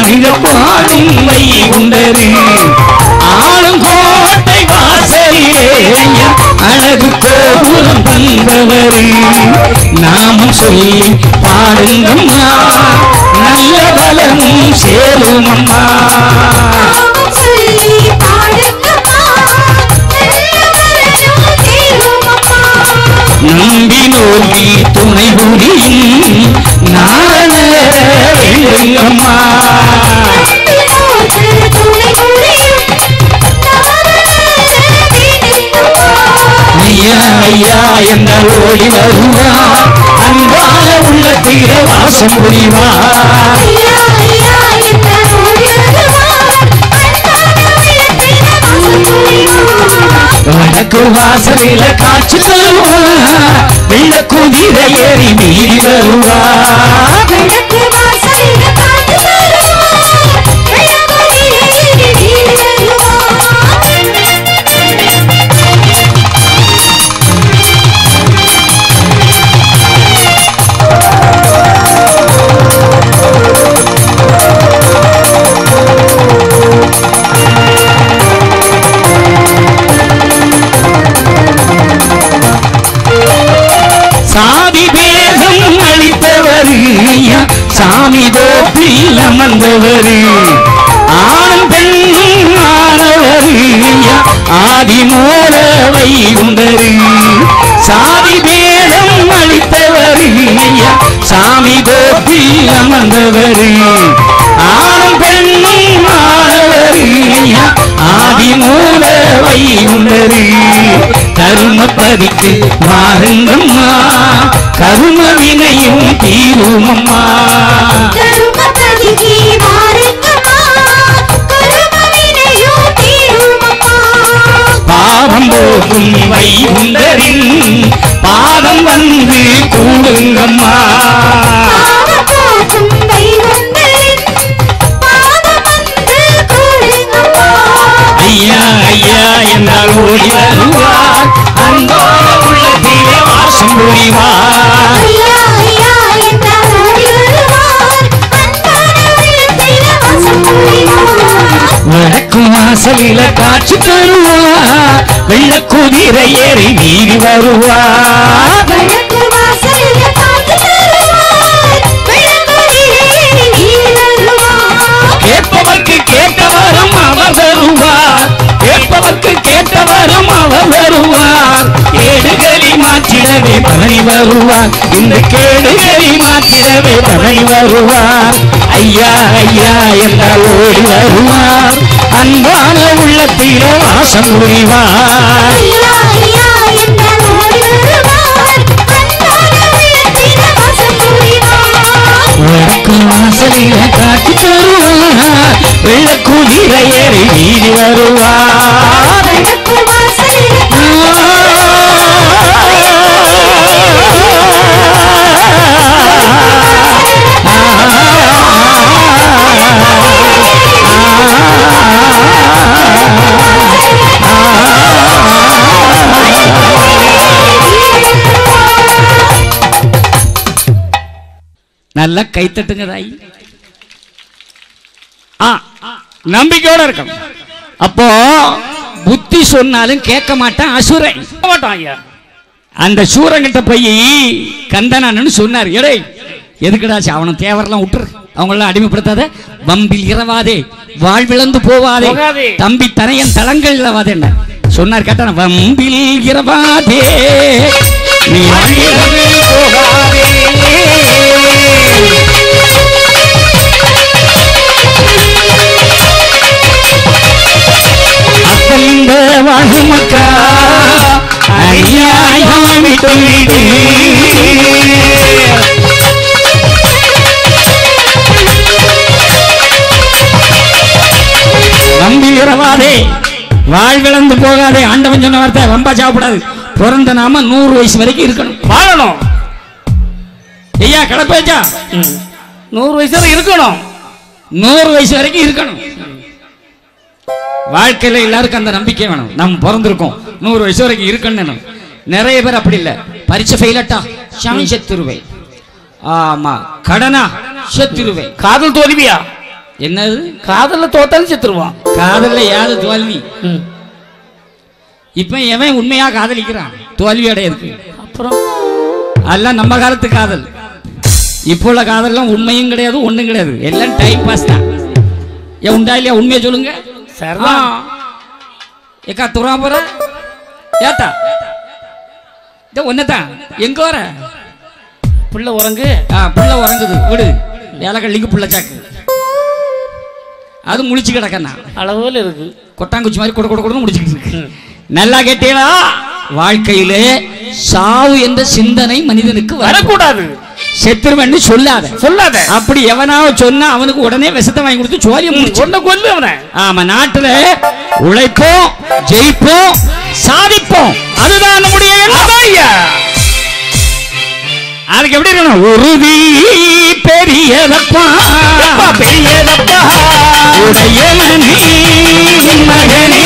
அணிக பாடும் வைகுண்டரு ஆளும் கோட்டை வாசலிலே அழகு கோபுரம் தந்தவரு. நாமம் சொல்லி பாடுங்கம்மா நல்ல பலமும் சேரும் அம்மா நாமம் துணை புரியும் நாரண ஐயா என்ன ஓடி வருவா அன்பாக உள்ள தீர வாசம் புரிவா வடக்கு வாசலில காட்சி தருவா வெள்ள குதிரை ஏறி மீறி வருவா. சாமி கோப்பில் அமர்ந்தவர் ஆணும் பெண்ணும் ஆனவர் ஆதி மூல வைகுண்டர் சாதி பேதம் அளித்தவர் ஐயா சாமி கோப்பில் அமர்ந்தவர் ஆணும் பெண்ணும் ஆனவர் ஆதி மூல வைகுண்டர் கருமப்பதிக்கு வாருங்கம்மா. கரும வினையும் தீருமம்மா. பாவம் போக்கும் வைகுண்டரின் பாதம் வந்து கூடுங்கம்மா. என்றால் ஓடி வருவார் அன்பான உள்ளத்திலே வாசம் புரிவார். வடக்கு வாசலில காட்சி தருவார். வெள்ள குதிரை ஏறி நீதி வருவார். நமக்கு கேட்டவரும் அவர் வருவார். கேடுகளை மாற்றிடவே பழனி வருவார். இந்த கேடுகளை மாற்றிடவே பழனி வருவார். ஐயா ஐயா என்றால் ஓடி வருவார். அன்பான உள்ளத்திலே வாசம் புரிவார். வடக்கு வாசலில காட்சி தருவார். வெள்ள குதிரை ஏறி வருவார். நல்லா கைத்தட்டுங்க தாய் நம்பிக்கையோட இருக்கணும். அப்போ புத்தி சொன்னாலும் கேட்க மாட்டான் அசுரன் மாட்டான் ஐயா. அந்த சூரங்கிட்ட போய் கந்தனான்னு சொன்னார். எடே எதுக்குடா அவனை தேவரெல்லாம் விட்டுரு அவங்களெல்லாம் அடிமைப்படுத்தாத. வம்பில் இரவாதே. வாழ்விழந்து போவாதே. தம்பி தனையன் தளங்கள் இழவாதே சொன்னார் கேட்டான வம்பில் இரவாதே. நீ அத்தந்த வாழ்வு மக்கா ஐயாயாமி தொழிலே நம்பி இரவாதே வாழ்விழந்து போகாதே. ஆண்டவன் சொன்ன வார்த்தை வம்பா சாப்பிடாது. பிறந்த நாம நூறு வயசு வரைக்கும் இருக்கணும். வாழணும். ஐயா கிடப்பேச்சா நூறு வயசு வரை இருக்கணும். நூறு வயசு வரைக்கும் இருக்கணும். வாழ்க்கையில எல்லாருக்கும் அந்த நம்பிக்கை வேணும். நம்ம பிறந்திருக்கோம். நூறு வயசு வரைக்கும் இருக்கணும் நிறைய பேர் அப்படி இல்ல. பரீட்சை ஃபெயிலட்டா சாமி செத்துருவேன். ஆமா. கடனா? செத்துருவேன். காதல் தோல்வியா? என்னது? காதல்ல தோத்தாலும் செத்துருவான். காதல்ல யாது தோல்வி? இப்ப எவன் உண்மையா காதலிக்கிறான்? தோல்வி அடையிருக்கு அப்புறம்? அதெல்லாம் நம்ம காலத்து காதல். இப்போ உள்ள காதல்லாம் உண்மையும் கிடையாது ஒண்ணும் கிடையாது. எல்லாம் டைம் பாஸ் தான். உண்டா இல்லையா? உண்மையை சொல்லுங்க. ஏக்கா துறா போற? ஏத்தா. இந்த ஒன்னதான் எங்க வர? பிள்ளை உறங்கு. ஆ புள்ள உறங்குது. விடு. வேலைக்கள்ளிக்கு புள்ள சாக்கு. அது முழிச்சு கிடக்கண்ணா. அளவுல இருக்கு. கொட்டாங்குச்சி மாதிரி கொட கொட கொடன்னு முடிச்சுக்கிட்டு இருக்கு. நல்லா கேட்டீங்களா? வாழ்க்கையிலே சாவு என்ற சிந்தனை மனிதனுக்கு வர வரக்கூடாது. செத்துருவன்னு சொல்லாத. சொல்லாத. அப்படி எவனாவது சொன்னா அவனுக்கு உடனே விஷத்தை வாங்கி கொடுத்து சோழியம் முடிச்சு கொல்லு அவனை. ஆமா நாட்டுல உழைப்போம் ஜெயிப்போம் சாதிப்போம். அதுதான் நம்முடைய அதுக்கு எப்படி இருக்கணும்? உறுதி பெரியதப்பா. பெரியதப்பா? உன் மகனே.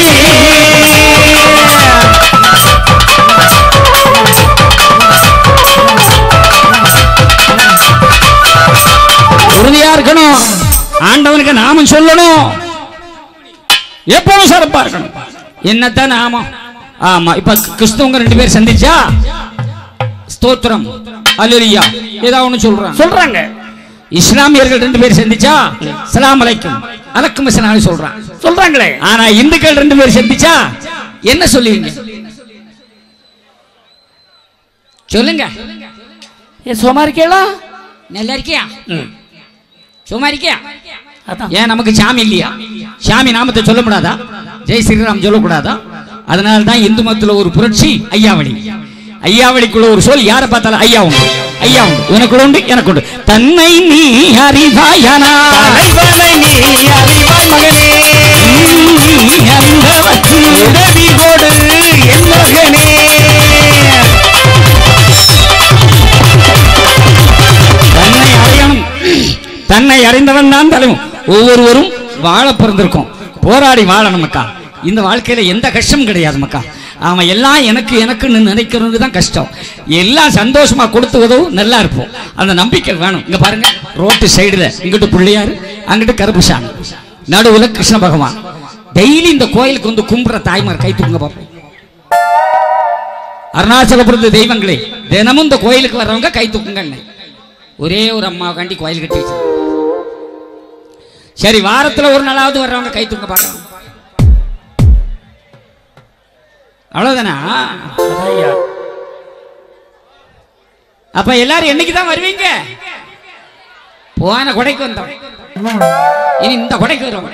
உறுதியா இருக்கணும். ஆண்டவனுக்கு நாமம் சொல்லணும். எப்பவும் சிறப்பா இருக்கணும். என்னத்தான் நாமம்? ஆமா இப்ப கிறிஸ்தவங்க ரெண்டு பேர் சந்திச்சா? ஸ்தோத்திரம். அல்லேலூயா. ஏதாவது ஒண்ணு சொல்றாங்க. சொல்றாங்க. இஸ்லாமியர்கள் ரெண்டு பேர் சந்திச்சா? சலாம் அலைக்கும். அலக்கும் சொல்றான். சொல்றாங்களே. ஆனா இந்துக்கள் ரெண்டு பேர் சந்திச்சா? என்ன சொல்லுவீங்க? சொல்லுங்க. இருக்கேளா நல்லா இருக்கியா? சும்மா இருக்கியா? ஏன் நமக்கு சாமி இல்லையா? சாமி நாமத்தை சொல்ல கூடாதா? ஜெய் ஸ்ரீராம் சொல்லக்கூடாதா அதனால தான் இந்து மதத்துல ஒரு புரட்சி ஐயாவளி. ஐயாவளிக்குள்ள ஒரு சொல் யாரை பார்த்தாலும் ஐயா உண்டு. ஐயா உண்டு. உனக்குள்ள உண்டு எனக்கு உண்டு. தன்னை நீ அறிவாயனா? நீ அறிவாய் மகனே நீ அறிந்தவற்று உதவி கொடு என் மகனே. தன்னை அறிந்தவன் தான் தலைவன். ஒவ்வொருவரும் வாழ பிறந்திருக்கோம். போராடி வாழணும் மக்கா. இந்த வாழ்க்கையில எந்த கஷ்டமும் கிடையாது மக்கா. அவன் எல்லாம் எனக்கு எனக்குன்னு நினைக்கிறது தான் கஷ்டம். எல்லாம் சந்தோஷமா கொடுத்து உதவும் நல்லா இருப்போம். அந்த நம்பிக்கை வேணும். இங்க பாருங்க ரோட்டு சைடுல இங்கிட்டு பிள்ளையாரு அங்கிட்டு கருப்புசாமி. நடுவுல கிருஷ்ண பகவான். டெய்லி இந்த கோயிலுக்கு வந்து கும்புற தாய்மார் கை தூங்க பார்ப்போம் அருணாச்சலபுரத்து தெய்வங்களே தினமும் இந்த கோயிலுக்கு வர்றவங்க கை தூக்குங்க ஒரே ஒரு அம்மா காண்டி கோயில் கட்டி வச்சு சரி வாரத்துல ஒரு நாளாவது வர்றவங்க கை தூக்க பார்க்கலாம் அவ்வளவுதானா? அப்ப எல்லாரும் என்னைக்கு தான் வருவீங்க? போன கொடைக்கு வந்தோம். இனி இந்த கொடைக்கு வரோம்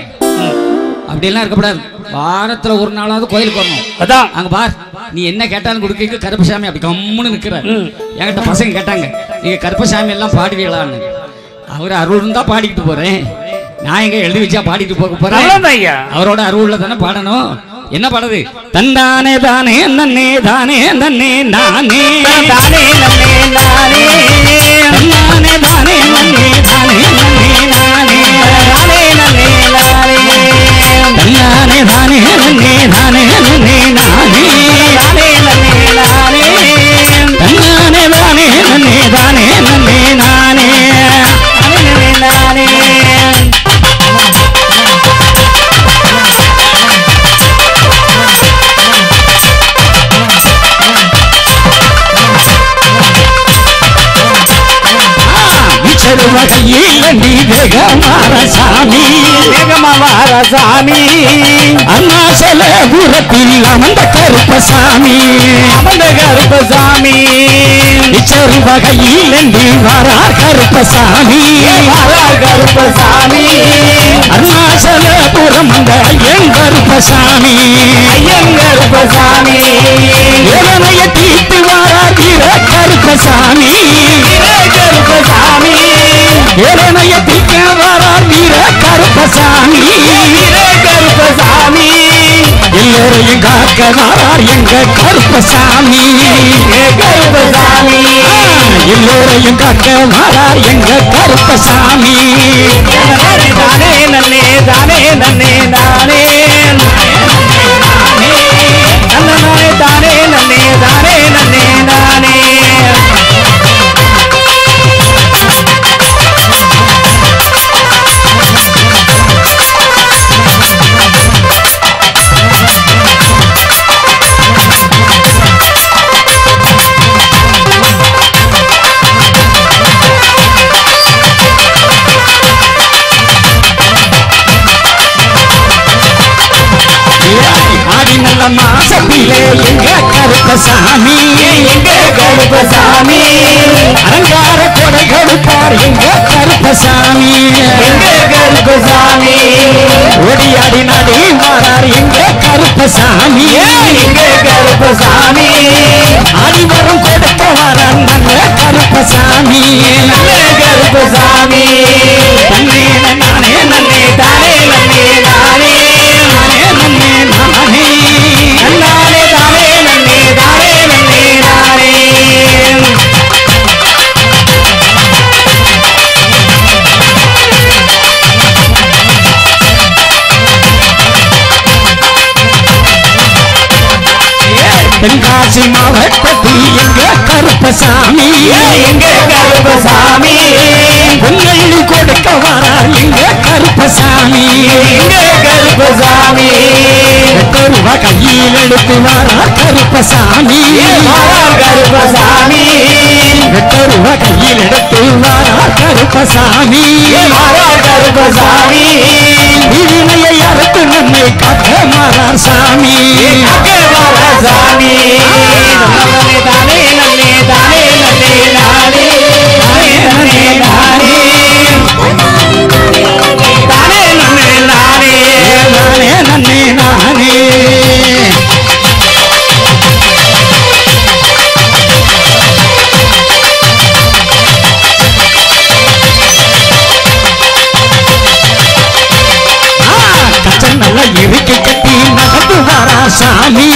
அப்படியெல்லாம் இருக்கக்கூடாது. வாரத்துல ஒரு நாளாவது கோயிலுக்கு வரணும். அதான். அங்க பார் நீ என்ன கேட்டாலும் கொடுக்க கருப்பசாமி அப்படி கம்முன்னு நிக்கிறார். ம். என்கிட்ட பசங்க கேட்டாங்க நீங்க கருப்பசாமி எல்லாம் பாடுவீங்களான்னு? அவர் அருள் இருந்தா பாடிக்கிட்டு போறேன். நான் எங்க எழுதி வச்சா பாடிட்டு போக போறேன் அவரோட அருள்ல தானே பாடணும். என்ன பாடுது? தந்தானே தானே நன்னே தானே நன்னே நானே. தானே நன்னே நானே. தந்தானே தானே நன்னே தானே நன்னே நானே. தானே நன்னே நானே. தந்தானே தானே நன்னே தானே வகையில் நீ வேகமாற சாமி. வேகமாவார சாமி. அருணாசல புறத்தில் அமர்ந்த கருப்பசாமி. அமர்ந்த கருப்பசாமி. விச்சரு வகையில் நீ வாரார் கருப்பசாமி. வாரார் கருப்பசாமி. அருணாசல புறம் அந்த ஐயன் கருப்பசாமி. ஐயன் கருப்பசாமி. வீர கருப்பசாமி. கருப்பசாமி. ஏழைய பிக்க வரார் வீர கருப்பசாமி கருப்பசாமி எல்லோரையும் காக்க வரார் எங்க கருப்பசாமி கருப்பசாமி எல்லோரையும் காக்க வரார் எங்க கருப்பசாமி தானே நன்னே தானே நன்னே நானே தானே நன்னே தானே நன்னே நானே கருப்பசாமி? எங்க கருப்பசாமி? அலங்கார கொடை கொடுப்பார் எங்க கருப்பசாமி? எங்க கருப்பசாமி? ஓடியாடி நடி மாறார் எங்க கருப்பசாமி? எங்க கருப்பசாமி? அடிவரம் கொடுக்க வரான் நல்ல கருப்பசாமி. நல்ல கருப்பசாமி. நன்னே நானே நன்னே தானே நன்னே நானே நானே தென்காசி மாவட்ட மாவட்டத்தில் எங்க கருப்பசாமி? எங்க கருப்பசாமி? பொங்கல் கொடுக்க வரார் எங்க கருப்பசாமி? எங்க கருப்பசாமி? ரூபா கையில் எடுத்து வரார் கருப்பசாமி. கருப்பசாமி? எட்டு ரூபா கையில் எடுத்து வரார் கருப்பசாமி. கருப்பசாமி? வினையை அறுத்து நம்மை காக்க மாறார் சாமி. சாமி? தானே நன்னே தானே நன்னே நானே தானே நன்னே நானே தானே நன்னே நானே நானே நன்னே நானே கட்டி நடந்து வரா சாமி.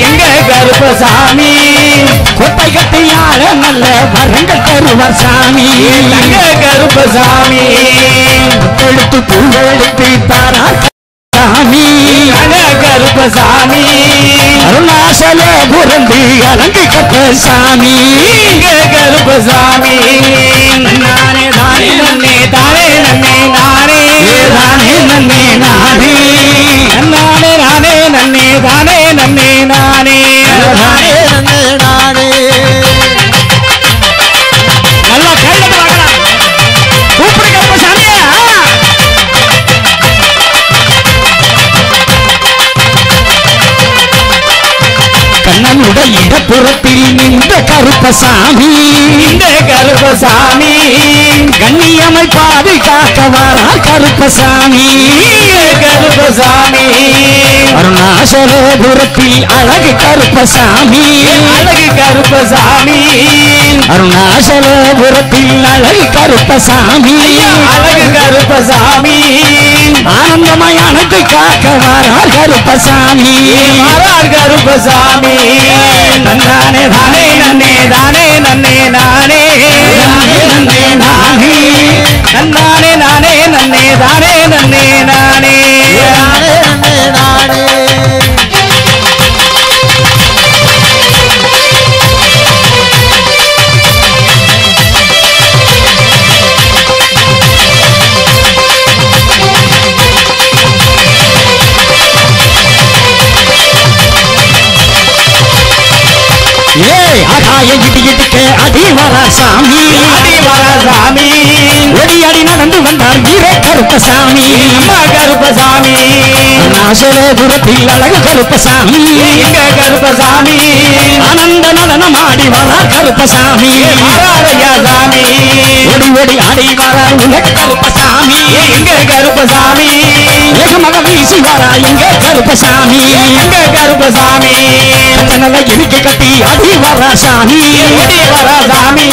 எங்க கருப்பசாமி? கொட்டை கட்டி ஆள நல்ல வரங்கள் தருவார் சாமி. கருப்பசாமி எடுத்து பூவெடுத்து தாரா சாமி. கருப்பசாமி அருணாசல புரந்து அலங்கு கட்ட சாமி. கருப்பசாமி நானே தானே நன்னே தானே நன்னே நானே. நானே நன்னே நானே. நானே நானே நன்னே தானே. இடப்புறத்தில் நின்ற கருப்பசாமி. இந்த கருப்பசாமி. கண்ணியமை பாதுகாக்க வாரார் கருப்பசாமி. கருப்பசாமி. அருணாசலபுரத்தில் அழகு கருப்பசாமி. அழகு கருப்பசாமி. அருணாசலபுரத்தில் அழகு கருப்பசாமி. அழகு கருப்பசாமி. ஆனந்தமயானத்தை காக்க வாரார் கருப்பசாமி. மாறார் கருப்பசாமி. நன்னானே தானே நன்னே தானே நன்னே நானே நன்னே நானே நன்னானே நானே நன்னே தானே நன்னே நானே ஆகாய இடி இடிக்க அடி வர சாமி. அடி வரசாமி ஒடி அடி நடந்து வந்தார் வீர கருப்பசாமி. அம்மா கருப்பசாமி. நாசலேபுரத்தில் அழகு கருப்பசாமி. எங்க கருப்பசாமி? ஆனந்த நடனம் ஆடி வரார் கருப்பசாமி. மாறாரையா சாமி. ஒடி ஒடி ஆடி வரார் உலக கருப்பசாமி. எங்க கருப்பசாமி? ஏகமக வீசி வரா எங்க கருப்பசாமி. எங்க கருப்பசாமி? நல்ல இருக்க கட்டி அடி வரா சாமி. வரதாமி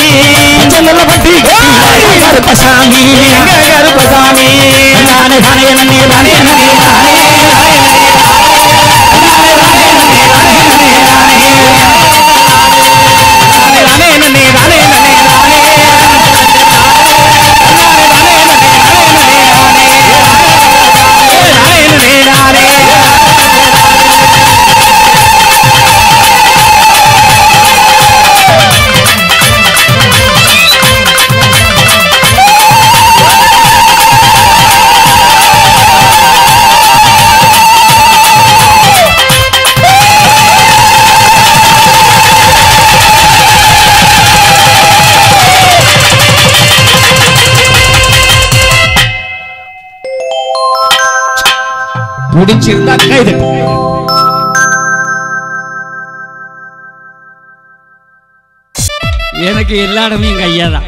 செல்லப்பட்டி கருப்பசாமி கருப்பசாமி நானே தானே நன்னே தானே நானே ஆ, ஆ, எனக்கு எல்லா இடமும் எங்கள் ஐயா தான்.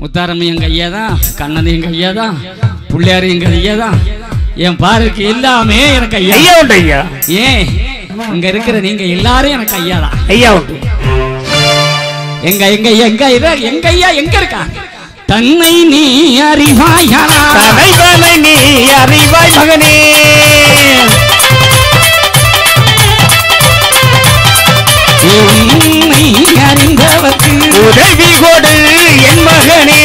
முத்தாரம்மன் எங்கள் ஐயா தான் கண்ணன் எங்கள் ஐயா தான் பிள்ளையார் எங்கள் ஐயா தான். என் பாருக்கு எல்லாமே எனக்கு ஐயா ஐயா உண்டு ஐயா. ஏன்? இங்க இருக்கிற நீங்க எல்லாரும் எனக்கு ஐயா தான். ஐயா உண்டு. எங்க எங்க எங்க இரு- எங்க ஐயா எங்க இருக்கா தன்னை நீ அறிவாயா தலைவனை நீ அறிவாய் மகனே. உன்னை அறிந்தவர்க்கு உதவி கொடு என் மகனே.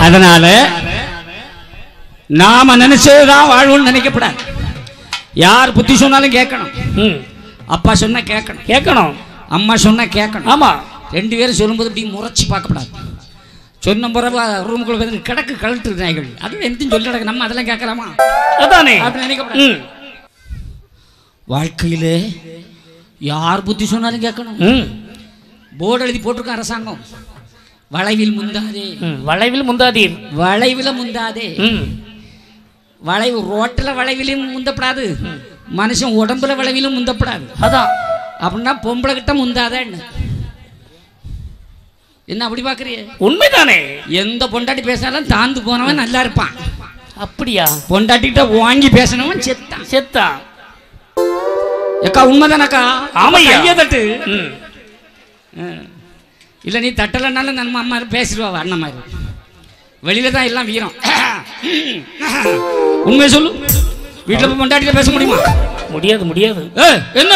அதனால நாம நினைச்சதுதான் வாழ்வுன்னு நினைக்கப்படாது. யார் புத்தி சொன்னாலும் கேட்கணும். அப்பா சொன்னா கேட்கணும். கேட்கணும். அம்மா சொன்னா கேட்கணும். ஆமா. ரெண்டு பேரும் சொல்லும்போது இப்படி முறைச்சு பார்க்கப்படாது. சொன்ன பிறகு ரூமுக்குள்ள வந்து கிடக்கு கழட்டு நாய்கள். அது எந்தையும் சொல்லி கிடக்கு. நம்ம அதெல்லாம் கேட்கலாமா? அதானே. அப்படி ம், வாழ்க்கையில யார் புத்தி சொன்னாலும் கேட்கணும். போர்டு எழுதி போட்டிருக்கோம் அரசாங்கம். வளைவில் முந்தாதே. வளைவில் முந்தாதீர் வளைவில் முந்தாதே. வளைவு ரோட்டில் வளைவிலும் முந்தப்படாது. மனுஷன் உடம்புல வளைவிலும் முந்தப்படாது. அதான். அப்படின்னா பொம்பளை கிட்ட முந்தாதேன்னு. என்ன அப்படி பார்க்குறிய உண்மைதானே? எந்த பொண்டாட்டி பேசினாலும் தாந்து போனவன் நல்லா இருப்பான். அப்படியா? பொண்டாட்டிகிட்ட வாங்கி பேசினவன் செத்தான். செத்தா? ஏக்கா உண்மைதானக்கா? ஆமையா. கையை தட்டு. இல்லை நீ தட்டலைனாலும் நம்ம அம்மா பேசிடுவா அண்ணன் மாதிரி. வெளியில தான் எல்லாம் வீரம். உண்மையை சொல்லு. வீட்டில் போய் பொண்டாட்டியில பேச முடியுமா? முடியாது முடியாது. என்ன?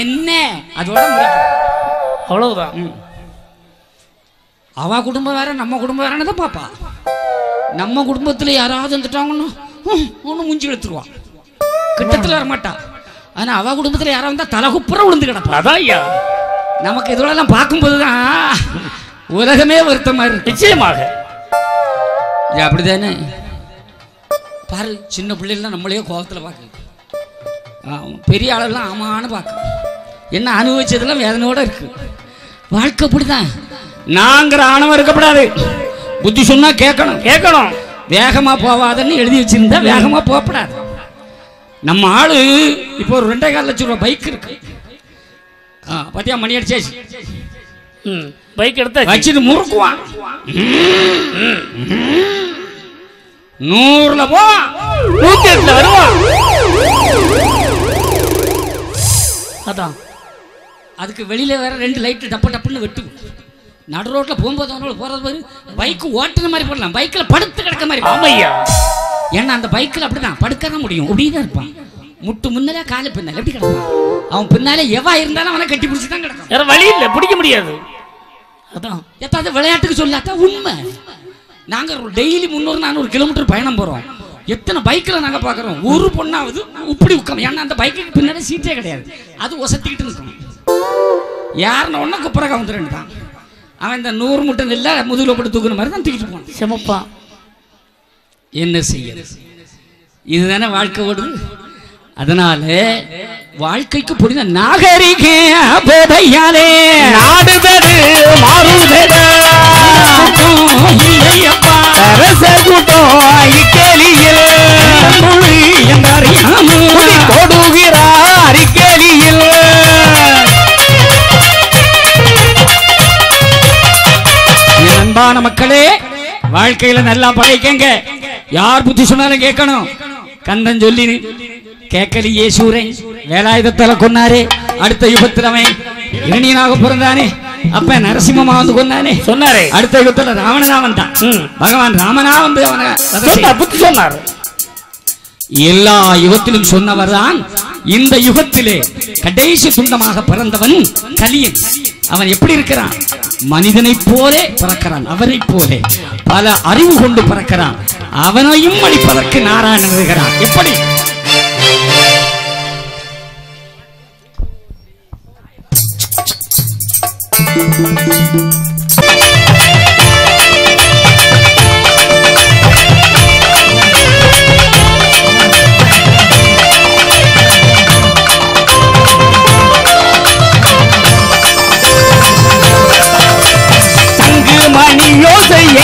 என்ன? அதோட முடிக்கும் அவ்வளவுதான். அவ குடும்பம் வேற நம்ம குடும்பம் வேறன்னு பாப்பா. நம்ம குடும்பத்தில் யாராவது வந்துட்டாங்கன்னா ஒன்று முஞ்சி எடுத்துருவான் கிட்டத்தில் வர மாட்டா ஆனால் அவ குடும்பத்தில் யாராவது வந்தால் தலை குப்புற விழுந்து கிடப்பா. அதான் ஐயா. நமக்கு இதெல்லாம் பார்க்கும்போது தான் உலகமே வருத்தமாக இருக்கு. நிச்சயமாக. அப்படிதானே? பாரு சின்ன பிள்ளைகள்லாம் நம்மளையே கோபத்தில் பார்க்கு பெரிய ஆளெல்லாம் ஆமான்னு பார்க்கு என்ன அனுபவிச்சதெல்லாம் வேதனையோட இருக்கு. வாழ்க்கை அப்படிதான். நாங்கிற ஆணவம் இருக்கப்படாது. புத்தி சொன்னா கேட்கணும். கேட்கணும். வேகமா போவாதன்னு எழுதி வச்சிருந்தா வேகமா போகப்படாது. நம்ம ஆளு இப்போ ஒரு ரெண்டே கால் லட்சம் ரூபாய் பைக் இருக்கு. ஆ, பாத்தியா மணி அடிச்சாச்சு. ம் பைக் எடுத்தா வச்சுட்டு முறுக்குவான். நூறுல போ. நூத்தி எட்டுல வருவான் அதான். அதுக்கு வெளியில வேற ரெண்டு லைட் டப்ப டப்புன்னு வெட்டு நடு ரோட்ல போகும்போது அவனோட போறது பாரு பைக் ஓட்டுன மாதிரி போடலாம். பைக்ல படுத்து கிடக்க மாதிரி. ஆமையா? ஏன்னா அந்த பைக்கில் அப்படிதான். படுக்க தான் முடியும். அப்படிதான் இருப்பான். முட்டு முன்னாலே காலு பின்னால எப்படி கிடப்பான்? அவன் பின்னாலே எவா இருந்தாலும் அவனை கட்டி பிடிச்சி தான் கிடக்கும். வேற வழி இல்ல. பிடிக்க முடியாது. அதான். எத்தாவது விளையாட்டுக்கு சொல்லாட்டா உண்மை. நாங்க டெய்லி முந்நூறு நானூறு கிலோமீட்டர் பயணம் போறோம். எத்தனை பைக்கில் நாங்க பார்க்குறோம் ஒரு பொண்ணாவது இப்படி உட்காந்து ஏன்னா அந்த பைக்குக்கு பின்னாடி சீட்டே கிடையாது. அது ஒசத்திக்கிட்டு இருக்கணும் யாருன்னு ஒன்றும் குப்புற கவுந்துருன்னு தான். அவன் இந்த நூறு முட்டை நெல்ல முதுகில் போட்டு தூக்குற மாதிரி தான் தூக்கிட்டு போனான் செமப்பா என்ன செய்ய? இதுதானே வாழ்க்கை ஓடுது. அதனால வாழ்க்கைக்கு புரிந்த நாகரிக போதையாலே நாடுதடு மாறுதடா இல்லையப்பா அரச கூட்டம் இக்கேலியில் மொழி என்றறியாமல் குடி கொடுகிறார் இக்கேலியில் அன்பான மக்களே வாழ்க்கையில நல்லா படைக்கங்க யார் புத்தி சொன்னாலும் கேட்கணும். கந்தன் சொல்லி கேட்கலையே சூரன் வேலாயுதத்தால கொன்னாரே அடுத்த யுகத்தில் அவன் இரணியனாக பிறந்தானே. அப்ப நரசிம்மமா வந்து கொன்னானே சொன்னாரே. அடுத்த யுகத்துல ராவணனா வந்தான். பகவான் ராமனா வந்து அவனை. புத்தி சொன்னார். எல்லா யுகத்திலும் சொன்னவர்தான் இந்த யுகத்திலே கடைசி துண்டமாக பிறந்தவன் கலியன். அவன் எப்படி இருக்கிறான்? மனிதனைப் போலே பிறக்கிறான் அவரைப் போலே. பல அறிவு கொண்டு பிறக்கிறான் அவனையும் அழிப்பதற்கு நாராயணன் இருக்கிறான் எப்படி?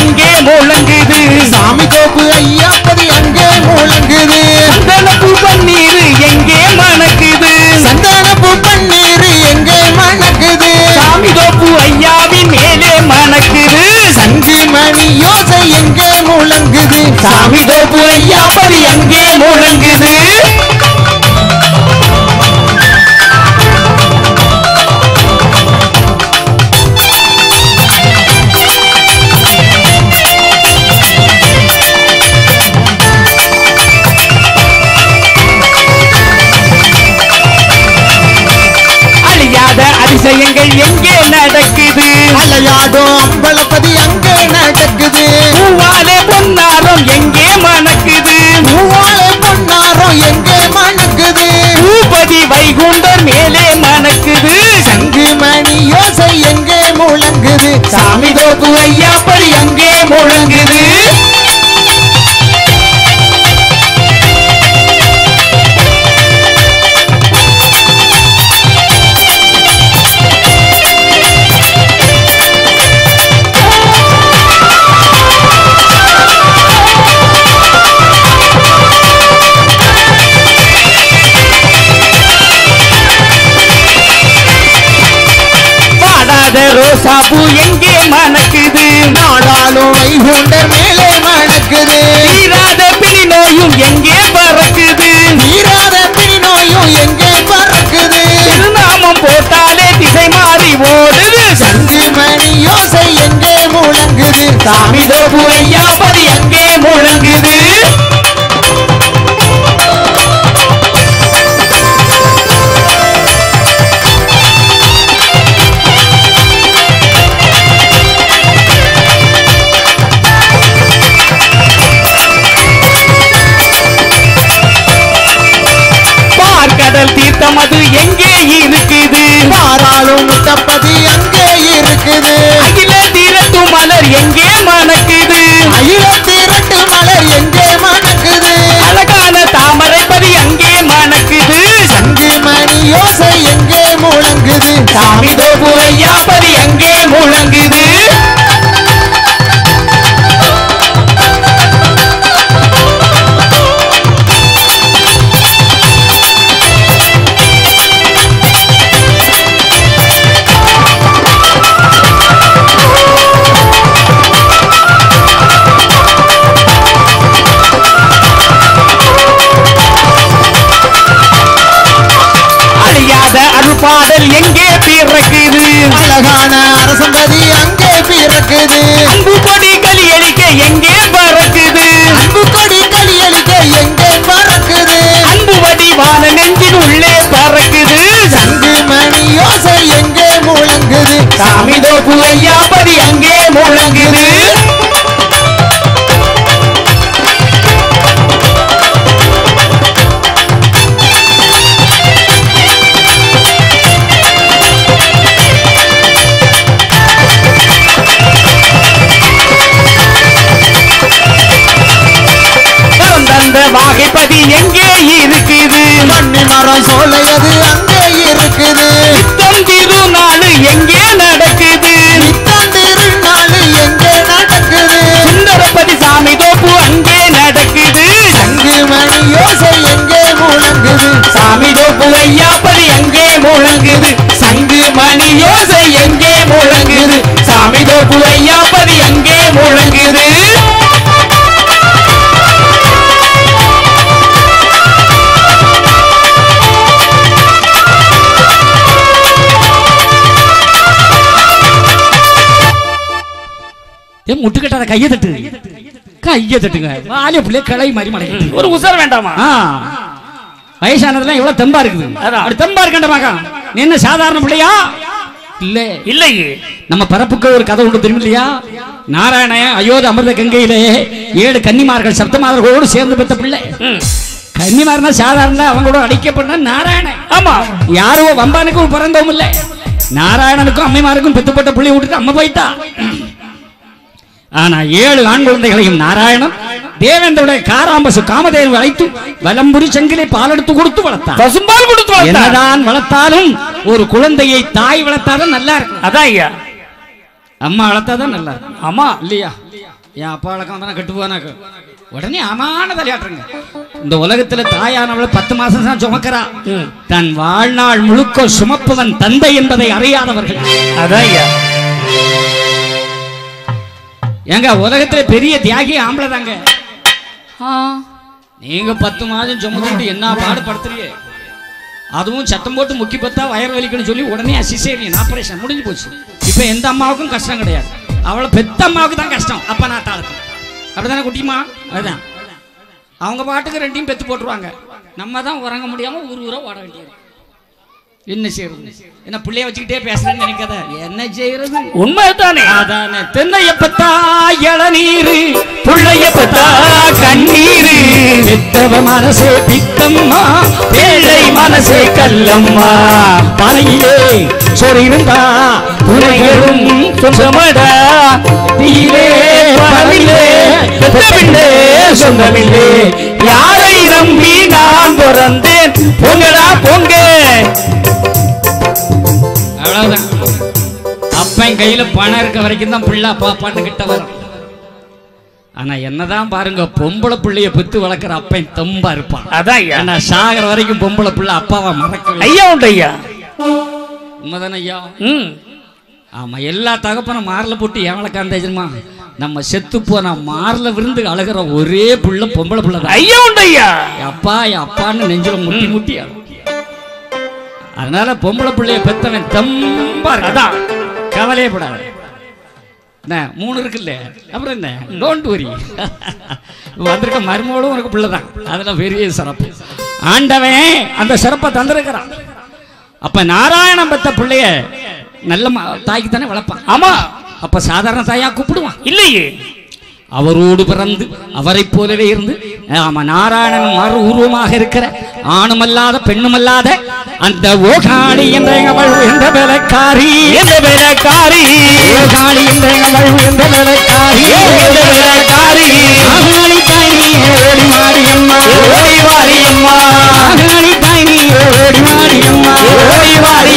எங்கே முழங்குது? சாமி தோப்பு ஐயாப்பதி அங்கே முழங்குது. நடக்குது சங்கு மணி யோசை எங்கே முழங்குது? சாமி தோப்பு ஐயாபதி எங்கே முழங்குது? அதிசயங்கள் எங்கே நடக்குது? அலையாடும் அம்பலப்பதி அங்கே நடக்குது. பூவாலே பொன்னாரம் எங்கே மணக்குது? பூவாலே பொன்னாரம் எங்கே மணக்குது? பூபதி வைகுண்டர் மேலே மணக்குது. சங்கு மணி யோசை எங்கே முழங்குது? சாமி தோப்பு ஐயா படி அங்கே முழங்குது. வாடாத ரோசா பூ எங்கே மணக்குது? நாடாளும் வைகுண்டர் மேலே மணக்குது. தீராத பிணி நோயும் எங்கே பறக்குது? நீராத பிணி நோயும் எங்கே பறக்குது? திருநாமம் போட்டாலே திசை மாறி ஓடுது. சங்கு மணி யோசை எங்கே முழங்குது? சாமி தோப்பு ஐயா படி அங்கே முழங்குது? பார்க்கடல் தீர்த்தம் அது எங்கே இருக்குது? பாராளும் முத்தப்பதி அங்கே இருக்குது? அகில தீரத்து மலர் எங்கே மணக்குது? அகில திரட்டு மலர் எங்கே மணக்குது? அழகான தாமரை பதி அங்கே மணக்குது? சங்கு மணி யோசை எங்கே முழங்குது? சாமி தோப்பு ஐயா பதி அங்கே முழங்குது? அழகான அரசம்பதி அங்கே பிறக்குது. அன்பு கொடி களி அழிக்க எங்கே பறக்குது? அன்பு கொடி களியளிக்க எங்கே பறக்குது? அன்பு வடிவான நெஞ்சின் உள்ளே பறக்குது. சங்கு மணி யோசை எங்கே முழங்குது? சாமி தோப்பு ஐயா பதி அங்கே முழங்குது. வாகைப்பதி எங்கே இருக்குது? மண்ணி மரம் சோலையது அங்கே இருக்குது. நித்தம் திருநாள் எங்கே நடக்குது? நித்தம் திருநாள் எங்கே நடக்குது? சுந்தரப்பதி சாமி தோப்பு அங்கே நடக்குது. சங்கு மணி யோசை எங்கே முழங்குது? சாமி தோப்பு ஐயாப்பதி எங்கே முழங்குது. சங்கு மணி யோசை எங்கே முழங்குது? சாமி தோப்பு ஐயாப்பதி எங்கே முழங்குது. கையை தட்டு. கையை தட்டுங்க. வாலிய பிள்ளை கிளை மாதிரி மடை ஒரு உசர் வேண்டாமா? ஆ. வயசானதெல்லாம் எவ்வளவு தெம்பா இருக்குது. அப்படி தெம்பா இருக்கண்டமாக்கா நீ என்ன சாதாரண பிள்ளையா? இல்ல. இல்லை நம்ம பரப்புக்கு ஒரு கதை உண்டு தெரியும் இல்லையா? நாராயண அயோத்தி அமிர்த கங்கையிலே ஏழு கன்னிமார்கள் சப்தமாதர்களோடு சேர்ந்து பெற்ற பிள்ளை. கன்னிமார்னா சாதாரண அவங்க கூட அடிக்கப்பட்ட நாராயணன். ஆமா. யாரோ வம்பானுக்கும் பிறந்தவும் இல்லை. நாராயணனுக்கும் அம்மைமாருக்கும் பெத்துப்பட்ட பிள்ளை விட்டுட்டு அம்மா போயிட்டா. ஆனா ஏழு ஆண் குழந்தைகளையும் நாராயணன் தேவேந்திரனுடைய காராம்பசு காமதேவன் அழைத்து வலம்புரி செங்கிலை பாலெடுத்து கொடுத்து வளர்த்தார் பசும்பால் கொடுத்து. என்னதான் வளர்த்தாலும் ஒரு குழந்தையை தாய் வளர்த்தாதான் நல்லா இருக்கும். அதான் ஐயா. அம்மா வளர்த்தாதான் நல்லா இருக்கும். ஆமா. இல்லையா? என் அப்பா வழக்கம் தானே கட்டுவானாக்கு உடனே அமான தலையாட்டுங்க இந்த உலகத்துல தாயானவளை பத்து மாசம் தான் சுமக்கிறா. தன் வாழ்நாள் முழுக்க சுமப்பவன் தந்தை என்பதை அறியாதவர்கள். அதான் ஐயா. ஏங்க உலகத்துல பெரிய தியாகி ஆம்பளை தாங்க. நீங்க பத்து மாதம் சுமந்துட்டு என்ன பாடுபடுத்துறீங்க? அதுவும் சத்தம் போட்டு முக்கி பத்தா வயர் வலிக்குன்னு சொல்லி உடனே சிசேரியன் ஆபரேஷன் முடிஞ்சு போச்சு. இப்போ எந்த அம்மாவுக்கும் கஷ்டம் கிடையாது. அவளை பெத்த அம்மாவுக்கு தான் கஷ்டம். அப்பா நாட்டாளுக்கும் அப்படிதானே குட்டிமா? அதுதான் அவங்க பாட்டுக்கு ரெண்டையும் பெத்து போட்டுருவாங்க. நம்ம தான் உறங்க முடியாம ஊர் ஊரா ஓட வேண்டியது. என்ன செய்யறது என்ன பிள்ளைய வச்சுக்கிட்டே பேசுறேன்னு நினைக்காத. என்ன செய்யறது உண்மைதானே? அதானே. தென்னைய பத்தா இளநீரு புள்ளைய பத்தா கண்ணீரு. பெத்தவ மனசே பித்தம்மா பிள்ளை மனசே கல்லம்மா. மலையிலே சொறி இருந்தா துணைகளும் சொந்தமடா. தீயிலே பரவிலே பெற்றபிள்ளே சொந்தமில்லே. யாரை நம்பி நான் பிறந்தேன்? பொங்கடா பொங்க. அவ்வளவுதான். அப்பன் கையில பணம் இருக்க வரைக்கும் தான் பிள்ளை அப்பா அப்பான்னு கிட்ட வரும். ஆனா என்னதான் பாருங்க பொம்பளை பிள்ளைய பெத்து வளர்க்குற அப்பன் தெம்பா இருப்பான். அதான் ஆனா சாகிற வரைக்கும் பொம்பளை பிள்ளை அப்பாவை மறக்கல ஐயா உண்டு ஐயா. உண்மைதானே ஐயா? ம். ஆமா எல்லா தகப்பனும் மாறல போட்டு ஏவலை காந்தேஜமா நம்ம செத்து போனா மாறல விருந்து அழுகிற ஒரே புள்ள பொம்பளை பிள்ளை ஐயா உண்டு ஐயா. அப்பா என் அப்பான்னு நெஞ்சில முட்டி முட்டி அழும். அதனால பொம்பளை பிள்ளைய பெத்தவன் தம்பா அதான். கவலையே போடாது. என்ன மூணு இருக்குல்ல? அப்புறம் என்ன? டோன்ட் வரி வந்திருக்க மருமகளும் உனக்கு பிள்ளை தான் அதெல்லாம் பெரிய சிறப்பு. ஆண்டவன் அந்த சிறப்பை தந்திருக்கிறான். அப்ப நாராயணம் பெத்த பிள்ளைய நல்ல தாய்க்கு தானே வளர்ப்பான். ஆமா. அப்ப சாதாரண தாயா கூப்பிடுவான். இல்லையே. அவரோடு பிறந்து அவரைப் போலவே இருந்து ஆமா நாராயணன் மறு உருவமாக இருக்கிற ஆணுமல்லாத பெண்ணுமல்லாத அந்த ஓகாளி என்ற அவள் எந்த வேலைக்காரி. எந்த வேலைக்காரி? ஓகாளி என்ற அவள் எந்த வேலைக்காரி. எந்த வேலைக்காரி? ஆகாளி தாய் நீ ஓடி மாடி அம்மா. ஓடி வாரி அம்மா. ஆகாளி தாய் நீ ஓடி மாடி அம்மா. ஓடி வாரி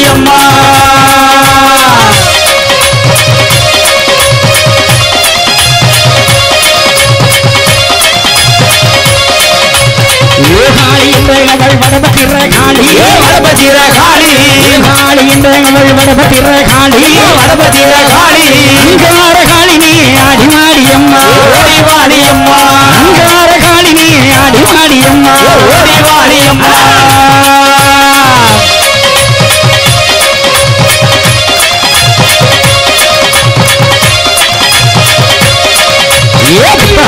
அவள் வடபத்திர காளி ஏ வடபதிர காளி ஓகாளி என்ற அவள் வடபத்திர காளி வடபதிர காளி அங்கார காளி நீ ஆடி மாடி அம்மா ஓடி வாரி அம்மா அங்கார காளி நீ ஆடி மாடி அம்மா ஓடி வாரி அம்மா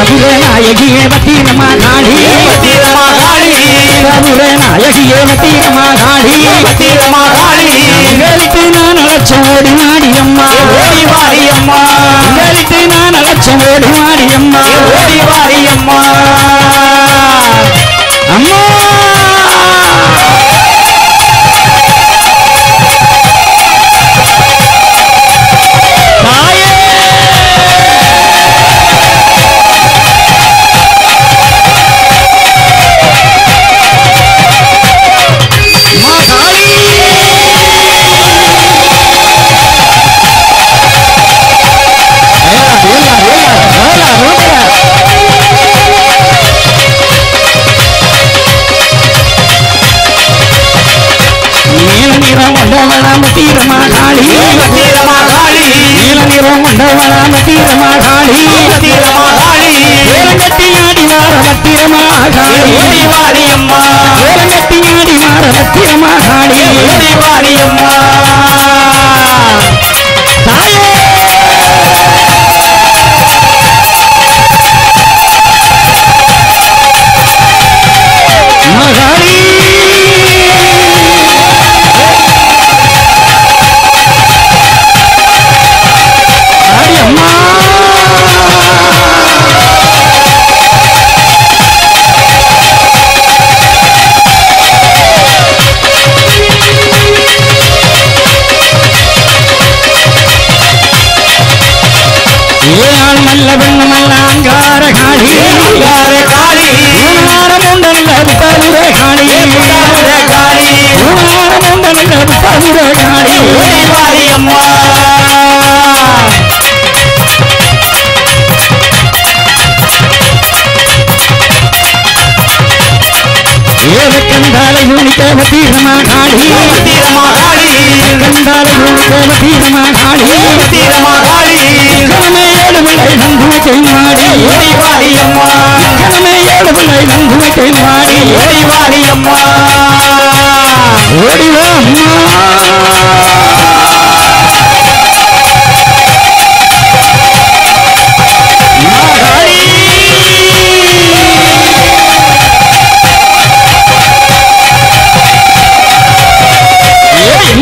பிரபுர நாயகியே வத்தீரமா காளி பத்திரமா காளி பிரபுர நாயகியே வத்தீரமா காளி பத்திரமா காளி உங்களுக்கு நான் அலட்சம் ஓடி மாடி அம்மா ஓடி வாரி அம்மா உங்களுக்கு நான் அலட்சம் ஓடி மாடி அம்மா ஓடி வாரி அம்மா அம்மா. கொண்டவளாம் தீரமா காளி பத்திரமா காளி நீல நிறம் கொண்டவளாம் தீரமா காளி பத்திரமா காளி வேலங்கட்டி ஆடி மாற பத்திரமா காளி ஓடி வாரி அம்மா வேலங்கட்டி ஆடி மாற பத்திரமா காளி ஓடி வாரி அம்மா தாயே அங்கார காளி அங்கார காளி உண்டல்ல புத்தருர காளி காளி உண்டல்ல புத்தருர காளி அம்மா ஏவக்கந்தால யூனித்தேவ தீரமா காளி பத்திரமா காளி கந்தால யூனித்தேவ தீரமா காளி பத்திரமா காளி கிழமை ஏழு பிள்ளை அம்மா அம்மா ஓடிவா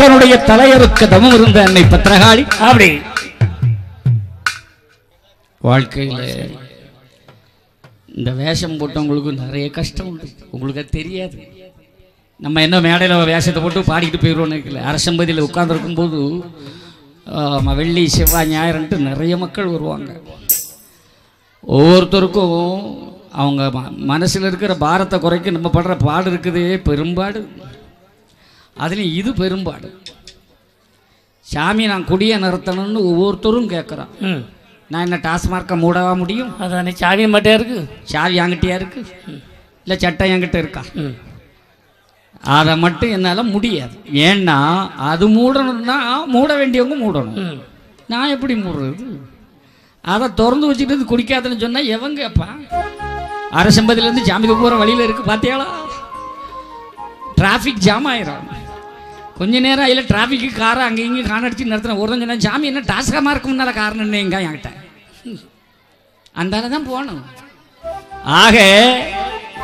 தக்கனுடைய தலையறுக்க தமம் இருந்த அன்னை பத்திரகாளி. அப்படி. வாழ்க்கையில் இந்த வேஷம் போட்டவங்களுக்கு நிறைய கஷ்டம் உண்டு. உங்களுக்கு அது தெரியாது. நம்ம என்ன மேடையில் வேஷத்தை போட்டு பாடிக்கிட்டு போயிடுவோம்னு இருக்கல அரசம்பதியில் உட்கார்ந்துருக்கும் போது வெள்ளி செவ்வாய் ஞாயிறுன்ட்டு நிறைய மக்கள் வருவாங்க. ஒவ்வொருத்தருக்கும் அவங்க மனசில் இருக்கிற பாரத்தை குறைக்க நம்ம படுற பாடு இருக்குதே பெரும்பாடு. அதுலேயும் இது பெரும்பாடு. சாமி நான் குடியை நிறுத்தணும்னு ஒவ்வொருத்தரும் கேட்குறான் நான் என்ன டாஸ்மார்க்கை மூடவா முடியும்? அதானே சாவி மட்டும் இருக்கு? சாவி என்கிட்டயா இருக்கு? இல்லை சட்டை என்கிட்ட இருக்கா? அதை மட்டும் என்னால் முடியாது. ஏன்னா அது மூடணும்னா மூட வேண்டியவங்க மூடணும். நான் எப்படி மூடுறது? அதை திறந்து வச்சுட்டு இது குடிக்காதுன்னு சொன்னால் எவங்க கேட்பா அரசம்பதியிலேருந்து ஜாமிக்கு போகிற வழியில் இருக்கு பார்த்தியாளா டிராஃபிக் ஜாம் ஆயிரும். கொஞ்ச நேரம் அதில் டிராஃபிக்கு காரை அங்கே இங்கேயும் காணடிச்சு நிறுத்தின. ஒரு சொன்னா ஜாமி என்ன டாஸ்கமாக இருக்கும்னால காரணம் எங்க என்கிட்ட. அந்தால தான் போகணும் ஆக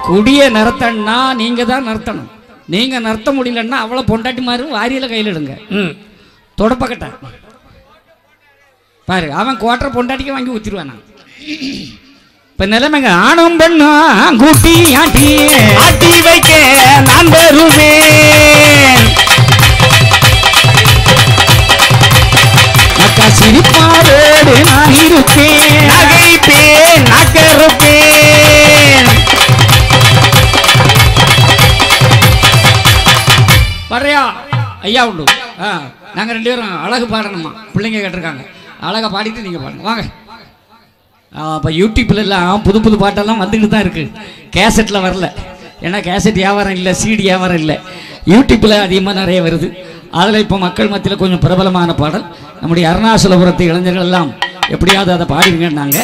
குடியை நிறுத்தணும்னா நீங்கள் தான் நிறுத்தணும். நீங்கள் நிறுத்த முடியலன்னா அவ்வளோ பொண்டாட்டி மாதிரி வாரியில் கையில் எடுங்க. ம். தொடப்பக்கட்ட. பாரு அவன் கோட்டரை பொண்டாட்டிக்கு வாங்கி ஊத்திடுவான்? இப்ப நிலைமைங்க ஆணும் பெண்ணும் கூட்டி ஆட்டி ஆட்டி வைக்க நான் வருவேன். சிரிப்பாரோடு நான் இருப்பேன் நகைப்பேன் நகருப்பேன். வர்றியா? ஐயா உண்டு. ஆ நாங்க ரெண்டு பேரும் அழகு பாடணுமா? பிள்ளைங்க கேட்டிருக்காங்க. அழகா பாடிட்டு நீங்க பாடுங்க. வாங்க. அப்போ யூடியூப்ல எல்லாம் புது புது பாட்டெல்லாம் வந்துக்கிட்டு தான் இருக்கு. கேசட்டில் வரல. ஏன்னா கேசட் வியாபாரம் இல்லை சீடி வியாபாரம் இல்லை. யூடியூப்பில் அதிகமாக நிறைய வருது. அதில் இப்போ மக்கள் மத்தியில் கொஞ்சம் பிரபலமான பாடல். நம்முடைய அருணாசலபுரத்து இளைஞர்கள் எல்லாம் எப்படியாவது அதை பாடிடுங்கன்னாங்க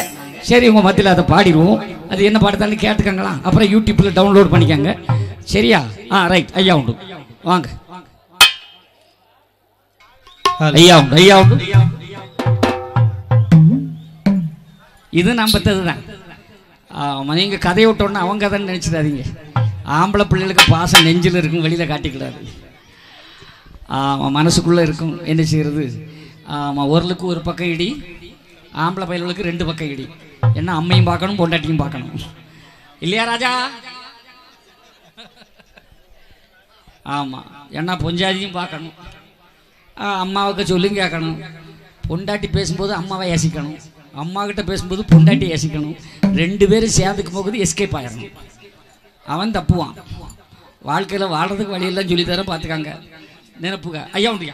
சரி உங்கள் மத்தியில் அதை பாடிடுவோம் அது என்ன பாடுதாலும் கேட்டுக்கங்களா? அப்புறம் யூடியூப்பில் டவுன்லோட் பண்ணிக்கோங்க. சரியா? ஆ ரைட் ஐயா உண்டு. வாங்க. ஐயா உண்டு. ஐயா உண்டு. இது நம்பத்தது தான் ஆமாம் நீங்கள் கதையை விட்டோன்னா அவங்க கதைன்னு நினச்சிடாதீங்க. ஆம்பளை பிள்ளைகளுக்கு பாசம் நெஞ்சில் இருக்கும் வெளியில் காட்டிக்கூடாது ஆமாம் மனசுக்குள்ளே இருக்கும். என்ன செய்கிறது ஆமாம் ஒருளுக்கு ஒரு பக்கம் இடி ஆம்பளை பயல்களுக்கு ரெண்டு பக்கம் இடி. என்ன அம்மையும் பார்க்கணும் பொண்டாட்டியும் பார்க்கணும். இல்லையா ராஜா? ஆமாம் என்ன பொஞ்சாதியும் பார்க்கணும். அம்மாவுக்கு சொல்லும் கேட்கணும். பொண்டாட்டி பேசும்போது அம்மாவை யசிக்கணும். அம்மாக்கிட்ட பேசும்போது பொண்டாட்டி யசிக்கணும். ரெண்டு பேரும் சேர்ந்துக்கும் போகுது எஸ்கேப் ஆயிடணும் அவன் தப்புவான். வாழ்க்கையில் வாழ்கிறதுக்கு வழியெல்லாம் சொல்லி பார்த்துக்காங்க. ನೆನಪುಗ ಅಯ್ಯ ಉಂಡಿಗ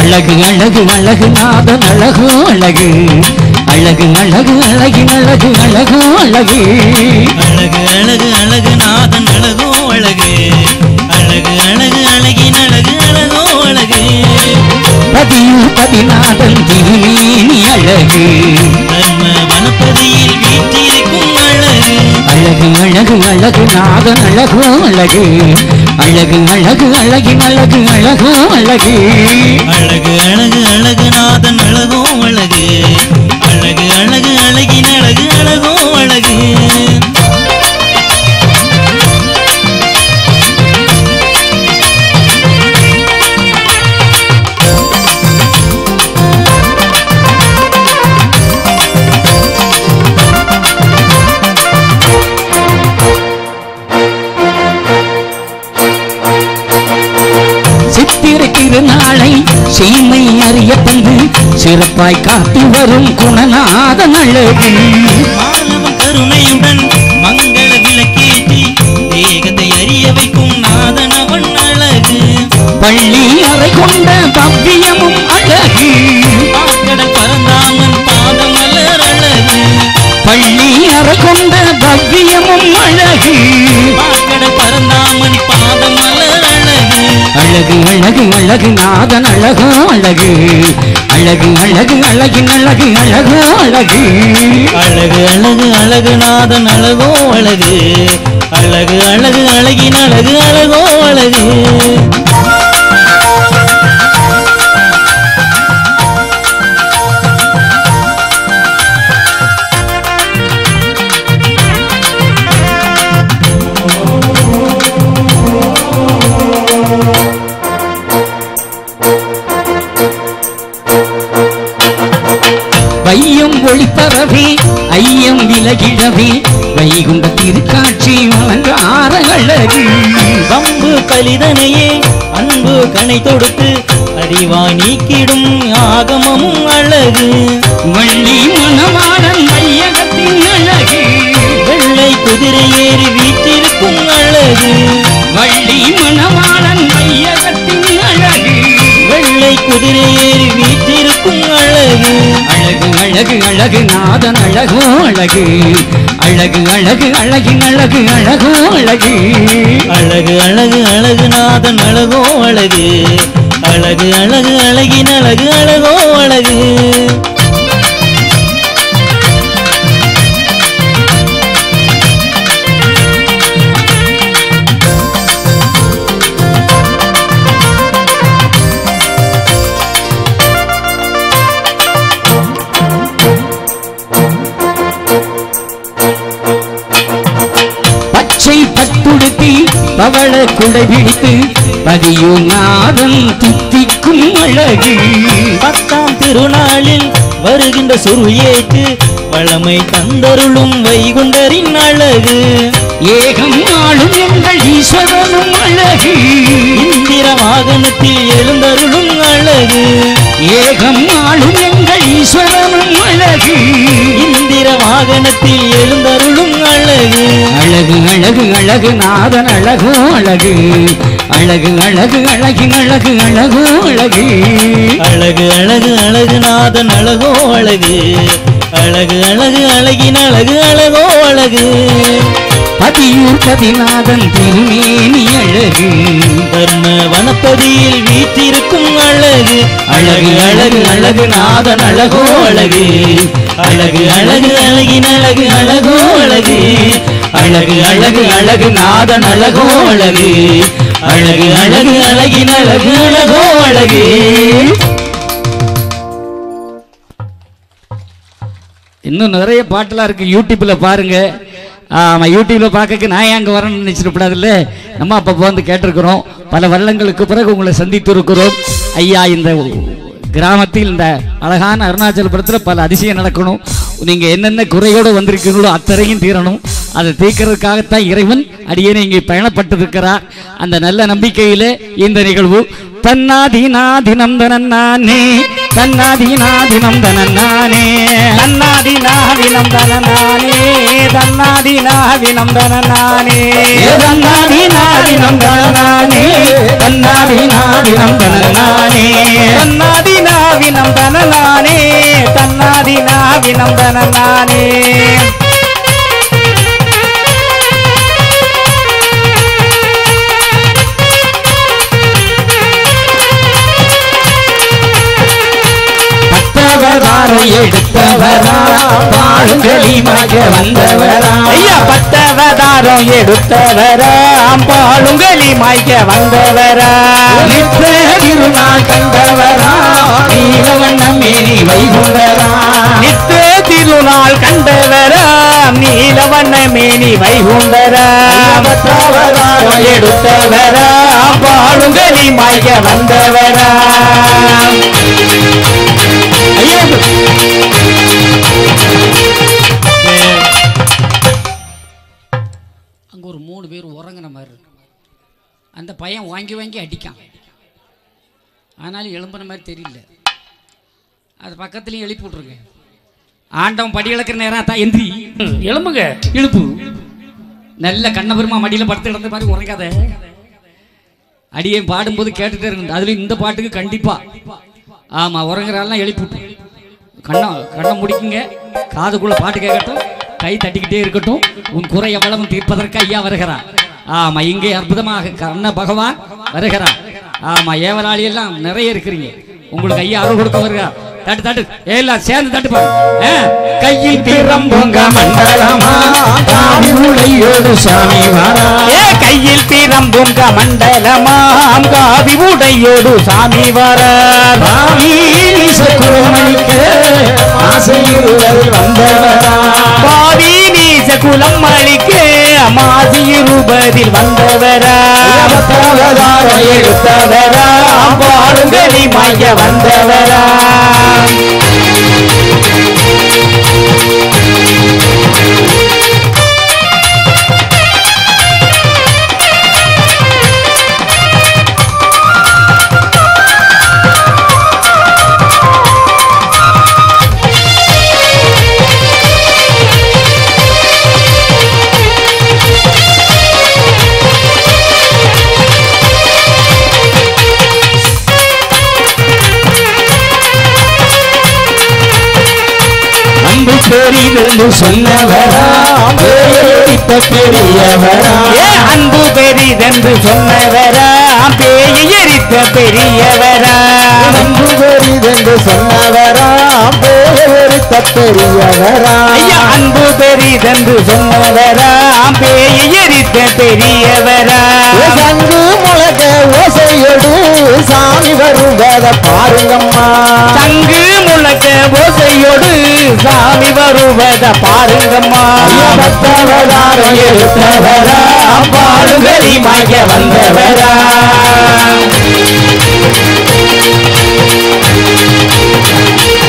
அழகு அழகு அழகு நாதன் அழகு அழகு. அழகு அழகு அழகின் அழகு அழகு அழகு அழகு அழகு அழகு நாதன் அழகோ அழகு அழகு அழகு அழகின் அழகு அழகோ அழகு பதியூர் பதிநாதன் திருமேனி அழகு தர்ம வனப்பதியில் வீற்றிருக்கும் அழகு அழகு அழகு அழகு நாதன் அழகு அழகு அழகு அழகு அழகின் அழகு அழகு அழகு அழகு அழகு அழகு நாதன் அழகோ அழகு அழகு அழகு அழகின் அழகு அழகோ. சீமை அறிய தந்து சிறப்பாய் காத்து வரும் குணநாதன் அழகு. மாணவன் கருணையுடன் மங்கள விளக்கேற்றி தேகத்தை அறிய வைக்கும் நாதன் அவன் அழகு. பள்ளி அறை கொண்ட பவ்யமும் அழகு. பாக்கடல் பரந்தாமன் பாதம் மலர் அழகு. பள்ளி அறை கொண்ட பவ்யமும் அழகு. பாக்கடல் பரந்தாமன் அழகு அழகு அழகு நாதன் அழகு அழகு. அழகு அழகு அழகின் அழகு அழகு அழகு. அழகு அழகு அழகு நாதன் அழகோ அழகு. அழகு அழகு அழகின் அழகு அழகோ அழகு. வம்பு கலிதனையே அன்பு கனை தொடுத்து அறிவா நீக்கிடும் ஆகமமும் அழகு. வள்ளி மணவாளன் மையகத்தின் அழகு. வெள்ளை குதிரை ஏறி வீற்றிருக்கும் அழகு. வள்ளி மணவாளன் மையகத்தின் அழகு. வெள்ளை குதிரை ஏறி வீற்றிருக்கும் அழகு. அழகு அழகு அழகு நாதன் அழகு அழகு. அழகு அழகு அழகின் அழகு அழகோ அழகு. அழகு அழகு அழகு நாதன் அழகோ அழகு. அழகு அழகு அழகின் அழகு அழகோ அழகு. பவள குடை பிடித்து பதியும் நாதம் துத்திக்கும் அழகு. பத்தாம் திருநாளில் வருகின்ற சுருள் ஏற்று வளமை தந்தருளும் வைகுண்டரின் அழகு. ஏகம் ஆளும் எங்கள் ஈஸ்வரனும் அழகு. இந்திர வாகனத்தில் எழுந்தருளும் அழகு. ஏகம் ஆளும் எங்கள் ஈஸ்வரனும் அழகு. இந்திர வாகனத்தில் எழுந்தருளும் அழகு அழகு நாதன் அழகு அழகு. அழகு அழகு அழகின் அழகு அழகு அழகு. அழகு அழகு அழகு நாதன் அழகோ அழகு. அழகு அழகு அழகின் அழகு அழகோ அழகு. பதியூர் பதிநாதன் திருமேனி அழகு. தர்ம வனப்பதியில் வீற்றிருக்கும் அழகு. அழகு அழகு அழகு நாதன் அழகோ அழகு. அழகு அழகு அழகின் அழகு அழகோ அழகு. அழகு அழகு அழகு நாதன் அழகோ. அழகு அழகு அழகு அழகின் அழகு அழகோ. அழகு இன்னும் நிறைய பாட்டெல்லாம் இருக்கு யூடியூப்ல பாருங்க. ஆமாம் யூடியூப்பில் பார்க்க நான் ஏன் அங்கே வரணும்னு நினைச்சிடக்கூடாதுல்ல? நம்ம அப்பப்போ வந்து கேட்டிருக்கிறோம். பல வருடங்களுக்கு பிறகு உங்களை சந்தித்து இருக்கிறோம். ஐயா இந்த கிராமத்தில் இந்த அழகான அருணாச்சலபுரத்தில் பல அதிசயம் நடக்கணும். நீங்கள் என்னென்ன குறையோடு வந்திருக்கீங்களோ அத்தனையும் தீரணும். அதை தீர்க்கிறதுக்காகத்தான் இறைவன் அடியேனை இங்கே பயணப்பட்டிருக்கிறார். அந்த நல்ல நம்பிக்கையிலே இந்த நிகழ்வு. தன்னாதிநாதினந்தனே தன்னாதிநாதினந்தனே தன்னாதிநாதினந்தனே தன்னாதிநாதினந்தனே தன்னாதிநாதினந்தனே தன்னாதிநாதினந்தனே தன்னாதிநாதினந்தனே தன்னாதிநாதினந்தனே பத்தவதாரம் எடுத்தவரா பாடுங்களி மக வந்தவரா ஐயா பத்தவதாரம் எடுத்தவராம் பாலுங்களி மாய்க்க வந்தவரா. நித்த திருநாள் கண்டவரா. நீலவண்ணம் மேனி வைகுண்டரா நித்த திருநாள் கண்டவராம் நீலவண்ண மேனி வைகுண்டரா மாய்க்க வந்தவரா. ஐயா அங்கே ஒரு மூணு பேர் உறங்குன மாதிரி அந்த பையன் வாங்கி வாங்கி அடிக்கான். ஆனாலும் எழும்புன மாதிரி தெரியல. அது பக்கத்துலேயும் எழுப்பி விட்ருங்க ஆண்டவன் படி இழக்கிற நேரம் தான் எந்திரி. எழும்புங்க. இழுப்பு நல்ல கண்ணபெருமா மடியில் படுத்து கிடந்த மாதிரி உறங்காத அடியை பாடும்போது கேட்டுட்டே இருக்கு அதுல இந்த பாட்டுக்கு கண்டிப்பா. ஆமா உறங்குறாலாம் எழுப்பி விட்டு. கண்ணை கண்ணை முடிக்குங்க. காதுக்குள்ள பாட்டு கேட்கட்டும். கை தட்டிக்கிட்டே இருக்கட்டும். உன் குறை எவ்வளவு தீர்ப்பதற்கு ஐயா வருகிறார். ஆமா இங்கே அற்புதமாக கண்ண பகவான் வருகிறார். ஆமா ஏவலாளி எல்லாம் நிறைய இருக்கிறீங்க. உங்களுக்கு ஐயா அருள் கொடுக்க வருகிறார் தட்டு தட்டு. எல்லாம் சேர்ந்து தட்டு பாருங்க கையில் திறம்புங்க மண்டலமா? காவி உடையோடு சாமி வரா ஏ கையில் திறம்பும் மண்டலமாம் காவி உடையோடு சாமி வர ஆசையில் வந்தவரா. பாவி நீச குலம் அளிக்க மாசி இருபதில் வந்தவரா. எடுத்தவரா பாருங்களி மைய வந்தவரா? அன்பு பெரிதென்று சொன்னவரா? பேரித்த பெரியவரா? அன்பு பெரிதென்று சொன்னவரா? பேயை எரித்த பெரியவரா. அன்பு பெரிதென்று சொன்னவரா பேரித்த பெரியவரா. ஐயா அன்பு பெரிதென்று சொன்னவரா பேயை எரித்த பெரியவரா. சங்கு முழக ஓசையொடு சாமி வருவத பாருங்கம்மா. சங்கு முழக்க ஓசையோடு சாமி வருவத பாருங்கம்மா. பத்தவதாரம் எடுத்தவரா பாடுகளி மாய்க்க வந்தவரா அண்ணன்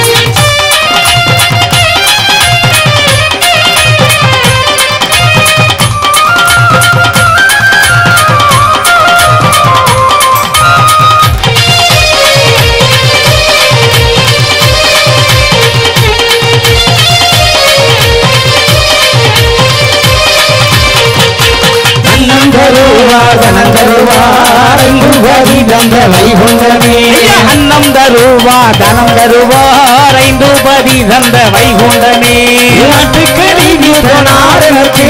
தருவார் என்று வரி தந்த வைகுண்டமே ஐயா, அன்னம் தருவா தனம் தருவார் ஐந்து பதி தந்த வைகுண்டமே நாட்டுக்கு நீதி நாடனுக்கு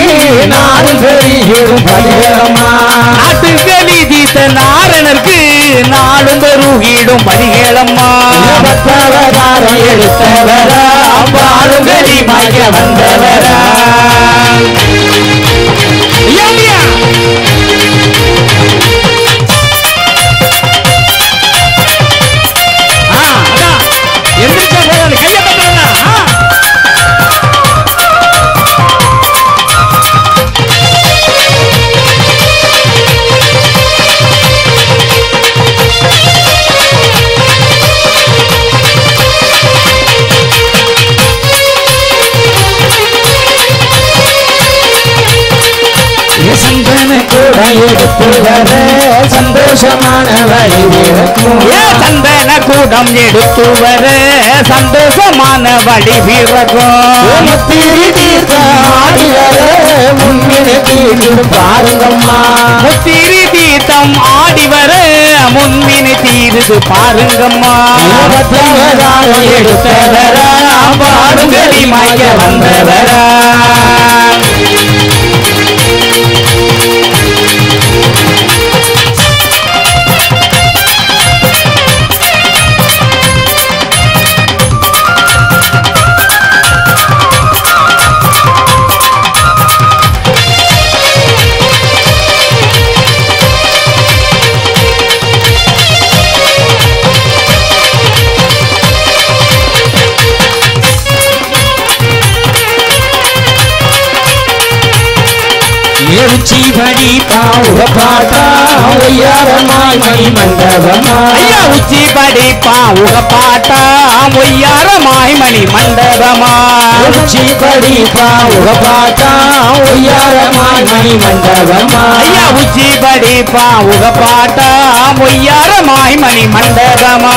நாடு பெரியும் பலிகரமா நாட்டுகளி தீத்த நாரணருக்கு நாடும் பெருகிடும் பதிகேளம்மா பத்தவதாரம் எடுத்தவரா பாடுகளி மாய்க்க வந்தவரா. ஐயா, ஐயா. Thank you. எடுத்து வர சந்தோஷமான ஏ சந்தன கூடம் எடுத்து வர சந்தோஷமான வழி பிறக்கும் முத்திரி தீர்த்த ஆடி வர முன்னினை தீர்ந்து பாருங்கம்மா. முத்திரி தீர்த்த தாளம் ஆடி வர முன்வினை தீருது பாருங்கம்மா எடுத்தவரா பாடுங்களி மாய வந்தவரா. எழுச்சி படி பாவுக பாட்டா ஒய்யாரமாய் மணி மண்டபமா ஐயா உச்சி படிப்பா உக பாட்டா ஒய்யாரமாய் மணி மண்டபமா எழுச்சி படி பாவுக பாட்டா ஒய்யாரமாய் மணி மண்டபமா ஐயா உச்சி படிப்பா உக பாட்டா ஒய்யாரமாய் மணி மண்டபமா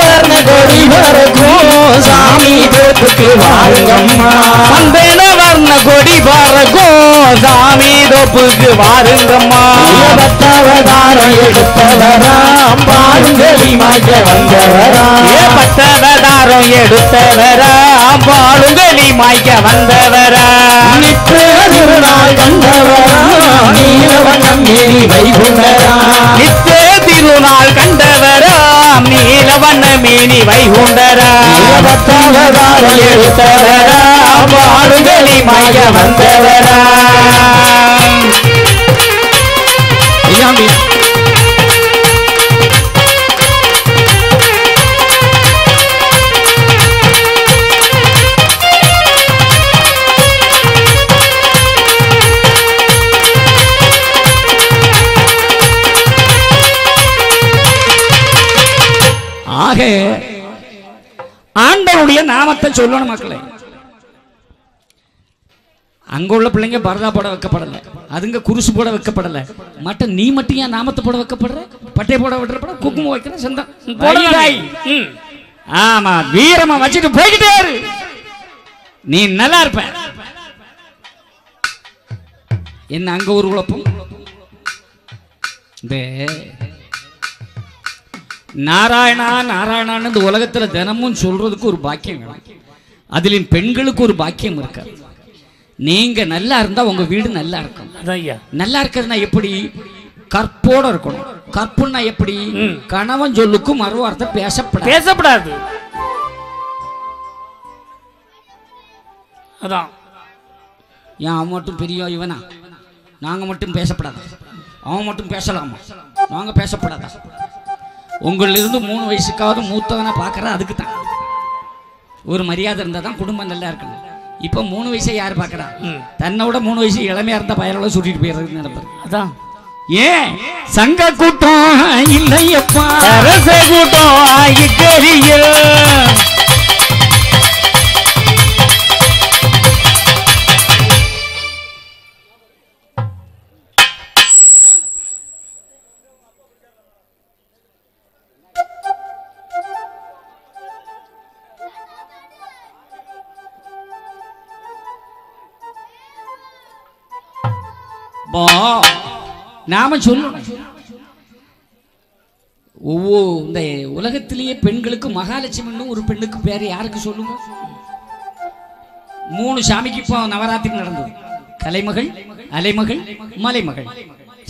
வர்ண கொடி பறக்கும் சாமி தோப்புக்கு வாருங்கம்மா சந்தேன வர்ண கொடி பறக்கும் சாமி தோப்புக்கு வாருங்கம்மா. பத்தவதாரம் எடுத்தவராம் பாடுங்களி மாய்க்க வந்தவராம். ஏ பத்தவதாரம் எடுத்தவரா பாலுங்களி மாய்க்க வந்தவரா நித்திர திருநாள் கண்டவராம் நீலவண்ணம் ஏறி திருநாள் கண்டவராம் நீலவண்ண மேனி வைகுண்டரா. பாலுங்களி மாய்க்க வந்தவரா ஆண்டவருடைய நாமத்தை சொல்லணும் மக்களே. அங்க உள்ள பிள்ளைங்க பரதா போட வைக்கப்படல. அதுங்க குருசு போட வைக்கப்படல. மட்ட நீ மட்டும் ஏன் நாமத்தை போட வைக்கப்படுற? பட்டை போட விடுறப்பட குக்குமம் வைக்கிற போடுறாய் ஆமா வீரமா வச்சுட்டு போய்கிட்டே நீ நல்லா இருப்ப. என்ன அங்க ஒரு குழப்பம்? இந்த நாராயணா நாராயணான்னு இந்த உலகத்துல தினமும் சொல்றதுக்கு ஒரு பாக்கியம் வேணும். அதிலும் பெண்களுக்கு ஒரு பாக்கியம் இருக்கு? நீங்க நல்லா இருந்தா உங்க வீடு நல்லா இருக்கும். நல்லா இருக்கிறதுனா எப்படி? கற்போட இருக்கணும். கற்புன்னா எப்படி? கணவன் சொல்லுக்கும் மறுவார்த்தை பேசப்படாது. பேசப்படாது. அதான். ஏன் அவன் மட்டும் பெரிய இவனா? நாங்க மட்டும் பேசப்படாதா? அவன் மட்டும் பேசலாமா? நாங்க பேசப்படாதா? உங்களிலிருந்து மூணு வயசுக்காவது மூத்தவனை பார்க்கற அதுக்கு தான் ஒரு மரியாதை இருந்தால் தான் குடும்பம் நல்லா இருக்கணும். இப்போ மூணு வயசை யார் பார்க்கறா? தன்னோட மூணு வயசு இளமையா இருந்த பயலோட சுட்டிட்டு போயிடுறது நினைப்பாரு அதான். ஏன்? சங்க கூட்டம் இல்லையப்பா. அரச கூட்டம் ஆகிக்கரியில் நாம சொல்லணும் ஒவ்வொரு இந்த உலகத்திலேயே பெண்களுக்கு மகாலட்சுமின்னு ஒரு பெண்ணுக்கு பேர் யாருக்கு சொல்லுங்க? மூணு சாமிக்கு இப்போ நவராத்திரி நடந்தது. கலைமகள் அலைமகள் மலைமகள்.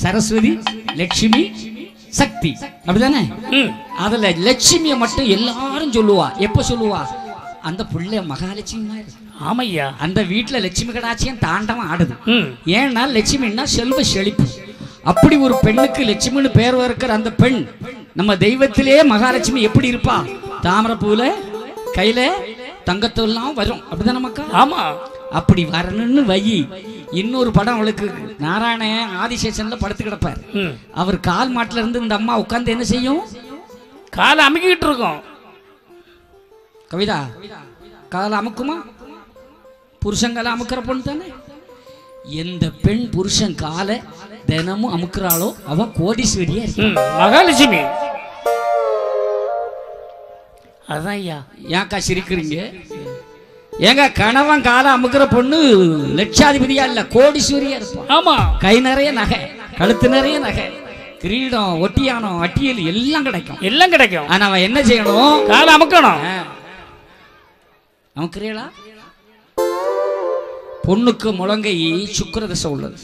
சரஸ்வதி லட்சுமி சக்தி. அப்படிதானே? அதுல லட்சுமியை மட்டும் எல்லாரும் சொல்லுவா. எப்ப சொல்லுவா? அந்த பிள்ளை மகாலட்சுமி ஆமையா? அந்த வீட்டுல லட்சுமி கடாட்சியம் தாண்டவம் ஆடுது. ஏன்னா லட்சுமின்னா செல்வ செழிப்பு. அப்படி ஒரு பெண்ணுக்கு லட்சுமின்னு பேர் இருக்கிற அந்த பெண் நம்ம தெய்வத்திலே மகாலட்சுமி எப்படி இருப்பா? தாமரைப்பூல கையில தங்கத்தெல்லாம் வரும். அப்படிதானே மக்கா? ஆமா. அப்படி வரணும்னு வை இன்னொரு படம் அவளுக்கு நாராயண ஆதிசேஷன்ல படுத்து கிடப்பார். அவர் கால் மாட்டுல இருந்து இந்த அம்மா உட்கார்ந்து என்ன செய்யும்? காலை அமுக்கிட்டு இருக்கோம். கவிதா கால அமுக்குமா? புருஷன் காலை அமுக்கிற பொண்ணு தானே? எந்த பெண் புருஷன் காலை தினமும் அமுக்குறாளோ அவ கோடீஸ்வரியா மகாலட்சுமி. அதான் ஐயா. ஏன்க்கா சிரிக்கிறீங்க? ஏங்க கணவன் காலம் அமுக்கிற பொண்ணு லட்சாதிபதியா இல்ல கோடீஸ்வரியா இருப்பான் ஆமா. கை நிறைய நகை கழுத்து நிறைய நகை கிரீடம் ஒட்டியானம் அட்டியல் எல்லாம் கிடைக்கும். எல்லாம் கிடைக்கும். ஆனா அவன் என்ன செய்யணும்? காலை அமுக்கணும். அமுக்கிறீங்களா பொண்ணுக்கு முழங்கை சுக்கர தசை உள்ளது.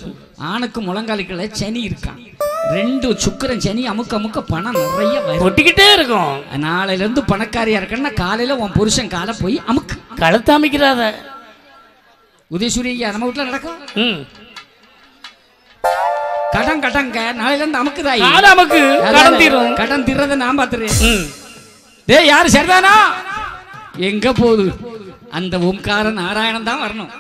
ஆணுக்கு முழங்காலுக்குள்ள சனி இருக்கான். ரெண்டு சுக்கரன் சனி அமுக்க அமுக்க பணம் நிறைய ஒட்டிக்கிட்டே இருக்கும். நாளையில இருந்து பணக்காரியா இருக்கன்னா காலையில உன் புருஷன் காலை போய் அமுக்கு. கழுத்து அமைக்கிறாத. உதயசூரி நம்ம வீட்டுல நடக்கும்? கடன் கடங்க நாளையில இருந்து அமுக்குதாய் அமுக்கு கடன் தீரும். கடன் தீர்றத நான் பாத்துறேன் டேய் யாரு சரிதானா? எங்க போகுது? அந்த ஓம்கார நாராயணன் தான் வரணும்.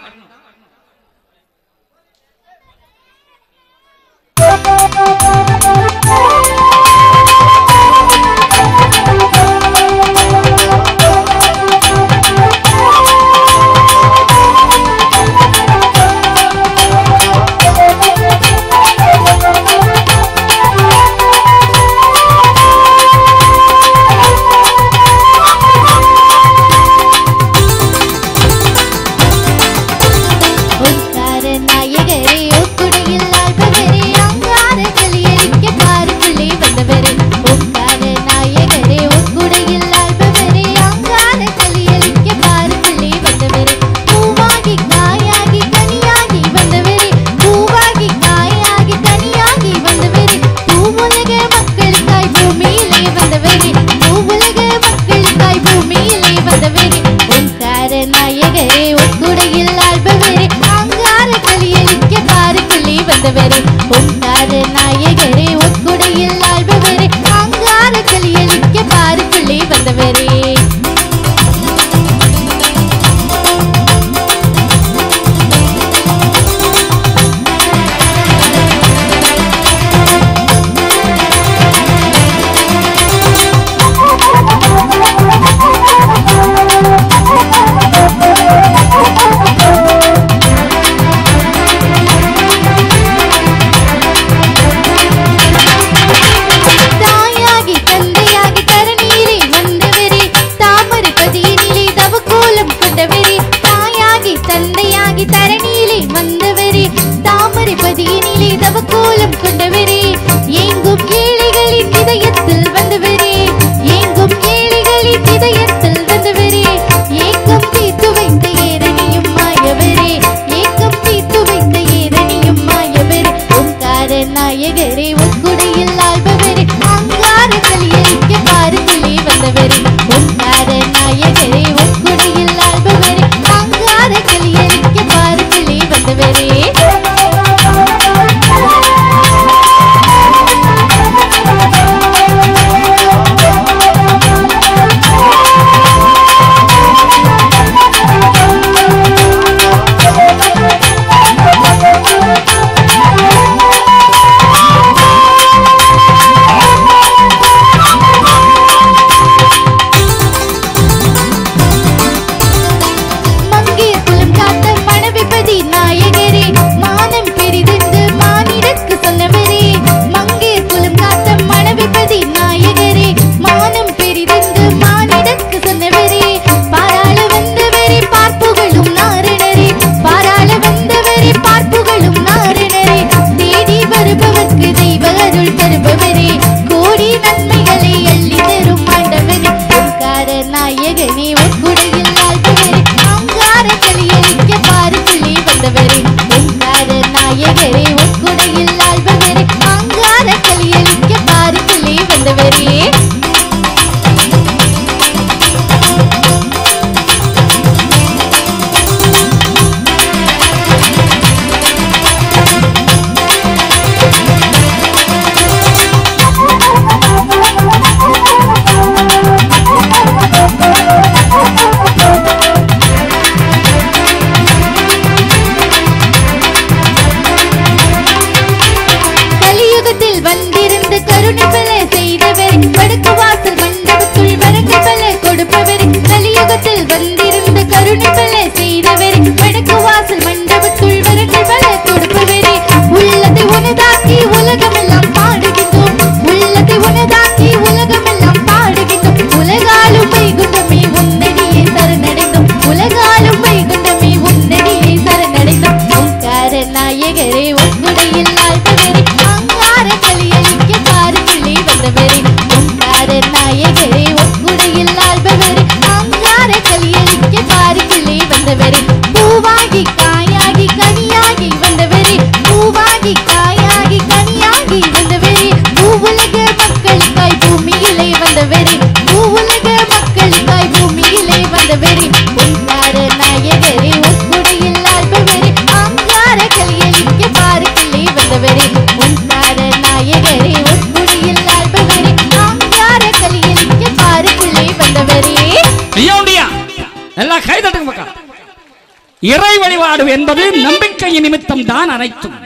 என்பது நம்பிக்கை நிமித்தம் தான் அனைத்தும்.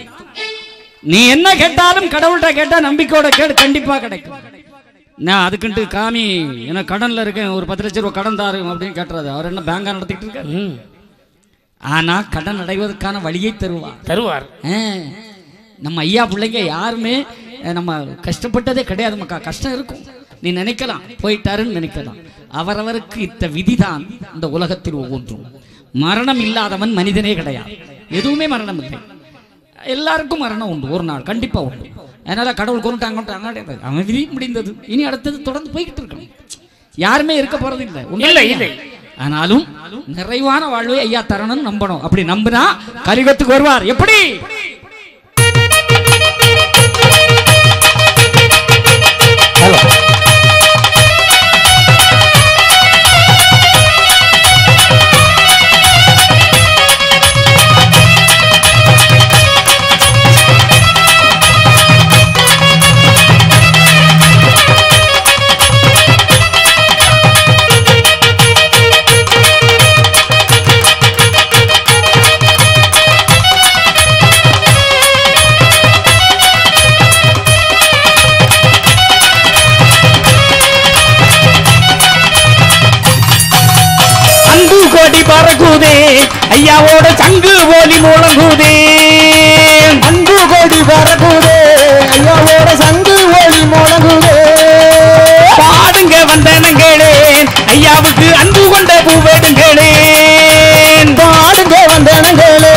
நீ என்ன கேட்டாலும் கடவுள்கிட்ட கேட்டா நம்பிக்கையோட கேடு கண்டிப்பா கிடைக்கும். நான் அதுக்குன்ட்டு காமி எனக்கு கடன்ல இருக்கேன் ஒரு பத்து லட்ச ரூபா கடன் தாரு அப்படின்னு கேட்டுறாரு. அவர் என்ன பேங்கா நடத்திட்டு இருக்காரு? ஆனா கடன் அடைவதற்கான வழியை தருவார். தருவார். நம்ம ஐயா பிள்ளைங்க யாருமே நம்ம கஷ்டப்பட்டதே கிடையாது மக்கா. கஷ்டம் இருக்கும். நீ நினைக்கலாம். போயிட்டாருன்னு நினைக்கலாம். அவரவருக்கு இத்த விதிதான் இந்த உலகத்தில் ஒவ்வொன்றும். மரணம் இல்லாதவன் மனிதனே கிடையாது. எதுவுமே மரணம் இல்லை எல்லாருக்கும் மரணம் உண்டு. ஒரு நாள் கண்டிப்பா உண்டு. அதனால கடவுள் கொண்டுட்டாங்க அவன் விதி முடிந்தது. இனி அடுத்தது தொடர்ந்து போய்கிட்டு இருக்கணும். யாருமே இருக்க போறது இல்லை. இல்லை? இல்லை. ஆனாலும் நிறைவான வாழ்வை ஐயா தரணும்னு நம்பணும். அப்படி நம்பினா கலிகத்துக்கு வருவார். எப்படி? ஐயாவோட சங்கு போலி முழங்குதே. அன்பு கொடி பறக்குதே ஐயாவோட சங்கு ஒளி முழங்குதே. பாடுங்க வந்தனங்களே ஐயாவுக்கு அன்பு கொண்ட பூவேடுங்களேன் பாடுங்க வந்தனங்களே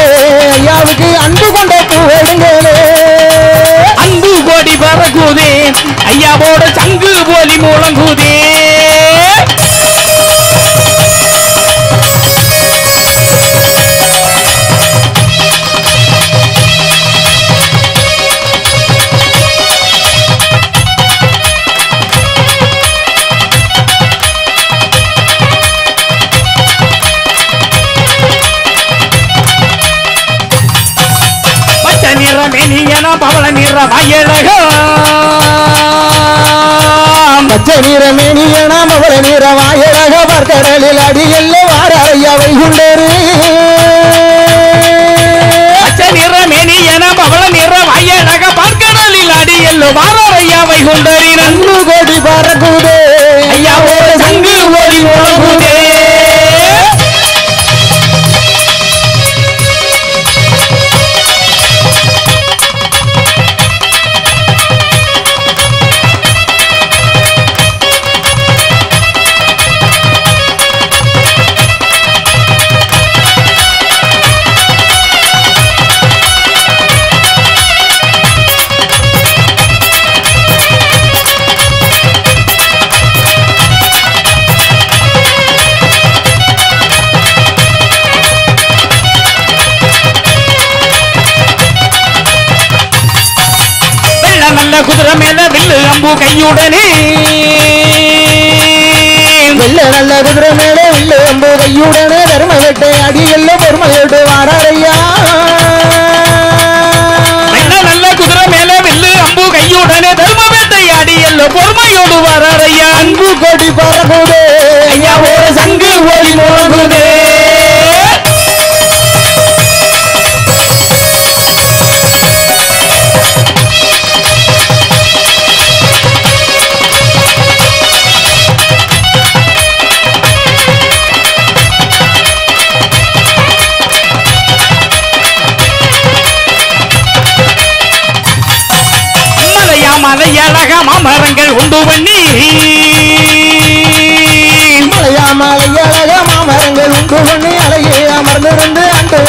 ஐயாவுக்கு அன்பு கொண்ட பூவெடுங்களே. அன்பு கோடி பறக்குதே ஐயாவோட சங்கு போலி முழங்குதே. நிற வயலகம் பச்சை நிற மேனியனாம் அவள நிற வாயழக. பார்க்கடலில் அடியல்ல வார ஐயாவை குண்டரு பச்சை நிற மெனியன பவள நிற வயலக பார்க்கடலில் அடியல்லோ வாரையாவை கொண்டறின் அன்பு கொடி பறக்குதே கையுடனே வெள்ள நல்ல குதிரை மேலே வில்லு அம்பு கையுடனே தர்ம வெட்டை அடியல்ல பொறுமையோடு வாராரையா வெள்ள நல்ல குதிரை மேல வில்லு அம்பு கையுடனே தர்ம வேட்டையாடி எல்லோ பொறுமையோடு வராரையா அன்பு கொடி பறக்குதே ஐயாவோட சங்கு மாமரங்கள் அலையே அமர்ந்திருந்து அன்று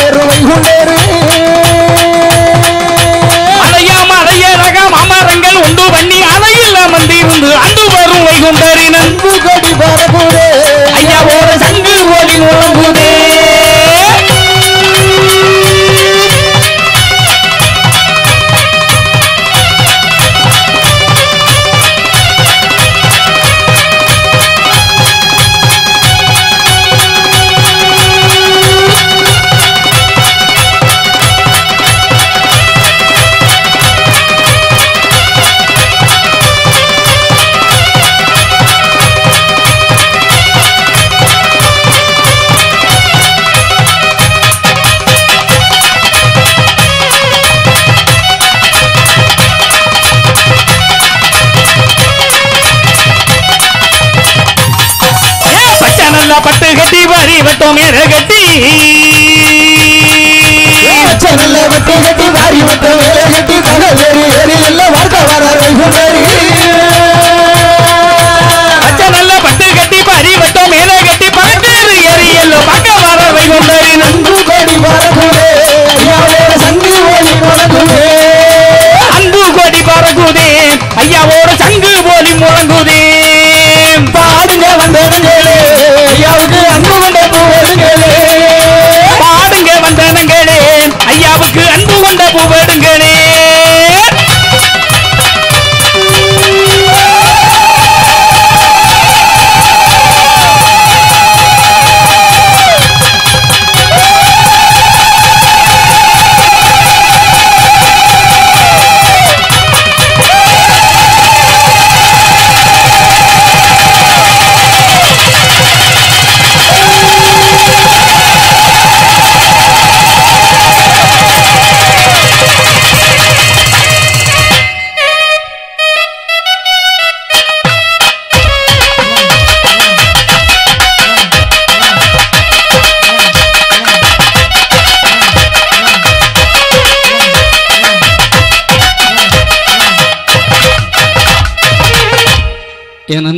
வெட்டம் மேல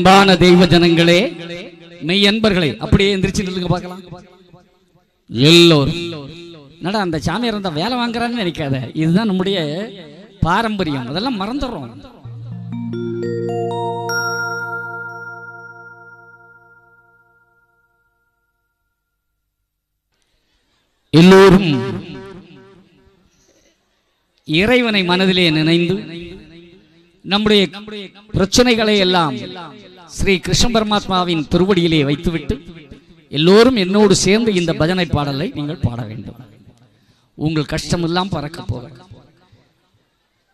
அன்பான தெய்வ ஜனங்களே மெய் அன்பர்களே அப்படியே எந்திரிச்சு நில்லுங்க பார்க்கலாம். எல்லோரும். என்னடா அந்த சாமியார் இருந்தா வேலை வாங்குறான்னு நினைக்காத. இதுதான் நம்முடைய பாரம்பரியம். அதெல்லாம் மறந்துடுறோம். எல்லோரும் இறைவனை மனதிலே நினைந்து நம்முடைய பிரச்சனைகளை எல்லாம் ஸ்ரீ கிருஷ்ண பரமாத்மாவின் திருவடியிலே வைத்துவிட்டு எல்லோரும் என்னோடு சேர்ந்து இந்த பஜனை பாடலை நீங்கள் பாட வேண்டும். உங்கள் கஷ்டம் எல்லாம் பறக்க போக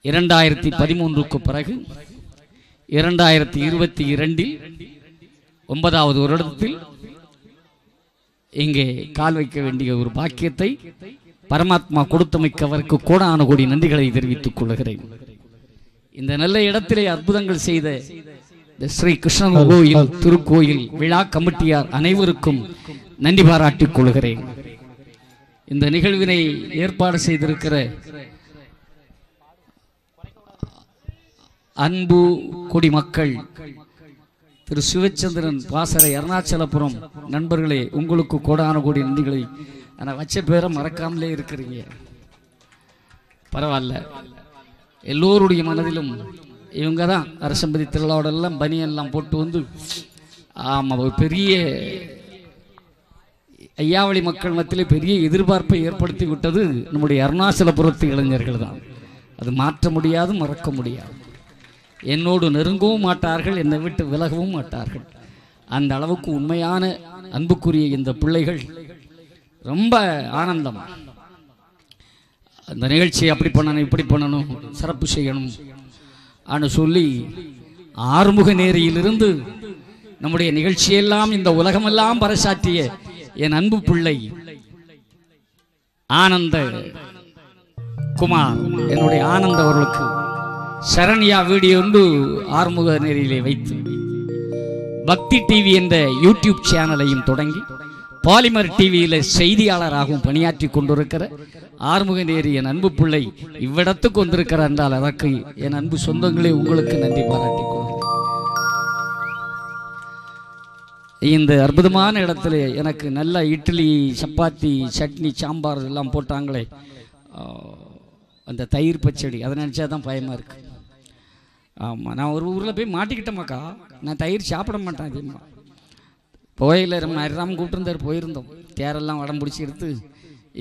இரண்டாயிரத்தி பதிமூன்றுக்கு பிறகு இரண்டாயிரத்தி இருபத்தி இரண்டில் ஒன்பதாவது வருடத்தில் இங்கே கால் வைக்க வேண்டிய ஒரு பாக்கியத்தை பரமாத்மா கொடுத்தமைக்கவருக்கு கோடான கோடி நன்றிகளை தெரிவித்துக் கொள்கிறேன். இந்த நல்ல இடத்திலே அற்புதங்கள் செய்த ஸ்ரீ கிருஷ்ணன் கோயில் திருக்கோயில் விழா கமிட்டியார் அனைவருக்கும் நன்றி பாராட்டிக் கொள்கிறேன். இந்த நிகழ்வினை ஏற்பாடு செய்திருக்கிற அன்பு குடிமக்கள் திரு சிவச்சந்திரன் பாசறை அருணாச்சலபுரம் நண்பர்களே உங்களுக்கு கோடான கோடி நன்றிகளை ஆனால் வச்ச பேரை மறக்காமலே இருக்கிறீங்க. பரவாயில்ல. எல்லோருடைய மனதிலும் இவங்க தான் அரசம்பதி திருவிழாவோடெல்லாம் பனியெல்லாம் போட்டு வந்து ஆமாம் ஒரு பெரிய ஐயாவளி மக்கள் மத்தியிலே பெரிய எதிர்பார்ப்பை ஏற்படுத்தி விட்டது நம்முடைய அருணாச்சலபுரத்து இளைஞர்கள் தான் அது மாற்ற முடியாது மறக்க முடியாது. என்னோடு நெருங்கவும் மாட்டார்கள் என்னை விட்டு விலகவும் மாட்டார்கள். அந்த அளவுக்கு உண்மையான அன்புக்குரிய இந்த பிள்ளைகள் ரொம்ப ஆனந்தம். அந்த நிகழ்ச்சியை அப்படி பண்ணணும் இப்படி பண்ணணும் சிறப்பு செய்யணும். ஆன்னு சொல்லி ஆறுமுக நேரியிலிருந்து நம்முடைய நிகழ்ச்சியெல்லாம் இந்த உலகமெல்லாம் பறைசாற்றிய என் அன்பு பிள்ளை ஆனந்த குமார். என்னுடைய ஆனந்த அவர்களுக்கு சரண்யா வீடியோ ஒன்று ஆறுமுக நேரிலே வைத்து பக்தி டிவி என்ற யூடியூப் சேனலையும் தொடங்கி பாலிமர் டிவியில் செய்தியாளராகவும் பணியாற்றி கொண்டிருக்கிற ஆறுமுகநேரி என் அன்பு பிள்ளை இவ்விடத்துக்கு வந்திருக்கிறார் என்றால் அதற்கு என் அன்பு சொந்தங்களே உங்களுக்கு நன்றி பாராட்டிக் கொள்கிறேன். இந்த அற்புதமான இடத்துல எனக்கு நல்ல இட்லி சப்பாத்தி சட்னி சாம்பார் எல்லாம் போட்டாங்களே. அந்த தயிர் பச்சடி அதை நினச்சா தான் பயமாக இருக்குது ஆமாம் நான் ஒரு ஊரில் போய் மாட்டிக்கிட்டேமாக்கா நான் தயிர் சாப்பிட மாட்டேன் அதிகமாக போயில நம்ம ஹரிராம் கூப்பிட்டுருந்தார் போயிருந்தோம். தேரெல்லாம் வடம் பிடிச்சி எடுத்து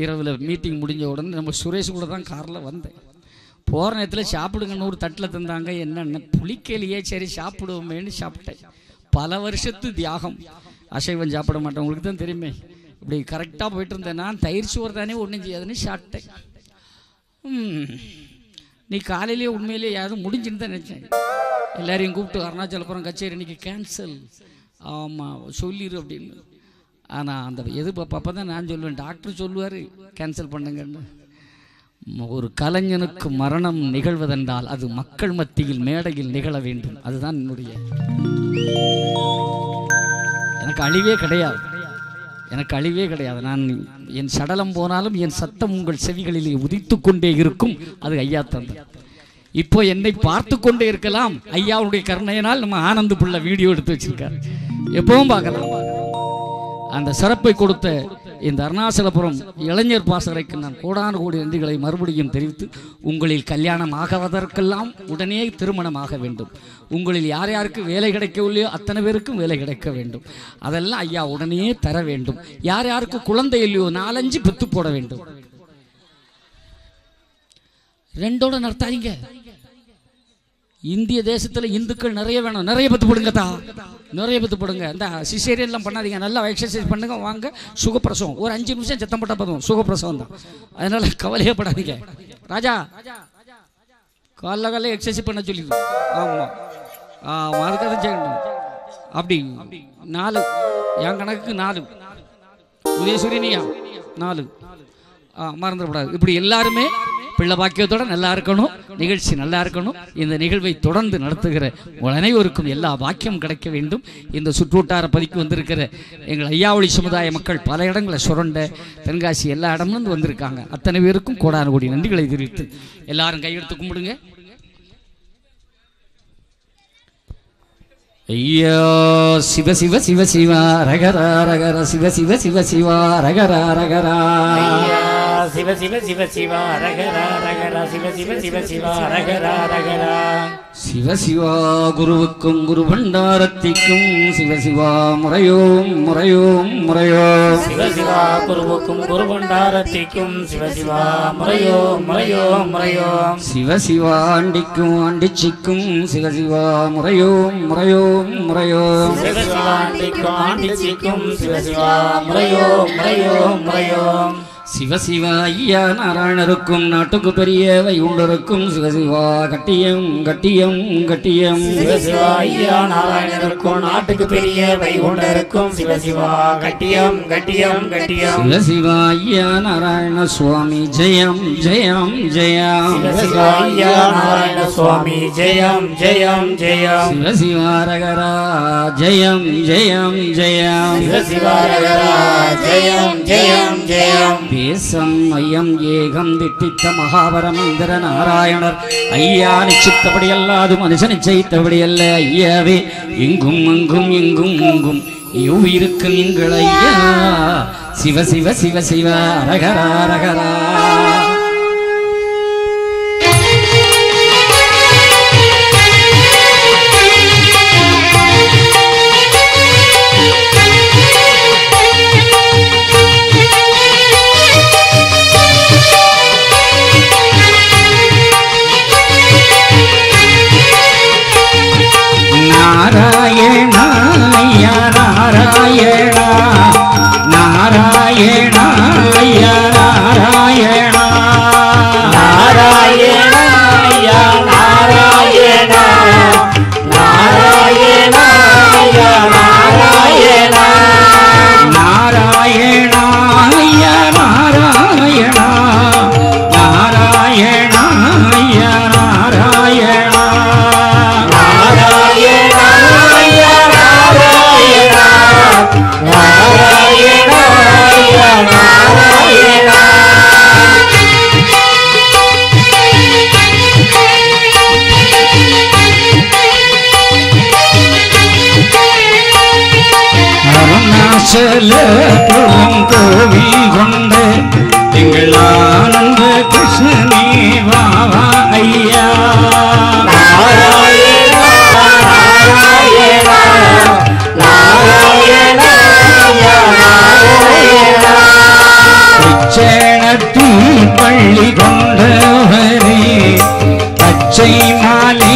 இரவில் மீட்டிங் முடிஞ்ச உடனே நம்ம சுரேஷ் கூட தான் காரில் வந்தேன். போகிற நேரத்தில் சாப்பிடுங்கன்னு ஒரு தட்டில் தந்தாங்க என்னென்ன புளிக்கலையே சரி சாப்பிடுவோமேன்னு சாப்பிட்டேன். பல வருஷத்து தியாகம். அசைவம் சாப்பிட மாட்டேன் உங்களுக்கு தான் தெரியுமே. இப்படி கரெக்டாக போயிட்டு இருந்தேன் நான் தயிர் சோறு தானே ஒன்றும் செய்யாதுன்னு சாப்பிட்டேன். நீ காலையிலேயே உண்மையிலேயே யாரும் முடிஞ்சுன்னு தான் நினச்சேன். எல்லாரையும் கூப்பிட்டு அருணாச்சலபுரம் கச்சேரி இன்னைக்கு கேன்சல் ஆமாம் சொல்லிடு அப்படின்னு. ஆனால் அந்த எது அப்போ தான் நான் சொல்லுவேன். டாக்டர் சொல்லுவார் கேன்சல் பண்ணுங்கன்னு. ஒரு கலைஞனுக்கு மரணம் நிகழ்வதென்றால் அது மக்கள் மத்தியில் மேடையில் நிகழ வேண்டும். அதுதான் என்னுடைய. எனக்கு அழிவே கிடையாது. எனக்கு அழிவே கிடையாது. நான் என் சடலம் போனாலும் என் சத்தம் உங்கள் செவிகளிலே உதித்து கொண்டே இருக்கும். அது ஐயா தந்த. இப்போ என்னை பார்த்து கொண்டே இருக்கலாம். ஐயாவுடைய கருணையினால் நம்ம ஆனந்த பிள்ளை வீடியோ எடுத்து வச்சிருக்காரு. எப்பவும் பார்க்கலாம். அந்த சிறப்பை கொடுத்த இந்த அருணாசலபுரம் இளைஞர் பாசறைக்கு நான் கோடானு கோடி நன்றிகளை மறுபடியும் தெரிவித்து உங்களில் கல்யாணம் ஆகுவதற்கெல்லாம் உடனே திருமணம் ஆக வேண்டும். உங்களில் யார் யாருக்கு வேலை கிடைக்கவில்லையோ அத்தனை பேருக்கும் வேலை கிடைக்க வேண்டும். அதெல்லாம் ஐயா உடனே தர வேண்டும். யார் யாருக்கு குழந்தை இல்லையோ நாலஞ்சு பெத்து போட வேண்டும். ரெண்டோட நடத்தாதீங்க. இந்திய தேசத்தில் இந்துக்கள் நிறைய வேணும். நிறைய பத்து போடுங்கத்தா நிறைய பத்து போடுங்க. இந்த சிசேரியன்லாம் பண்ணாதீங்க. நல்லா எக்ஸசைஸ் பண்ணுங்க வாங்க. சுகப்பிரசவம். ஒரு அஞ்சு நிமிஷம் சத்தம் போட்டால் போதும். சுகப்பிரசவம் தான். அதனால கவலையே படாதீங்க. ராஜா காலைல காலைல எக்ஸசைஸ் பண்ண சொல்லிடுவோம் ஆமா. ஆ அதுக்காக செய்யணும். அப்படி. நாலு. என் கணக்குக்கு நாலு. உதயசூரியனியா? நாலு. ஆ மறந்துடக்கூடாது இப்படி எல்லாருமே பிள்ளை பாக்கியத்தோட நல்லா இருக்கணும் நிகழ்ச்சி நல்லா இருக்கணும். இந்த நிகழ்வை தொடர்ந்து நடத்துகிற உங்கள் அனைவருக்கும் எல்லா பாக்கியம் கிடைக்க வேண்டும். இந்த சுற்றுவட்டார பதிக்கு வந்திருக்கிற எங்கள் ஐயாவளி சமுதாய மக்கள் பல இடங்களை சுரண்ட தென்காசி எல்லா இடம்லேருந்து வந்திருக்காங்க. அத்தனை பேருக்கும் கோடான கோடி நன்றிகளை தெரிவித்து எல்லாரும் கையெடுத்து கும்பிடுங்க. ஐயோ சிவ சிவ சிவ சிவா ரகரா ரகர சிவ சிவ சிவ சிவா ரகரா ரகரா. சிவ சிவ சிவ சிவா ரகரா ரகரா சிவ சிவ சிவ சிவா ரகரா ரகரா சிவ சிவா குருவுக்கும் குரு பண்டாரத்திக்கும் சிவ சிவா முறையோம் முறையோம் முறையோம் சிவ சிவா குருவுக்கும் குரு பண்டாரத்திக்கும் சிவ சிவா முறையோ முறையோ முறையோ. சிவ சிவா ஆண்டிக்கும் ஆண்டிச்சிக்கும் சிவ சிவா முறையோம் முறையோம் முறையோம் சிவ சிவா ஆண்டிக்கும் ஆண்டிச்சிக்கும் சிவ சிவா முறையோ முறையோ முறையோ. சிவ சிவா ஐயா நாராயணருக்கும் நாட்டுக்கு பெரிய வைகுண்டருக்கும் சிவ சிவா கட்டியம் கட்டியம் கட்டியம். சிவ சிவா ஐயா நாராயணருக்கும் நாட்டுக்கு பெரிய வைகுண்டருக்கும் சிவ சிவா கட்டியம் கட்டியம் கட்டியம். சிவ சிவா ஐயா நாராயண சுவாமி ஜெயம் ஜெயம் ஜெயம். சிவ சிவா ஐயா நாராயண சுவாமி ஜெயம் ஜெயம் ஜெயம். சிவ சிவா ரகரா ஜெயம் ஜெயம் ரகரா ஜெயம் ஜெயம் ஜெயம். தேசம் ஐயம் ஏகம் திட்டித்த மகாபரம் இந்திர நாராயணர். ஐயா நிச்சித்தபடி அல்லாது மனுஷன் நிச்சயித்தபடி அல்ல. ஐயாவே இங்கும் அங்கும் இங்கும் இங்கும். இவ்வுயிருக்கு நீங்கள் ஐயா சிவ சிவ சிவ சிவ அரகரா அரகரா. நாராயணா நாராயணா நாராயணா. அருணாச்சல கோவில் கொண்ட. எங்கள் ஆனந்த கிருஷ்ணனே வாவா ஐயா. நாராயண பள்ளி கொண்டவரே பச்சை மாலை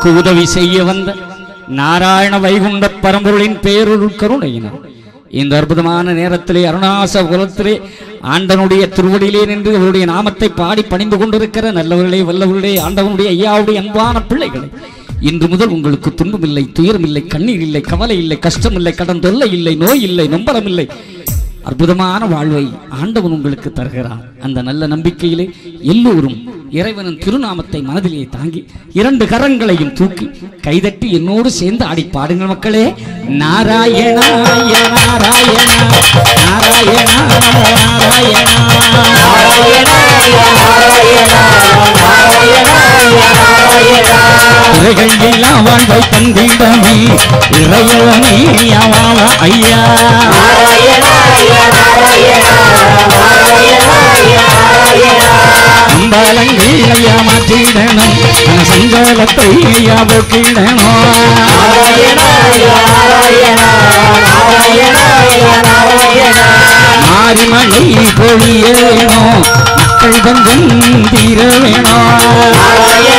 நமக்கு உதவி செய்ய வந்த நாராயண வைகுண்ட பரம்பொருளின் பேரொருள் கருணையினர். இந்த அற்புதமான நேரத்திலே அருணாச குலத்திலே ஆண்டனுடைய திருவடியிலே நின்று அவருடைய நாமத்தை பாடி பணிந்து கொண்டிருக்கிற நல்லவர்களே வல்லவர்களே ஆண்டவனுடைய ஐயாவுடைய அன்பான பிள்ளைகளே இன்று முதல் உங்களுக்கு துன்பமில்லை துயரமில்லை கண்ணீர் இல்லை கவலை இல்லை கஷ்டம் இல்லை கடன் தொல்லை இல்லை நோய் இல்லை நம்பரம் இல்லை அற்புதமான வாழ்வை ஆண்டவன் உங்களுக்கு தருகிறார். அந்த நல்ல நம்பிக்கையிலே எல்லோரும் இறைவனின் திருநாமத்தை மனதிலே தாங்கி இரண்டு கரங்களையும் தூக்கி கைதட்டி என்னோடு சேர்ந்து ஆடி பாடுங்கள் மக்களே. நாராயணா ய நாராயணா நாராயணா நாராயணா. இறைகள் வாழ்வை தந்திடமே இறையவனே அம்பலங்கள் ஐயா மாற்றிடணும் சஞ்சலத்தை ஐயா போக்கிடணும் மாரிமலை பொழியணும் மக்கள் கொஞ்சம் தீர வேணும்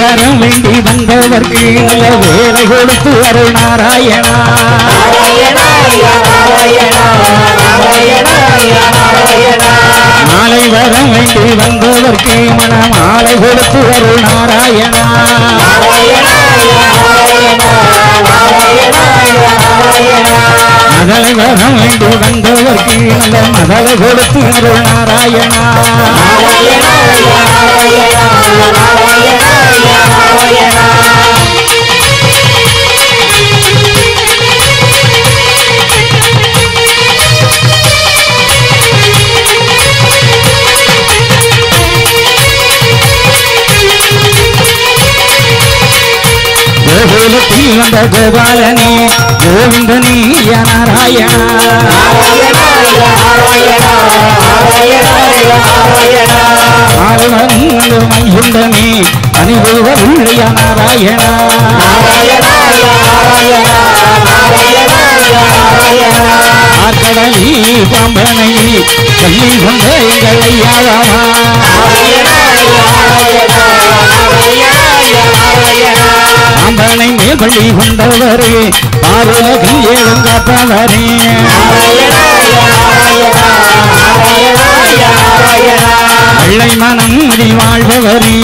வேலை வர வேண்டி வந்தவர்க்கு நல்ல வேலை கொடுத்து அருள் நாராயணா. மாலை வர வேண்டி வந்தவர்க்கு மன மாலை கொடுத்து அருள் நாராயணா. மகளை வர வேண்டி வந்தவர்க்கு நல்ல மகளை கொடுத்து அருள் நாராயணா. கோகுலத்தில் வந்த கோபாலனே கோவிந்தனே ய நாராயணா ஆழ்வன் மையுண்டமே அணிபுவருள்ளைய நாராயணா. ஆர்கடலி பாம்பனை கல்லி வந்த எங்கள் ஐயாவா மேல் பள்ளி கொண்டவரே பாருலகில் ஏழும் காப்பவரே. வெள்ளை மனம் மதி வாழ்பவரே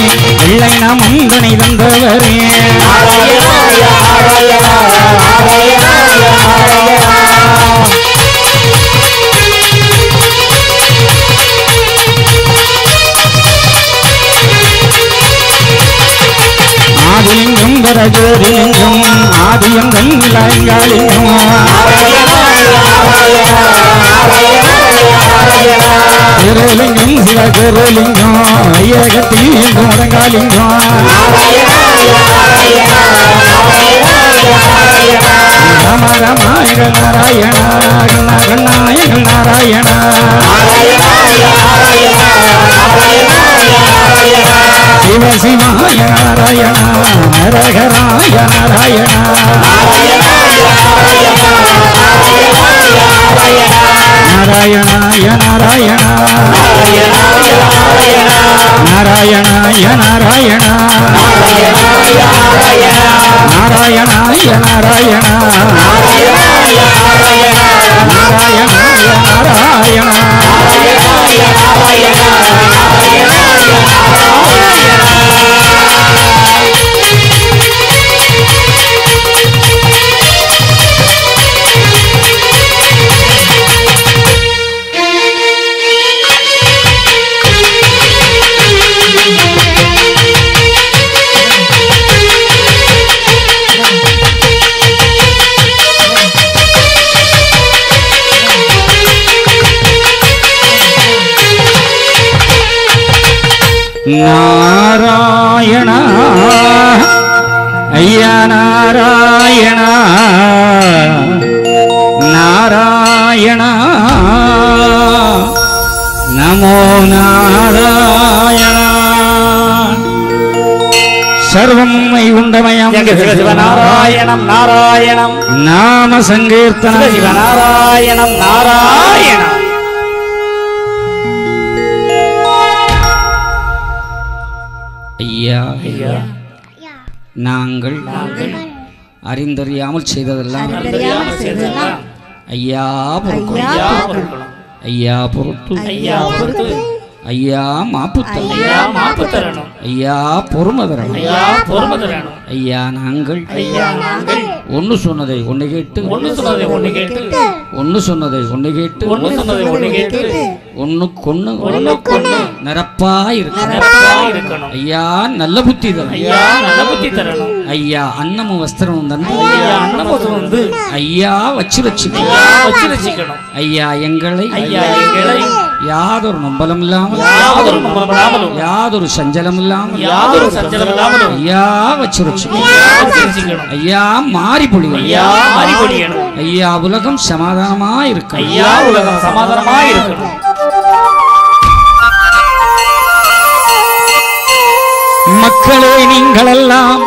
வெள்ளை நாமம் துணை தந்தவரே. ஆதிலிங்கம் வரஜோதிலிங்கம் ஆதியங்கம் இளங்காலிங்கம் திருலிங்கம் சிவகுருலிங்கம் ஐயகத்தில் எங்கும் அடங்காலிங்கம் ராம ராமாயண நாராயணா கண்ணா கண்ணாயங்கள் நாராயணா சிவ சிவாய நாராயணா ஹரஹராய நாராயணா நாராயணாய நாராயணா நாராயணாய நாராயணா நாராயணாய நாராயணா நாராயணாய நாராயணா நாராயணா. ஐயா நாராயணா. நாராயணா. நமோ நாராயணா. சர்வம் சங்க சிவ சிவ நாராயணம் நாராயணம். நாம சங்கீர்த்தனம். சிவ நாராயணம் நாராயணம். ஐயா. ஐயா. நாங்கள் அறிந்தறியாமல் செய்ததெல்லாம் ஐயா பொறுக்கணும். ஐயா பொறுத்து. ஐயா பொறுத்து. ஐயா மாப்புத்தல் ஐயா மாப்பு தரணும். ஐயா பொறுமதரம் ஐயா பொறுமை தரணும். ஐயா நாங்கள் ஐயா நாங்கள் ஒன்னு சொன்னதை ஒன்னு கேட்டு. ஒண்ணு சொன்னதை ஒண்ணு கேட்டு. ஒன்னு சொன்னதை ஒன்னு கேட்டு. ஒண்ணு சொன்னதை ஒண்ணு கேட்டு ஒண்ணுக்கொன்னு ஒண்ணுக்கொண்ணு நிரப்பா இருக்கு நிரப்பா இருக்கணும். ஐயா நல்ல புத்தி தரும் ஐயா நல்ல புத்தி தரணும். ஐயா அன்னமும் வஸ்திரமும் தந்து. ஐயா அன்னபோதும் வந்து ஐயா வச்சு வச்சு ரசிக்கணும் ஐயா எங்களை. ஐயா எங்களை. யாதொரு நம்பலம் இல்லாமல் யாதொரு மறப்படாமலும் யாதொரு சஞ்சலம் இல்லாமல் யாதொரு சஞ்சலம் இல்லாமலும் ஐயா மாறி பொழிவு ஐயா மாறி பொழியணும் ஐயா உலகம் சமாதானமா இருக்கு ஐயா உலகம் சமாதானமா இருக்கணும் மக்களே நீங்களெல்லாம்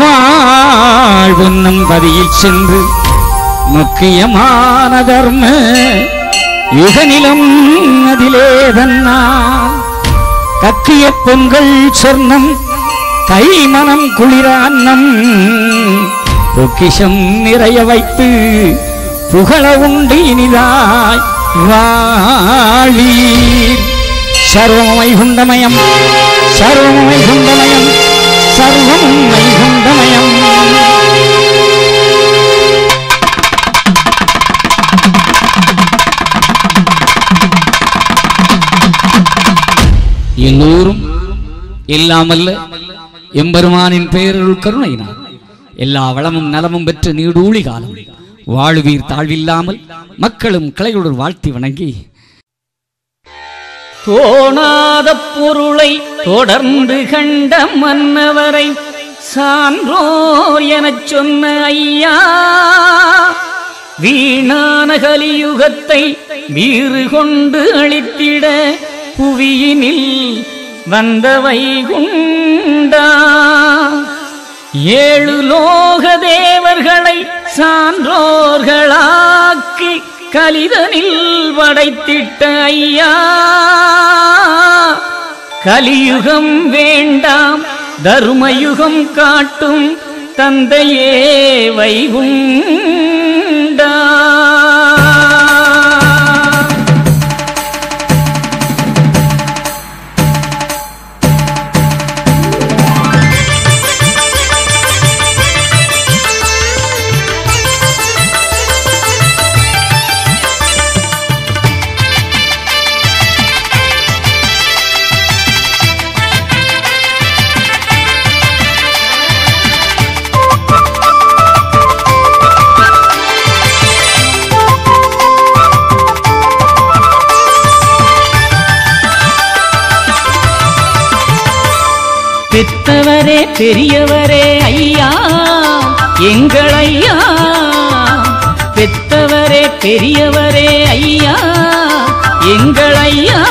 வாழ்வுன்னும் பதியில் சென்று முக்கியமான தர்ம யுகநிலம் அதிலே தன்னால் கக்கிய பொங்கல் சொர்ணம் கை மனம் குளிர அன்னம் பொக்கிஷம் நிறைய வைத்து புகழ உண்டு இனிதாய் வாழீர். சர்வமை குண்டமயம் சர்வமை குண்டமயம் சர்வம் வைகுண்டமயம் எல்லோரும் இல்லாமல்ல எம்பெருமானின் பெயருள் கருணையினார் எல்லா வளமும் நலமும் பெற்று நீடூழி காலம் வாழ்வீர் தாழ்வில்லாமல் மக்களும் கலையுடன் வாழ்த்தி வணங்கி. தோணாத பொருளை தொடர்ந்து கண்ட மன்னவரை சான்றோர் எனச் சொன்ன ஐயா வீணான கலியுகத்தை மீறு கொண்டு அளித்திட புவியினில் வந்த வைகுண்டா. ஏழு லோக தேவர்களை சான்றோர்களாக்கி கலிதனில் படைத்திட்ட ஐயா. கலியுகம் வேண்டாம் தருமயுகம் காட்டும் தந்தையே வைகுண்டா. பெரியவரே பெரியவரே ஐயா. எங்கள் ஐயா. பெத்தவரே பெரியவரே ஐயா. எங்கள் ஐயா.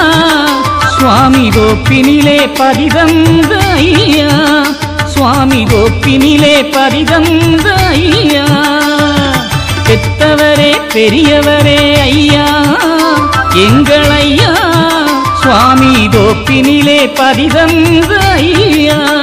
சுவாமி கோப்பினிலே பதிதந்த ஐயா. சுவாமி கோப்பினிலே பதிதந்த ஐயா. பெத்தவரே பெரியவரே ஐயா. எங்கள் ஐயா. சுவாமி தோப்பினிலே பதிதந்த ஐயா.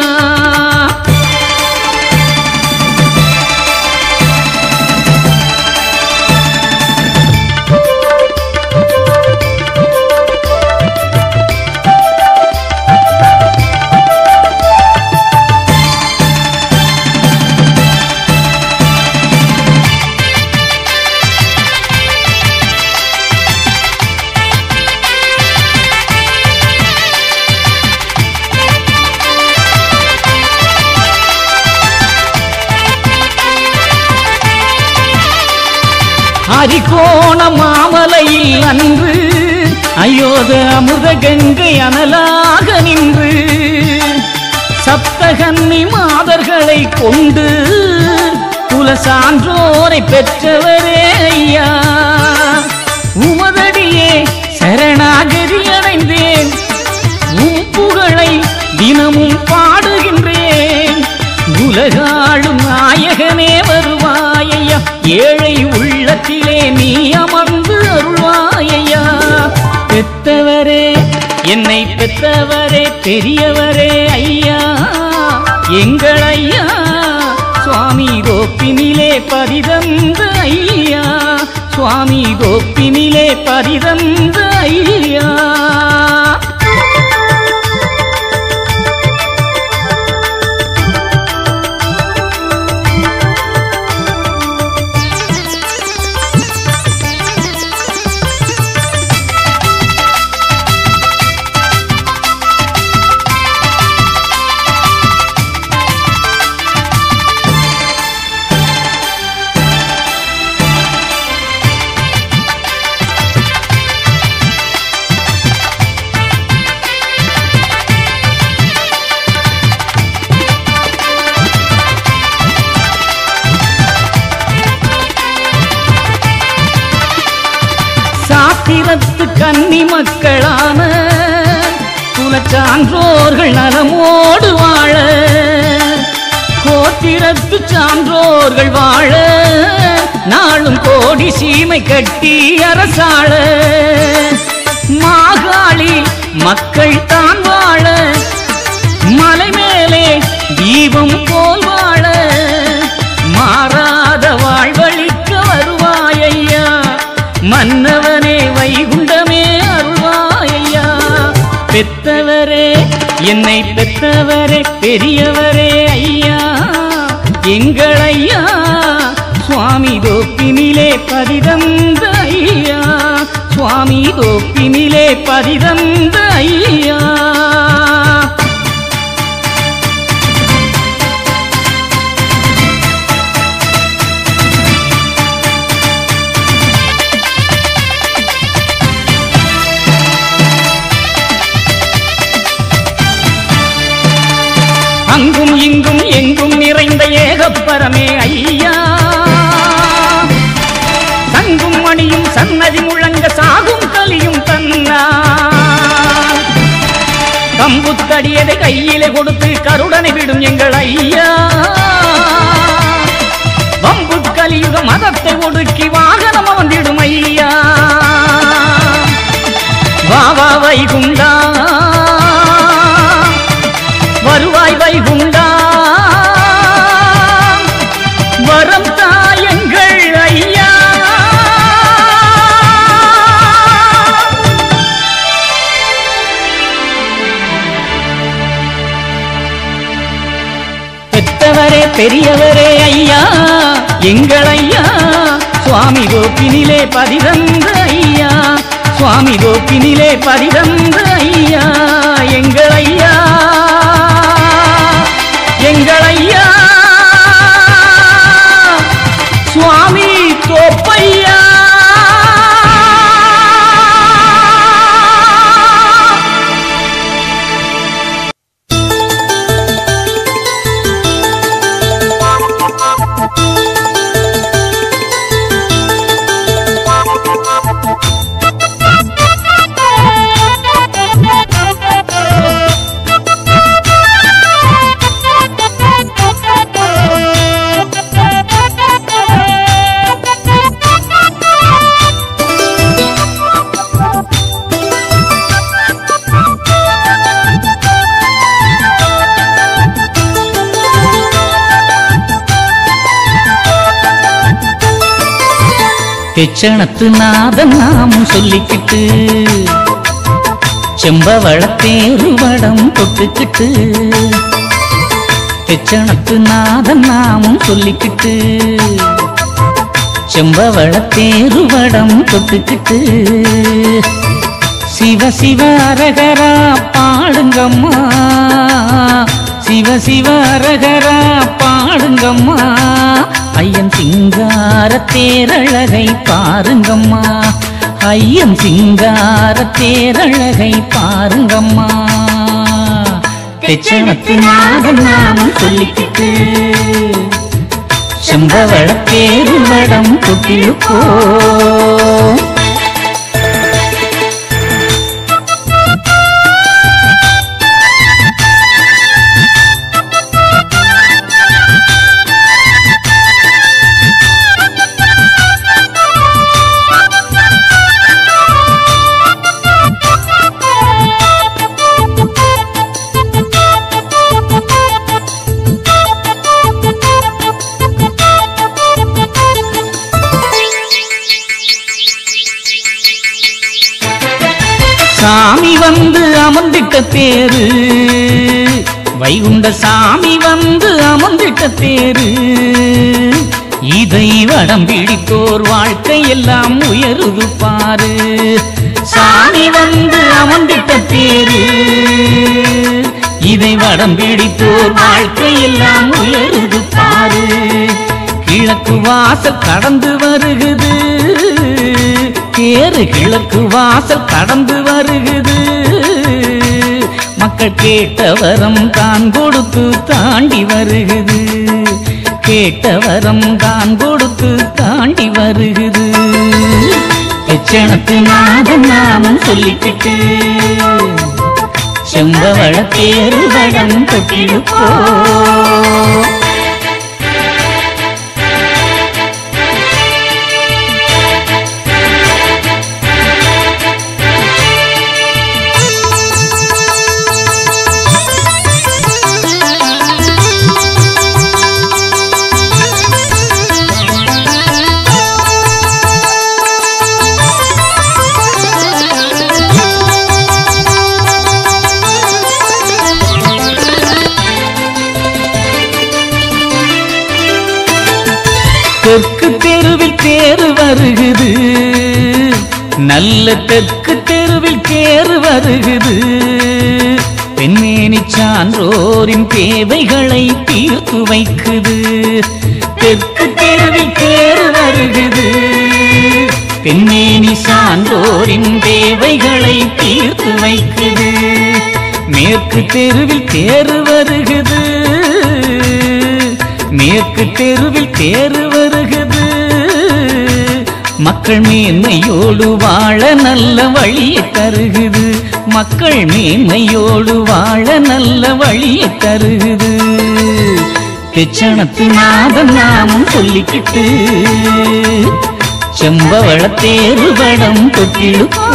அரிகோண மாமலையில் அன்று அயோத அமுத கங்கை அனலாக நின்று சப்தகன்னி மாதர்களை கொண்டு குல சான்றோரை பெற்றவரே ஐயா. உமதடியே சரணாகதி அடைந்தேன். உம் புகழை தினமும் பாடுகின்றேன். உலக உலகாளும் நாயகனே நீ அமர்ந்து அருள்வாயையா. பெத்தவரே என்னை பெத்தவரே பெரியவரே ஐயா. எங்கள் ஐயா சுவாமி கோப்பினிலே பரிதந்த ஐயா. சுவாமி கோப்பினிலே பரிதந்த ஐயா. சான்றோர்கள் நலமோடு வாழ. கோத்திரத்து சான்றோர்கள் வாழ. நாளும் கோடி சீமை கட்டி அரசாள. மாகாளி மக்கள் தான் வாழ. மலை மேலே தீபம் என்னை பெற்றவரே பெரியவரே ஐயா. எங்கள் ஐயா சுவாமி தோப்பினிலே பதிதந்த ஐயா சுவாமி தோப்பினிலே பதிதந்த ஐயா அங்கும் இங்கும் எங்கும் நிறைந்த ஏகப்பரமே ஐயா. தங்கும் மணியும் சன்னதி முழங்க சாகும் கலியும் தன்னா கம்புத்தடியதை கையிலே கொடுத்து கருடனை விடும் எங்கள் ஐயா. வம்பு கலியுக மதத்தை ஒடுக்கி வாகனம் பெரியவரே ஐயா எங்கள் ஐயா. சுவாமி கோப்பினிலே பதிதந்த ஐயா. சுவாமி கோப்பினிலே பதிதந்த ஐயா. எங்கள் ஐயா. தெச்சணத்து நாதன் நாமும் சொல்லிக்கிட்டு செம்பவளத்தேருவடம் தொட்டுக்கிட்டு தெச்சணத்து நாதன் நாமும் சொல்லிக்கிட்டு செம்பவளத்தேருவடம் தொட்டுக்கிட்டு சிவ சிவ அரகரா பாடுங்கம்மா சிவ சிவ அரகரா பாடுங்கம்மா ஐயன் சிங்கார தேரழகை பாருங்கம்மா. ஐயன் சிங்கார தேரழகை பாருங்கம்மா. தெச்சணத்து நாதன் நாமம் சொல்லிக்கிட்டு செம்பவள தேருவடம் தொட்டிலுக்கோ. சாமி வந்து அமர்ந்திட்ட தேரு வைகுண்ட சாமி வந்து அமர்ந்திட்ட தேரு இதை வடம் பிடித்தோர் வாழ்க்கை எல்லாம் உயருது பாரு. சாமி வந்து அமர்ந்திட்ட தேரு இதை வடம் பிடித்தோர் வாழ்க்கை எல்லாம் உயருது பாரு. கிழக்கு வாசல் கடந்து வருகுது. தேரு கிழக்கு வாசல் கடந்து வருகுது. மக்கள் கேட்ட வரம் தான் கொடுத்து தாண்டி வருகுது. கேட்ட வரம் தான் கொடுத்து தாண்டி வருகுது. எச்சனத்து நாதம் நாமம் சொல்லிக்கிட்டு செம்பவள தேரு வடம் தொட்டிழுப்போ தேர் வருகுது. நல்ல தெற்கு தெருவில் தேரு வருகுது. பெண்மேனி சான்றோரின் தேவைகளை தீர்த்து வைக்குது. தெற்கு தெருவில் தேரு வருகுது. பெண்மேனி சான்றோரின் தேவைகளை தீர்த்து வைக்குது. மேற்கு தெருவில் தேரு வருகுது. மேற்கு தெருவில் தேரு வருகிறது மக்கள் மேன்மையோடு வாழ நல்ல வழியை தருகுது. மக்கள் மேன்மையோடு வாழ நல்ல வழியை தருகுது. தெச்சணத்து நாதன் நாமும் சொல்லிக்கிட்டு செம்பவள தேரு தொட்டிடுப்போ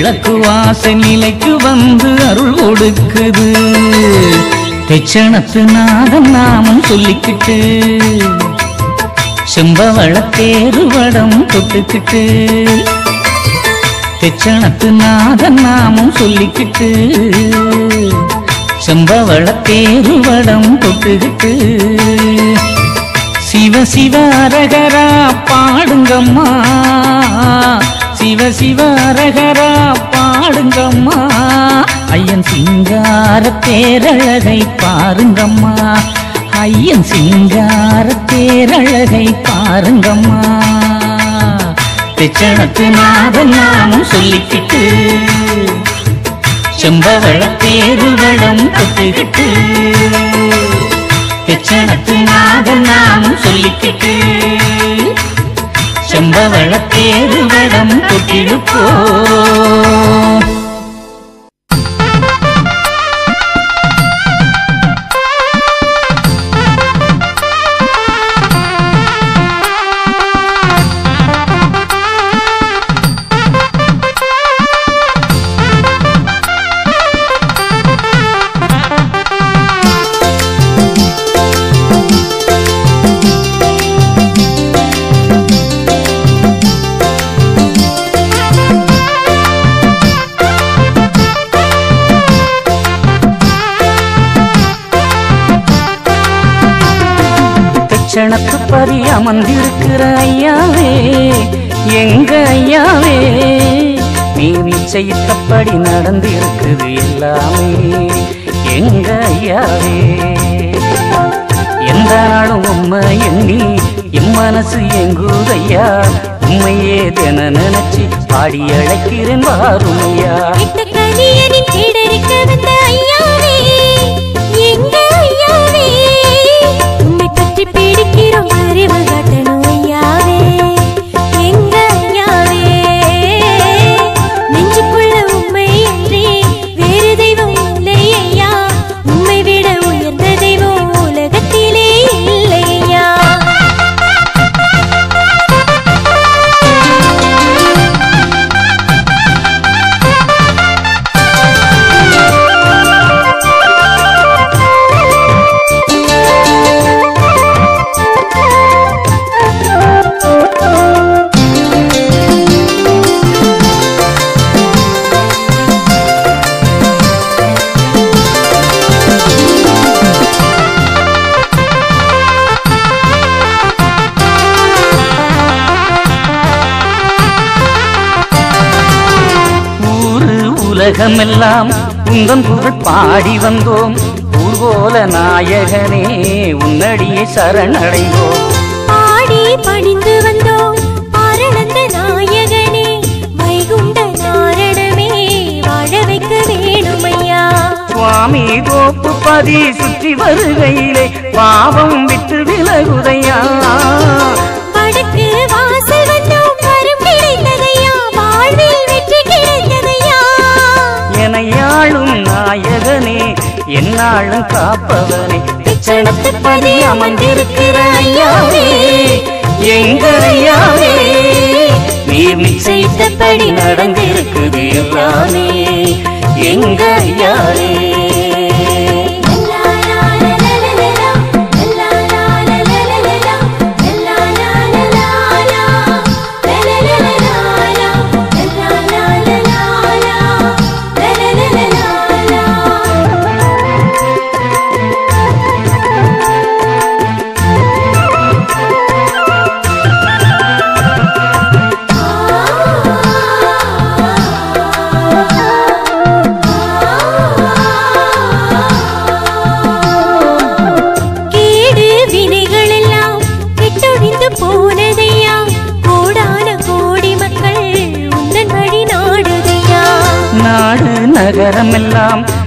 விளக்கு வாச வாசல் நிலைக்கு வந்து அருள் கொடுக்குது தெச்சணத்து நாதம் நாமம் சொல்லிக்கிட்டு செம்பவள தேருவடம் தொட்டுக்கிட்டு தெச்சணத்து நாதன் நாமம் சொல்லிக்கிட்டு செம்பவள தேருவடம் தொட்டுக்கிட்டு சிவ சிவ அரகரா பாடுங்கம்மா. சிவ சிவ அரகரா பாடுங்கம்மா. ஐயன் சிங்கார பேரழகை பாருங்கம்மா. ஐயன் சிங்கார பேரழகை பாருங்கம்மா. தெச்சணத்து நாதன் நாமும் சொல்லிக்கிட்டு செம்பவள தேருவளம் தொட்டுக்கிட்டு தெச்சணத்து நாதன் நாமும் சொல்லிக்கிட்டு செம்பவள தேருவளம் தொட்டிருப்போ அமர்ந்திருக்கிற ஐயாவே எங்க ஐயாவே? நீ நிச்சயித்தபடி நடந்திருக்குது எல்லாமே எங்க ஐயாவே? எந்த நாளும் உண்மை எண்ணி என் மனசு எங்குதையா? உண்மையே தின நினைச்சு பாடி அழைக்கிறேன் வாருமையா. விட்ட வந்த ஐயாவே பற்றி பிடிக்கிறோம் அறிவு உலகமெல்லாம் உந்தன் புகழ் பாடி வந்தோம். ஊர்கோல நாயகனே உன்னடியே சரணடைந்தோம். பாடி பணிந்து வந்தோம். பாரணந்த நாயகனே வைகுண்ட நாரணமே வாழ வைக்க வேணுமையா? சுவாமி கோப்பு பதி சுற்றி வருகையிலே பாவம் விட்டு விலகுதையா? என்னாலும் காப்பவனே. பிச்சனத்து பதி அமர்ந்திருக்கிற ஐயாவே எங்க ஐயாவே நீர் நிச்சயித்தபடி நடந்திருக்குது எல்லாமே. எங்க ஐயாவே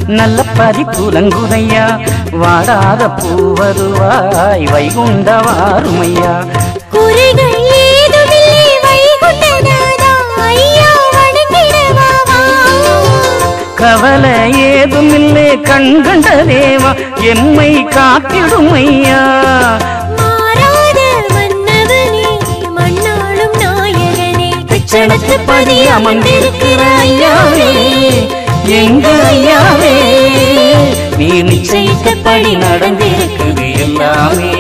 நல்ல பதி புலங்குதையா வாடாத பூவருவாய் வைகுண்ட வாருமையா குறைகள் கவலை ஏதுமில்லே கண்கண்ட தேவா எம்மை காத்திடுமையா. மாறாத மன்னவனே மண்ணாளும் எங்க ஐயாவே நீ நிச்சயித்தபடி நடந்திருக்குது எல்லாமே.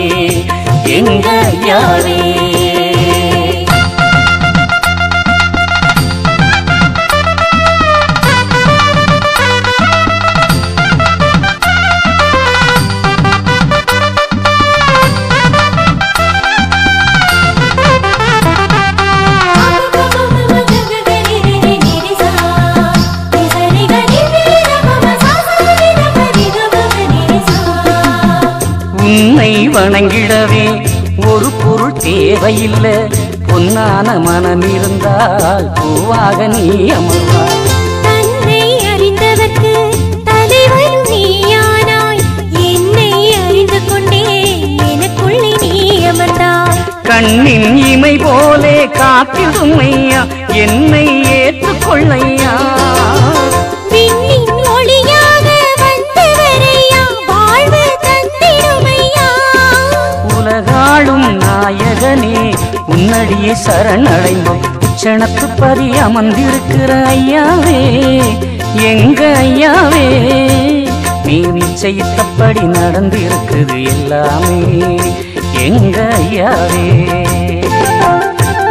எங்க ஐயாவே வணங்கிடவே ஒரு பொருள் தேவையில்லை. பொன்னான மனம் இருந்தால் பூவாக நீ அமர்வாய். தன்னை அறிந்தவர்க்கு தலைவனும் நீயானாய் என்னை அறிந்து கொண்டே எனக்குள்ளே நீ அமர்ந்தாய். கண்ணின் இமை போலே காத்திடும் ஐயா. என்னை ஏற்றுக்கொள்ளையா நாயகனே உன்னடியே சரணடைந்தோம். உச்சணத்து பதி அமர்ந்திருக்கிற ஐயாவே எங்க ஐயாவே? நீ நிச்சயித்தபடி நடந்திருக்குது எல்லாமே எங்க ஐயாவே?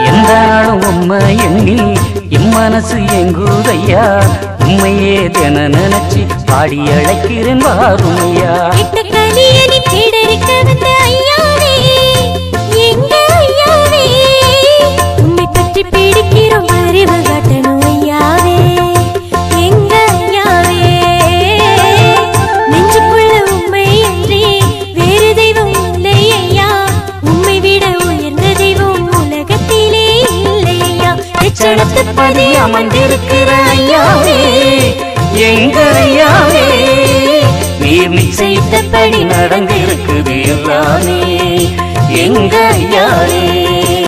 எந்த நாளும் உம்மை எண்ணி என் மனசு எங்குதையா? உண்மையே தின நினைச்சு பாடி அழைக்கிறேன் வாருமையா அறிவு கட்டணும் ஐயாவே. எங்க ஐயாவே? நெஞ்சுக்குள்ள உண்மை அன்றி வேறு தெய்வம் இல்லை ஐயா. உண்மை விட உயர்ந்த தெய்வம் உலகத்திலே இல்லை ஐயா. எச்சடத்து பதி நடந்திருக்குது எல்லாமே. எங்க ஐயாவே?